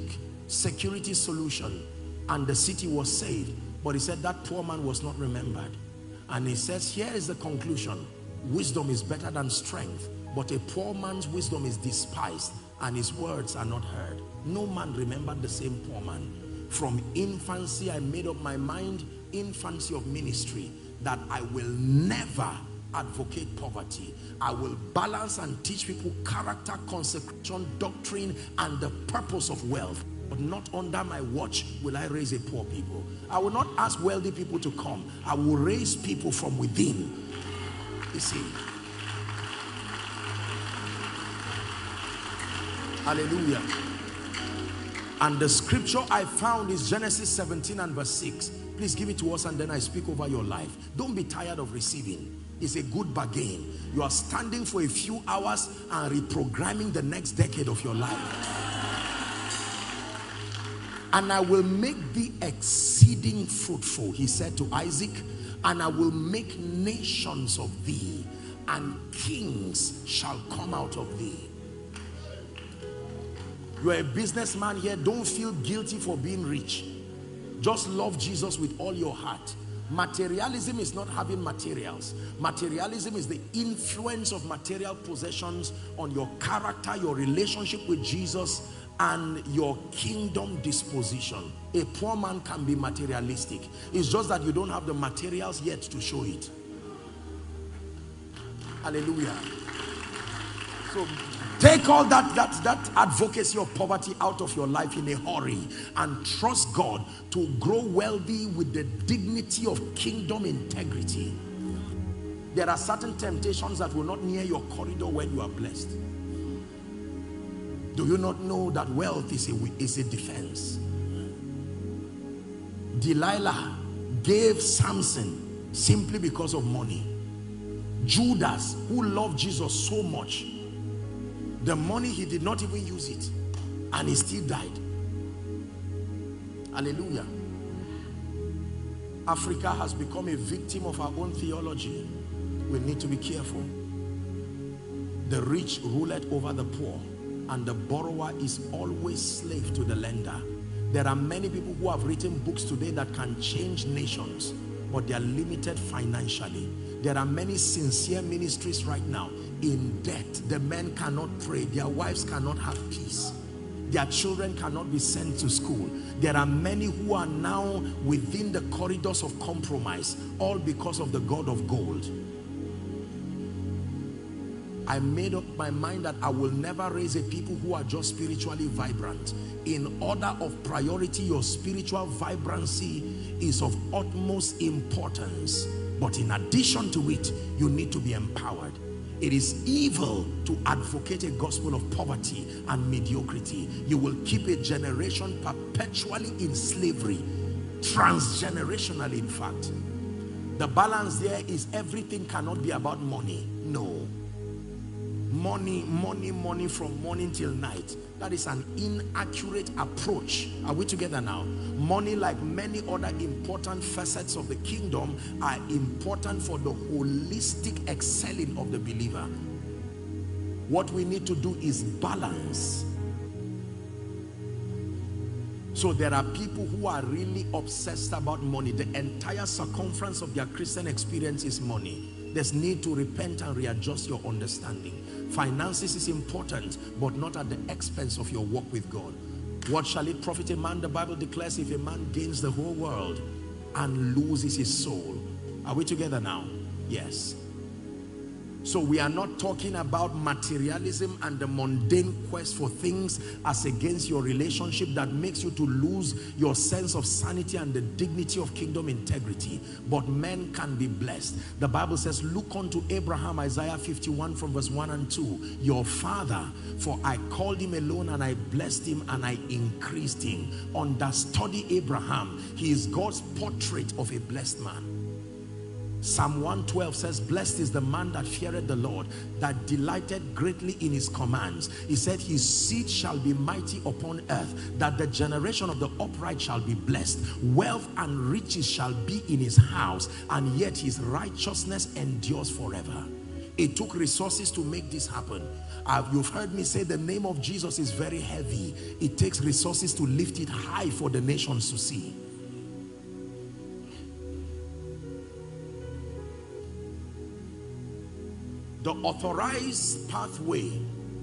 security solution and the city was saved. But he said that poor man was not remembered. And he says, here is the conclusion wisdom is better than strength but a poor man's wisdom is despised and his words are not heard. No man remembered the same poor man. From infancy i made up my mind infancy of ministry that i will never advocate poverty. I will balance and teach people character consecration doctrine and the purpose of wealth. But not under my watch will i raise a poor people. I will not ask wealthy people to come. I will raise people from within you see. Hallelujah. And the scripture I found is Genesis 17 and verse 6. Please give it to us and then I speak over your life. Don't be tired of receiving. It's a good bargain. You are standing for a few hours and reprogramming the next decade of your life. And I will make thee exceeding fruitful, he said to Isaac, and I will make nations of thee, and kings shall come out of thee. You're a businessman here, don't feel guilty for being rich. Just love Jesus with all your heart. Materialism is not having materials. Materialism is the influence of material possessions on your character, your relationship with Jesus, and your kingdom disposition. A poor man can be materialistic. It's just that you don't have the materials yet to show it. Hallelujah. So Take all that, that, that advocacy of poverty out of your life in a hurry and trust God to grow wealthy with the dignity of kingdom integrity. There are certain temptations that will not near your corridor when you are blessed. Do you not know that wealth is a, is a defense? Delilah gave Samson simply because of money. Judas, who loved Jesus so much, the money, he did not even use it. And he still died. Hallelujah. Africa has become a victim of our own theology. We need to be careful. The rich ruled over the poor and the borrower is always slave to the lender. There are many people who have written books today that can change nations, but they are limited financially. There are many sincere ministries right now in debt. The men cannot pray. Their wives cannot have peace. Their children cannot be sent to school. There are many who are now within the corridors of compromise, all because of the God of gold. I made up my mind that I will never raise a people who are just spiritually vibrant. In order of priority, your spiritual vibrancy is of utmost importance. But in addition to it, you need to be empowered. It is evil to advocate a gospel of poverty and mediocrity. You will keep a generation perpetually in slavery, transgenerationally in fact. The balance there is everything cannot be about money. No. Money, money, money from morning till night. That is an inaccurate approach. Are we together now? Money, like many other important facets of the kingdom, are important for the holistic excelling of the believer. What we need to do is balance. So there are people who are really obsessed about money. The entire circumference of their Christian experience is money. There's need to repent and readjust your understanding. Finances is important, but not at the expense of your walk with God. What shall it profit a man? The Bible declares if a man gains the whole world and loses his soul. Are we together now? Yes. So we are not talking about materialism and the mundane quest for things as against your relationship that makes you to lose your sense of sanity and the dignity of kingdom integrity. But men can be blessed. The Bible says, look unto Abraham, Isaiah 51 from verse 1 and 2. Your father, for I called him alone and I blessed him and I increased him. Understudy Abraham. He is God's portrait of a blessed man. Psalm 112 says, Blessed is the man that feared the Lord, that delighted greatly in his commands. He said, His seed shall be mighty upon earth, that the generation of the upright shall be blessed. Wealth and riches shall be in his house, and yet his righteousness endures forever. It took resources to make this happen. you've heard me say the name of Jesus is very heavy. It takes resources to lift it high for the nations to see. The authorized pathway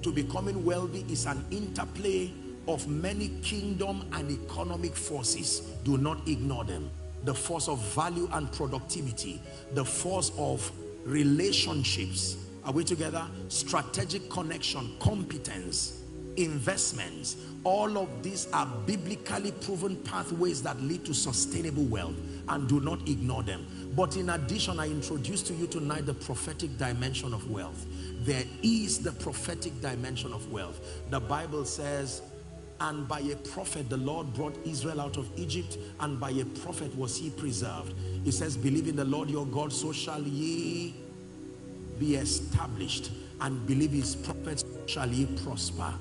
to becoming wealthy is an interplay of many kingdom and economic forces. Do not ignore them. The force of value and productivity, the force of relationships. Are we together? Strategic connection, competence, investments. All of these are biblically proven pathways that lead to sustainable wealth and do not ignore them. But in addition, I introduced to you tonight the prophetic dimension of wealth. There is the prophetic dimension of wealth. The Bible says, and by a prophet the Lord brought Israel out of Egypt, and by a prophet was he preserved. He says, believe in the Lord your God, so shall ye be established, and believe his prophets shall ye prosper.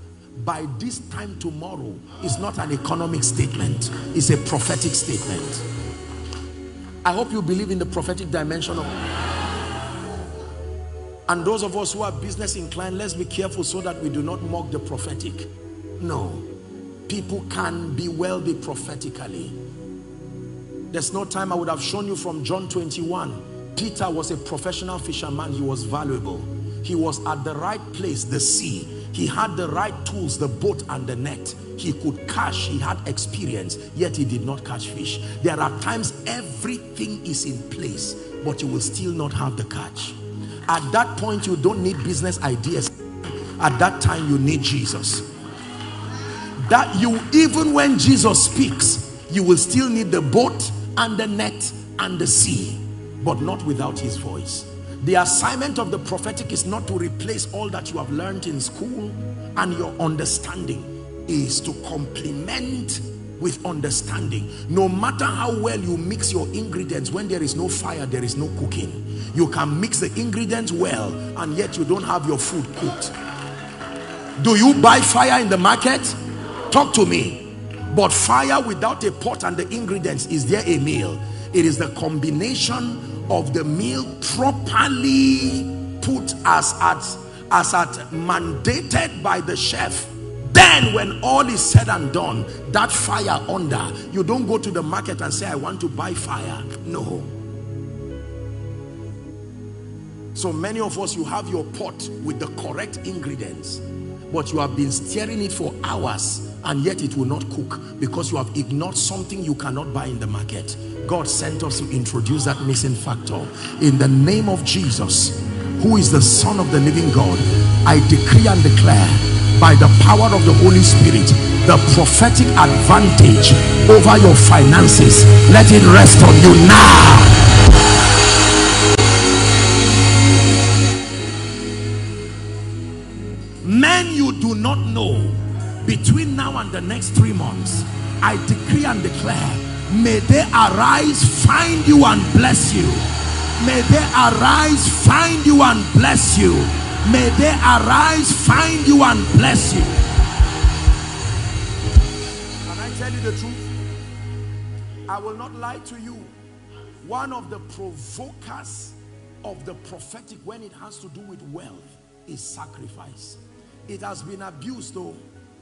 By this time tomorrow is not an economic statement, it's a prophetic statement. I hope you believe in the prophetic dimension of and those of us who are business inclined let's be careful so that we do not mock the prophetic no people can be wealthy prophetically There's no time I would have shown you from John 21. Peter was a professional fisherman. He was valuable. He was at the right place, the sea. He had the right tools, the boat and the net. He could catch, he had experience, yet he did not catch fish. There are times everything is in place, but you will still not have the catch. At that point, you don't need business ideas. At that time, you need Jesus. That you, even when Jesus speaks, you will still need the boat and the net and the sea, but not without his voice. The assignment of the prophetic is not to replace all that you have learned in school and your understanding is to complement with understanding. No matter how well you mix your ingredients, when there is no fire, there is no cooking. You can mix the ingredients well and yet you don't have your food cooked. Do you buy fire in the market? Talk to me. But fire without a pot and the ingredients, is there a meal? It is the combination of the meal properly put as at, as at mandated by the chef. Then when all is said and done, that fire under, you don't go to the market and say, I want to buy fire. No. So many of us, you have your pot with the correct ingredients, but you have been stirring it for hours and yet it will not cook because you have ignored something you cannot buy in the market. God sent us to introduce that missing factor. In the name of Jesus, who is the Son of the living God, I decree and declare by the power of the Holy Spirit, the prophetic advantage over your finances, let it rest on you now. Men you do not know between the next three months I decree and declare may they arise find you and bless you. May they arise find you and bless you. May they arise find you and bless you. Can I tell you the truth? I will not lie to you. One of the provokers of the prophetic when it has to do with wealth is sacrifice. It has been abused though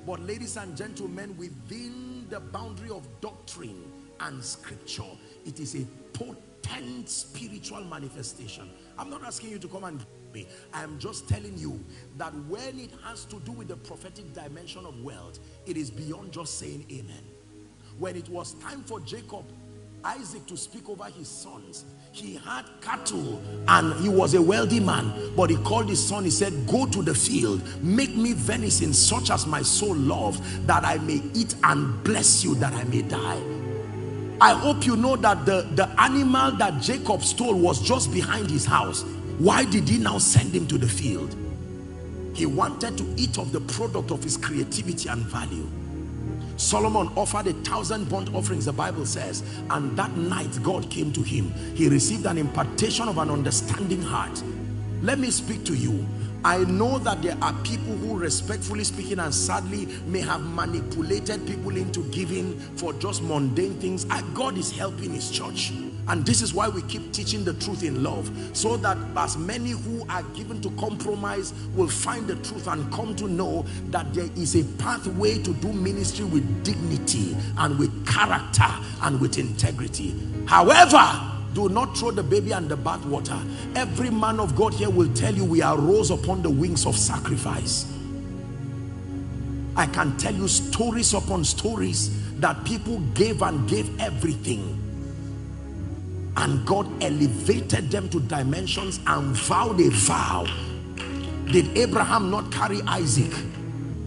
but ladies and gentlemen, within the boundary of doctrine and scripture, it is a potent spiritual manifestation. I'm not asking you to come and me. I am just telling you that when it has to do with the prophetic dimension of wealth, it is beyond just saying amen. When it was time for Jacob, Isaac to speak over his sons, he had cattle and he was a wealthy man but he called his son he said go to the field. Make me venison such as my soul loves that i may eat and bless you that i may die. I hope you know that the the animal that jacob stole was just behind his house. Why did he now send him to the field? He wanted to eat of the product of his creativity and value Solomon offered a thousand burnt offerings, the Bible says, and that night God came to him. He received an impartation of an understanding heart. Let me speak to you. I know that there are people who respectfully speaking and sadly may have manipulated people into giving for just mundane things. God is helping his church. And this is why we keep teaching the truth in love. So that as many who are given to compromise will find the truth and come to know that there is a pathway to do ministry with dignity and with character and with integrity. However, do not throw the baby and the bathwater. Every man of God here will tell you we are rose upon the wings of sacrifice. I can tell you stories upon stories that people gave and gave everything and God elevated them to dimensions and vowed a vow. Did Abraham not carry Isaac?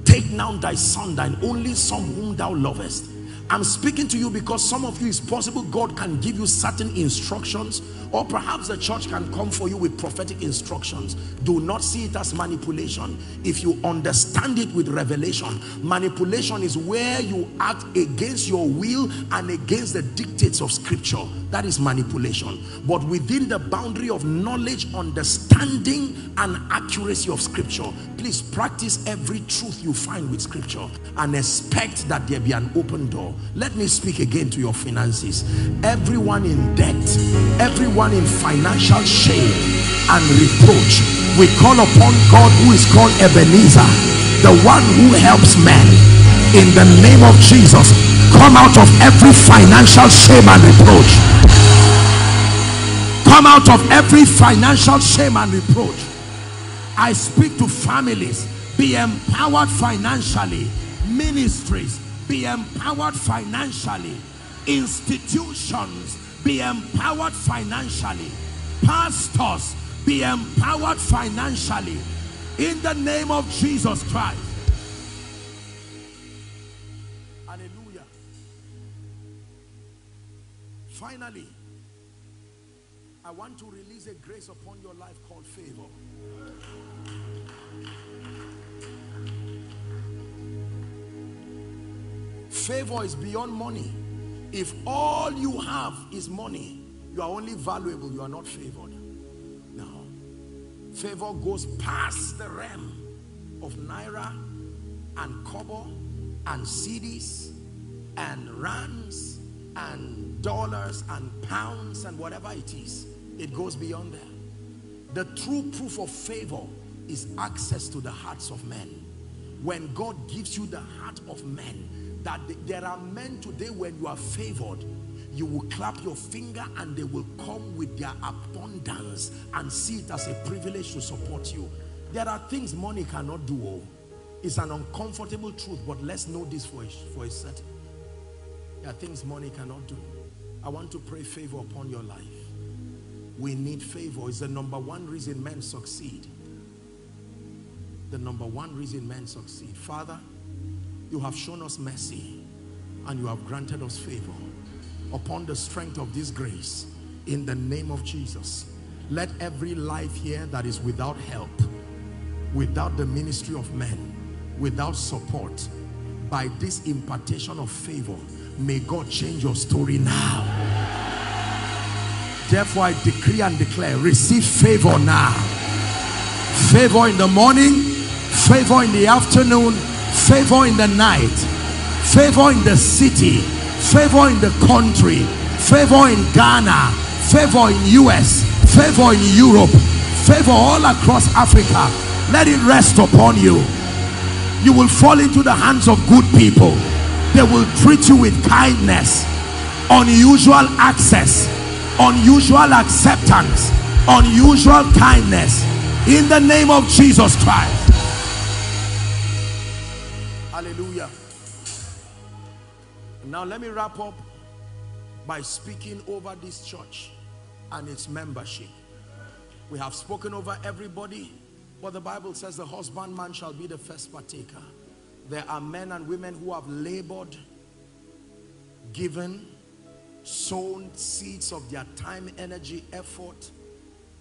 Take now thy son thine only son whom thou lovest I'm speaking to you because some of you is possible God can give you certain instructions or perhaps the church can come for you with prophetic instructions. Do not see it as manipulation. If you understand it with revelation, manipulation is where you act against your will and against the dictates of scripture. That is manipulation. But within the boundary of knowledge, understanding and accuracy of scripture, please practice every truth you find with scripture and expect that there be an open door. Let me speak again to your finances. Everyone in debt, everyone in financial shame and reproach, we call upon God who is called Ebenezer, the one who helps men. In the name of Jesus, come out of every financial shame and reproach come out of every financial shame and reproach I speak to families be empowered financially ministries be empowered financially. Institutions be empowered financially. Pastors be empowered financially. In the name of Jesus Christ. Hallelujah. Finally I want to release a grace upon your favor is beyond money. If all you have is money you are only valuable you are not favored. Now, favor goes past the realm of naira and kobo and cedis and rands and dollars and pounds and whatever it is. It goes beyond that. the true proof of favor is access to the hearts of men. When God gives you the heart of men that there are men today when you are favored you will clap your finger and they will come with their abundance and see it as a privilege to support you. There are things money cannot do oh. it's an uncomfortable truth but let's know this for a, for a certain. There are things money cannot do. I want to pray favor upon your life. We need favor. It's the number one reason men succeed. The number one reason men succeed. Father you have shown us mercy and you have granted us favor upon the strength of this grace in the name of Jesus. Let every life here that is without help without the ministry of men without support by this impartation of favor may God change your story now. Therefore I decree and declare receive favor now. Favor in the morning favor in the afternoon favor in the night favor in the city favor in the country favor in Ghana favor in US favor in Europe favor all across Africa. Let it rest upon you. You will fall into the hands of good people. They will treat you with kindness unusual access unusual acceptance unusual kindness. In the name of Jesus Christ hallelujah. Now let me wrap up by speaking over this church and its membership. We have spoken over everybody but the Bible says the husbandman shall be the first partaker. There are men and women who have labored given sown seeds of their time energy effort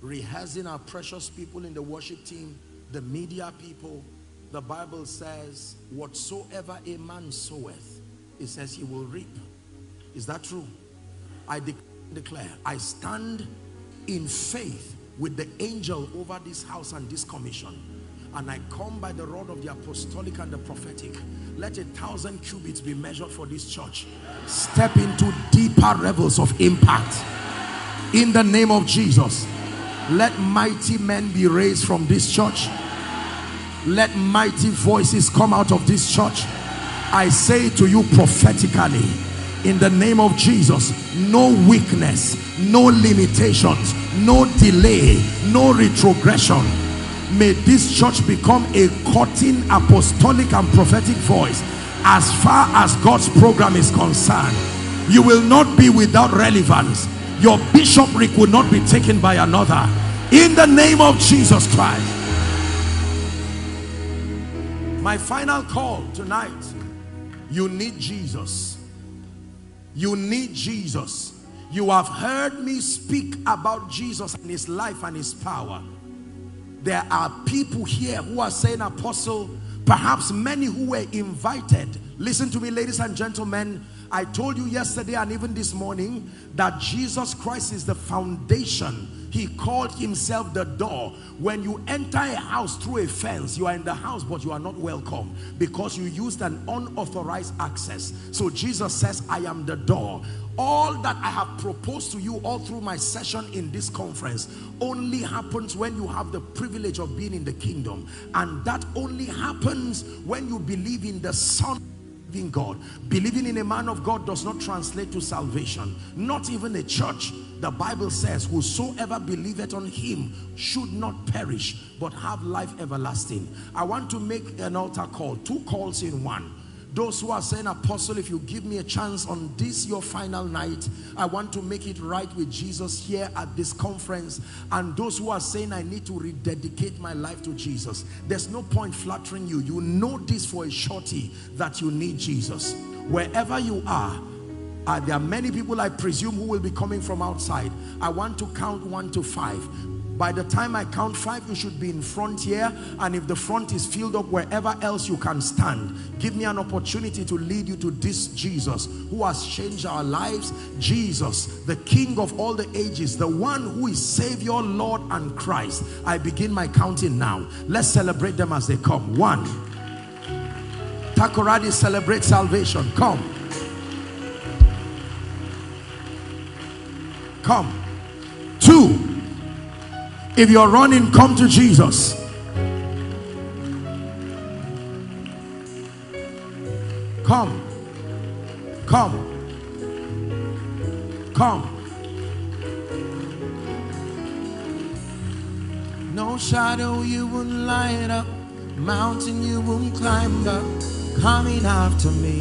rehearsing our precious people in the worship team the media people the Bible says, whatsoever a man soweth, it says he will reap. Is that true? I de declare, I stand in faith with the angel over this house and this commission. And I come by the rod of the apostolic and the prophetic. Let a thousand cubits be measured for this church. Step into deeper levels of impact. In the name of Jesus. Let mighty men be raised from this church let mighty voices come out of this church. I say to you prophetically in the name of Jesus no weakness no limitations no delay no retrogression. May this church become a cutting apostolic and prophetic voice as far as God's program is concerned. You will not be without relevance. Your bishopric will not be taken by another. In the name of Jesus Christ my final call tonight. You need Jesus. You need Jesus. You have heard me speak about Jesus and his life and his power. There are people here who are saying apostle perhaps many who were invited. Listen to me ladies and gentlemen I told you yesterday and even this morning that Jesus Christ is the foundation. He called himself the door. When you enter a house through a fence you are in the house but you are not welcome because you used an unauthorized access. So jesus says i am the door. All that i have proposed to you all through my session in this conference only happens when you have the privilege of being in the kingdom. And that only happens when you believe in the son living God. Believing in a man of God does not translate to salvation. Not even a church. The Bible says, whosoever believeth on him should not perish, but have life everlasting. I want to make an altar call, two calls in one. Those who are saying, Apostle, if you give me a chance on this, your final night, I want to make it right with Jesus here at this conference. And those who are saying, I need to rededicate my life to Jesus. There's no point flattering you. You know this for a shorty that you need Jesus. Wherever you are, uh, there are many people I presume who will be coming from outside. I want to count one to five. By the time I count five, you should be in front here. And if the front is filled up wherever else you can stand, give me an opportunity to lead you to this Jesus who has changed our lives. Jesus, the King of all the ages, the one who is Savior, Lord, and Christ. I begin my counting now. Let's celebrate them as they come. One. Takoradi celebrate salvation. Come. Come. Two. If you're running, come to Jesus. Come. Come. Come. No shadow you wouldn't light up, mountain you wouldn't climb up, coming after me.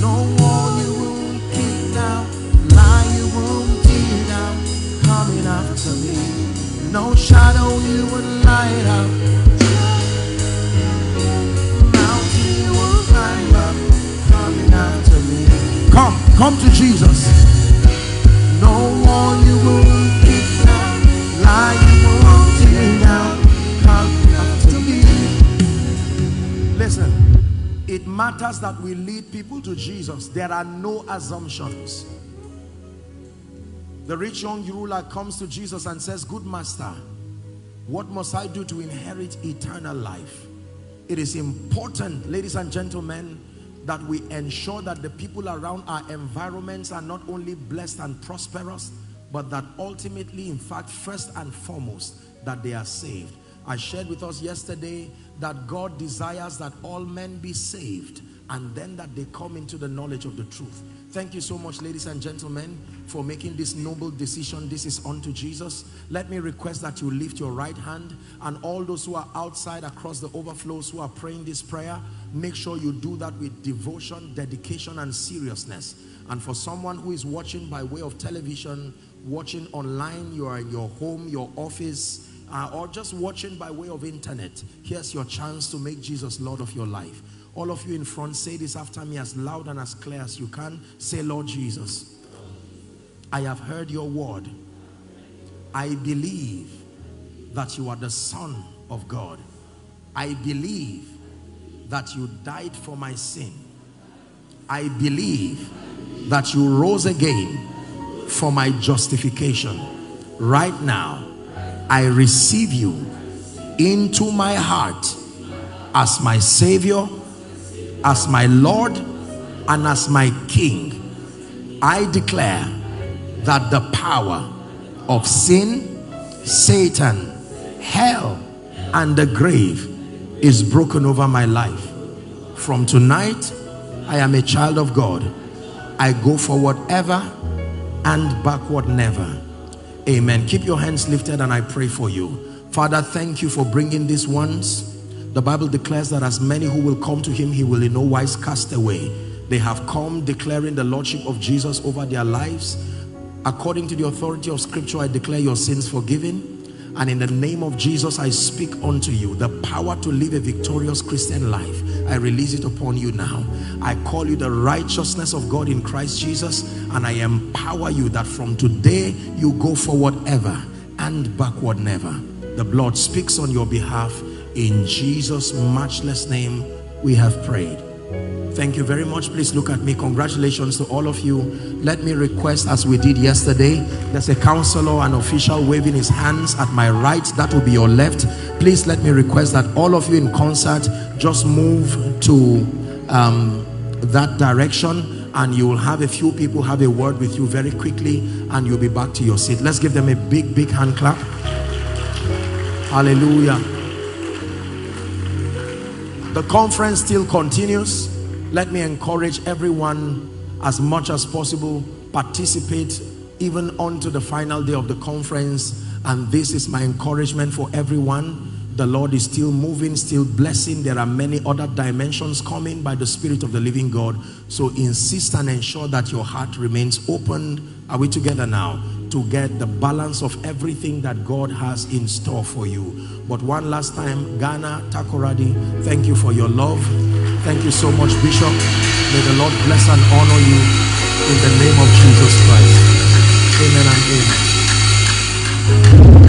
No wall you coming after me. No shadow you would light up. Will up. Come, come to Jesus. No wall you will kick down, lie you won't tear down, come after me. Listen, it matters that we lead people to Jesus. There are no assumptions. The rich young ruler comes to Jesus and says, Good master, what must I do to inherit eternal life? It is important, ladies and gentlemen, that we ensure that the people around our environments are not only blessed and prosperous, but that ultimately, in fact, first and foremost, that they are saved. I shared with us yesterday that God desires that all men be saved and then that they come into the knowledge of the truth. Thank you so much, ladies and gentlemen, for making this noble decision. This is unto Jesus. Let me request that you lift your right hand and all those who are outside across the overflows who are praying this prayer, make sure you do that with devotion, dedication, and seriousness. And for someone who is watching by way of television, watching online, you are in your home, your office, uh, or just watching by way of internet, here's your chance to make Jesus Lord of your life. All of you in front, say this after me as loud and as clear as you can. Say, Lord Jesus, I have heard your word. I believe that you are the Son of God. I believe that you died for my sin. I believe that you rose again for my justification. Right now, I receive you into my heart as my Savior as my Lord and as my King, I declare that the power of sin, Satan, hell, and the grave is broken over my life. From tonight, I am a child of God. I go forward ever and backward never. Amen. Keep your hands lifted and I pray for you. Father, thank you for bringing these ones the Bible declares that as many who will come to him, he will in no wise cast away. They have come declaring the Lordship of Jesus over their lives. According to the authority of scripture, I declare your sins forgiven. And in the name of Jesus, I speak unto you the power to live a victorious Christian life. I release it upon you now. I call you the righteousness of God in Christ Jesus. And I empower you that from today, you go forward ever and backward never. The blood speaks on your behalf in Jesus' matchless name, we have prayed. Thank you very much. Please look at me. Congratulations to all of you. Let me request, as we did yesterday, there's a counselor, an official waving his hands at my right. That will be your left. Please let me request that all of you in concert just move to um, that direction and you will have a few people have a word with you very quickly and you'll be back to your seat. Let's give them a big, big hand clap. Hallelujah. The conference still continues. Let me encourage everyone as much as possible, participate even onto the final day of the conference. And this is my encouragement for everyone the Lord is still moving, still blessing. There are many other dimensions coming by the Spirit of the living God. So insist and ensure that your heart remains open. Are we together now? To get the balance of everything that God has in store for you. But one last time, Ghana, Takoradi, thank you for your love. Thank you so much, Bishop. May the Lord bless and honor you in the name of Jesus Christ. Amen and amen.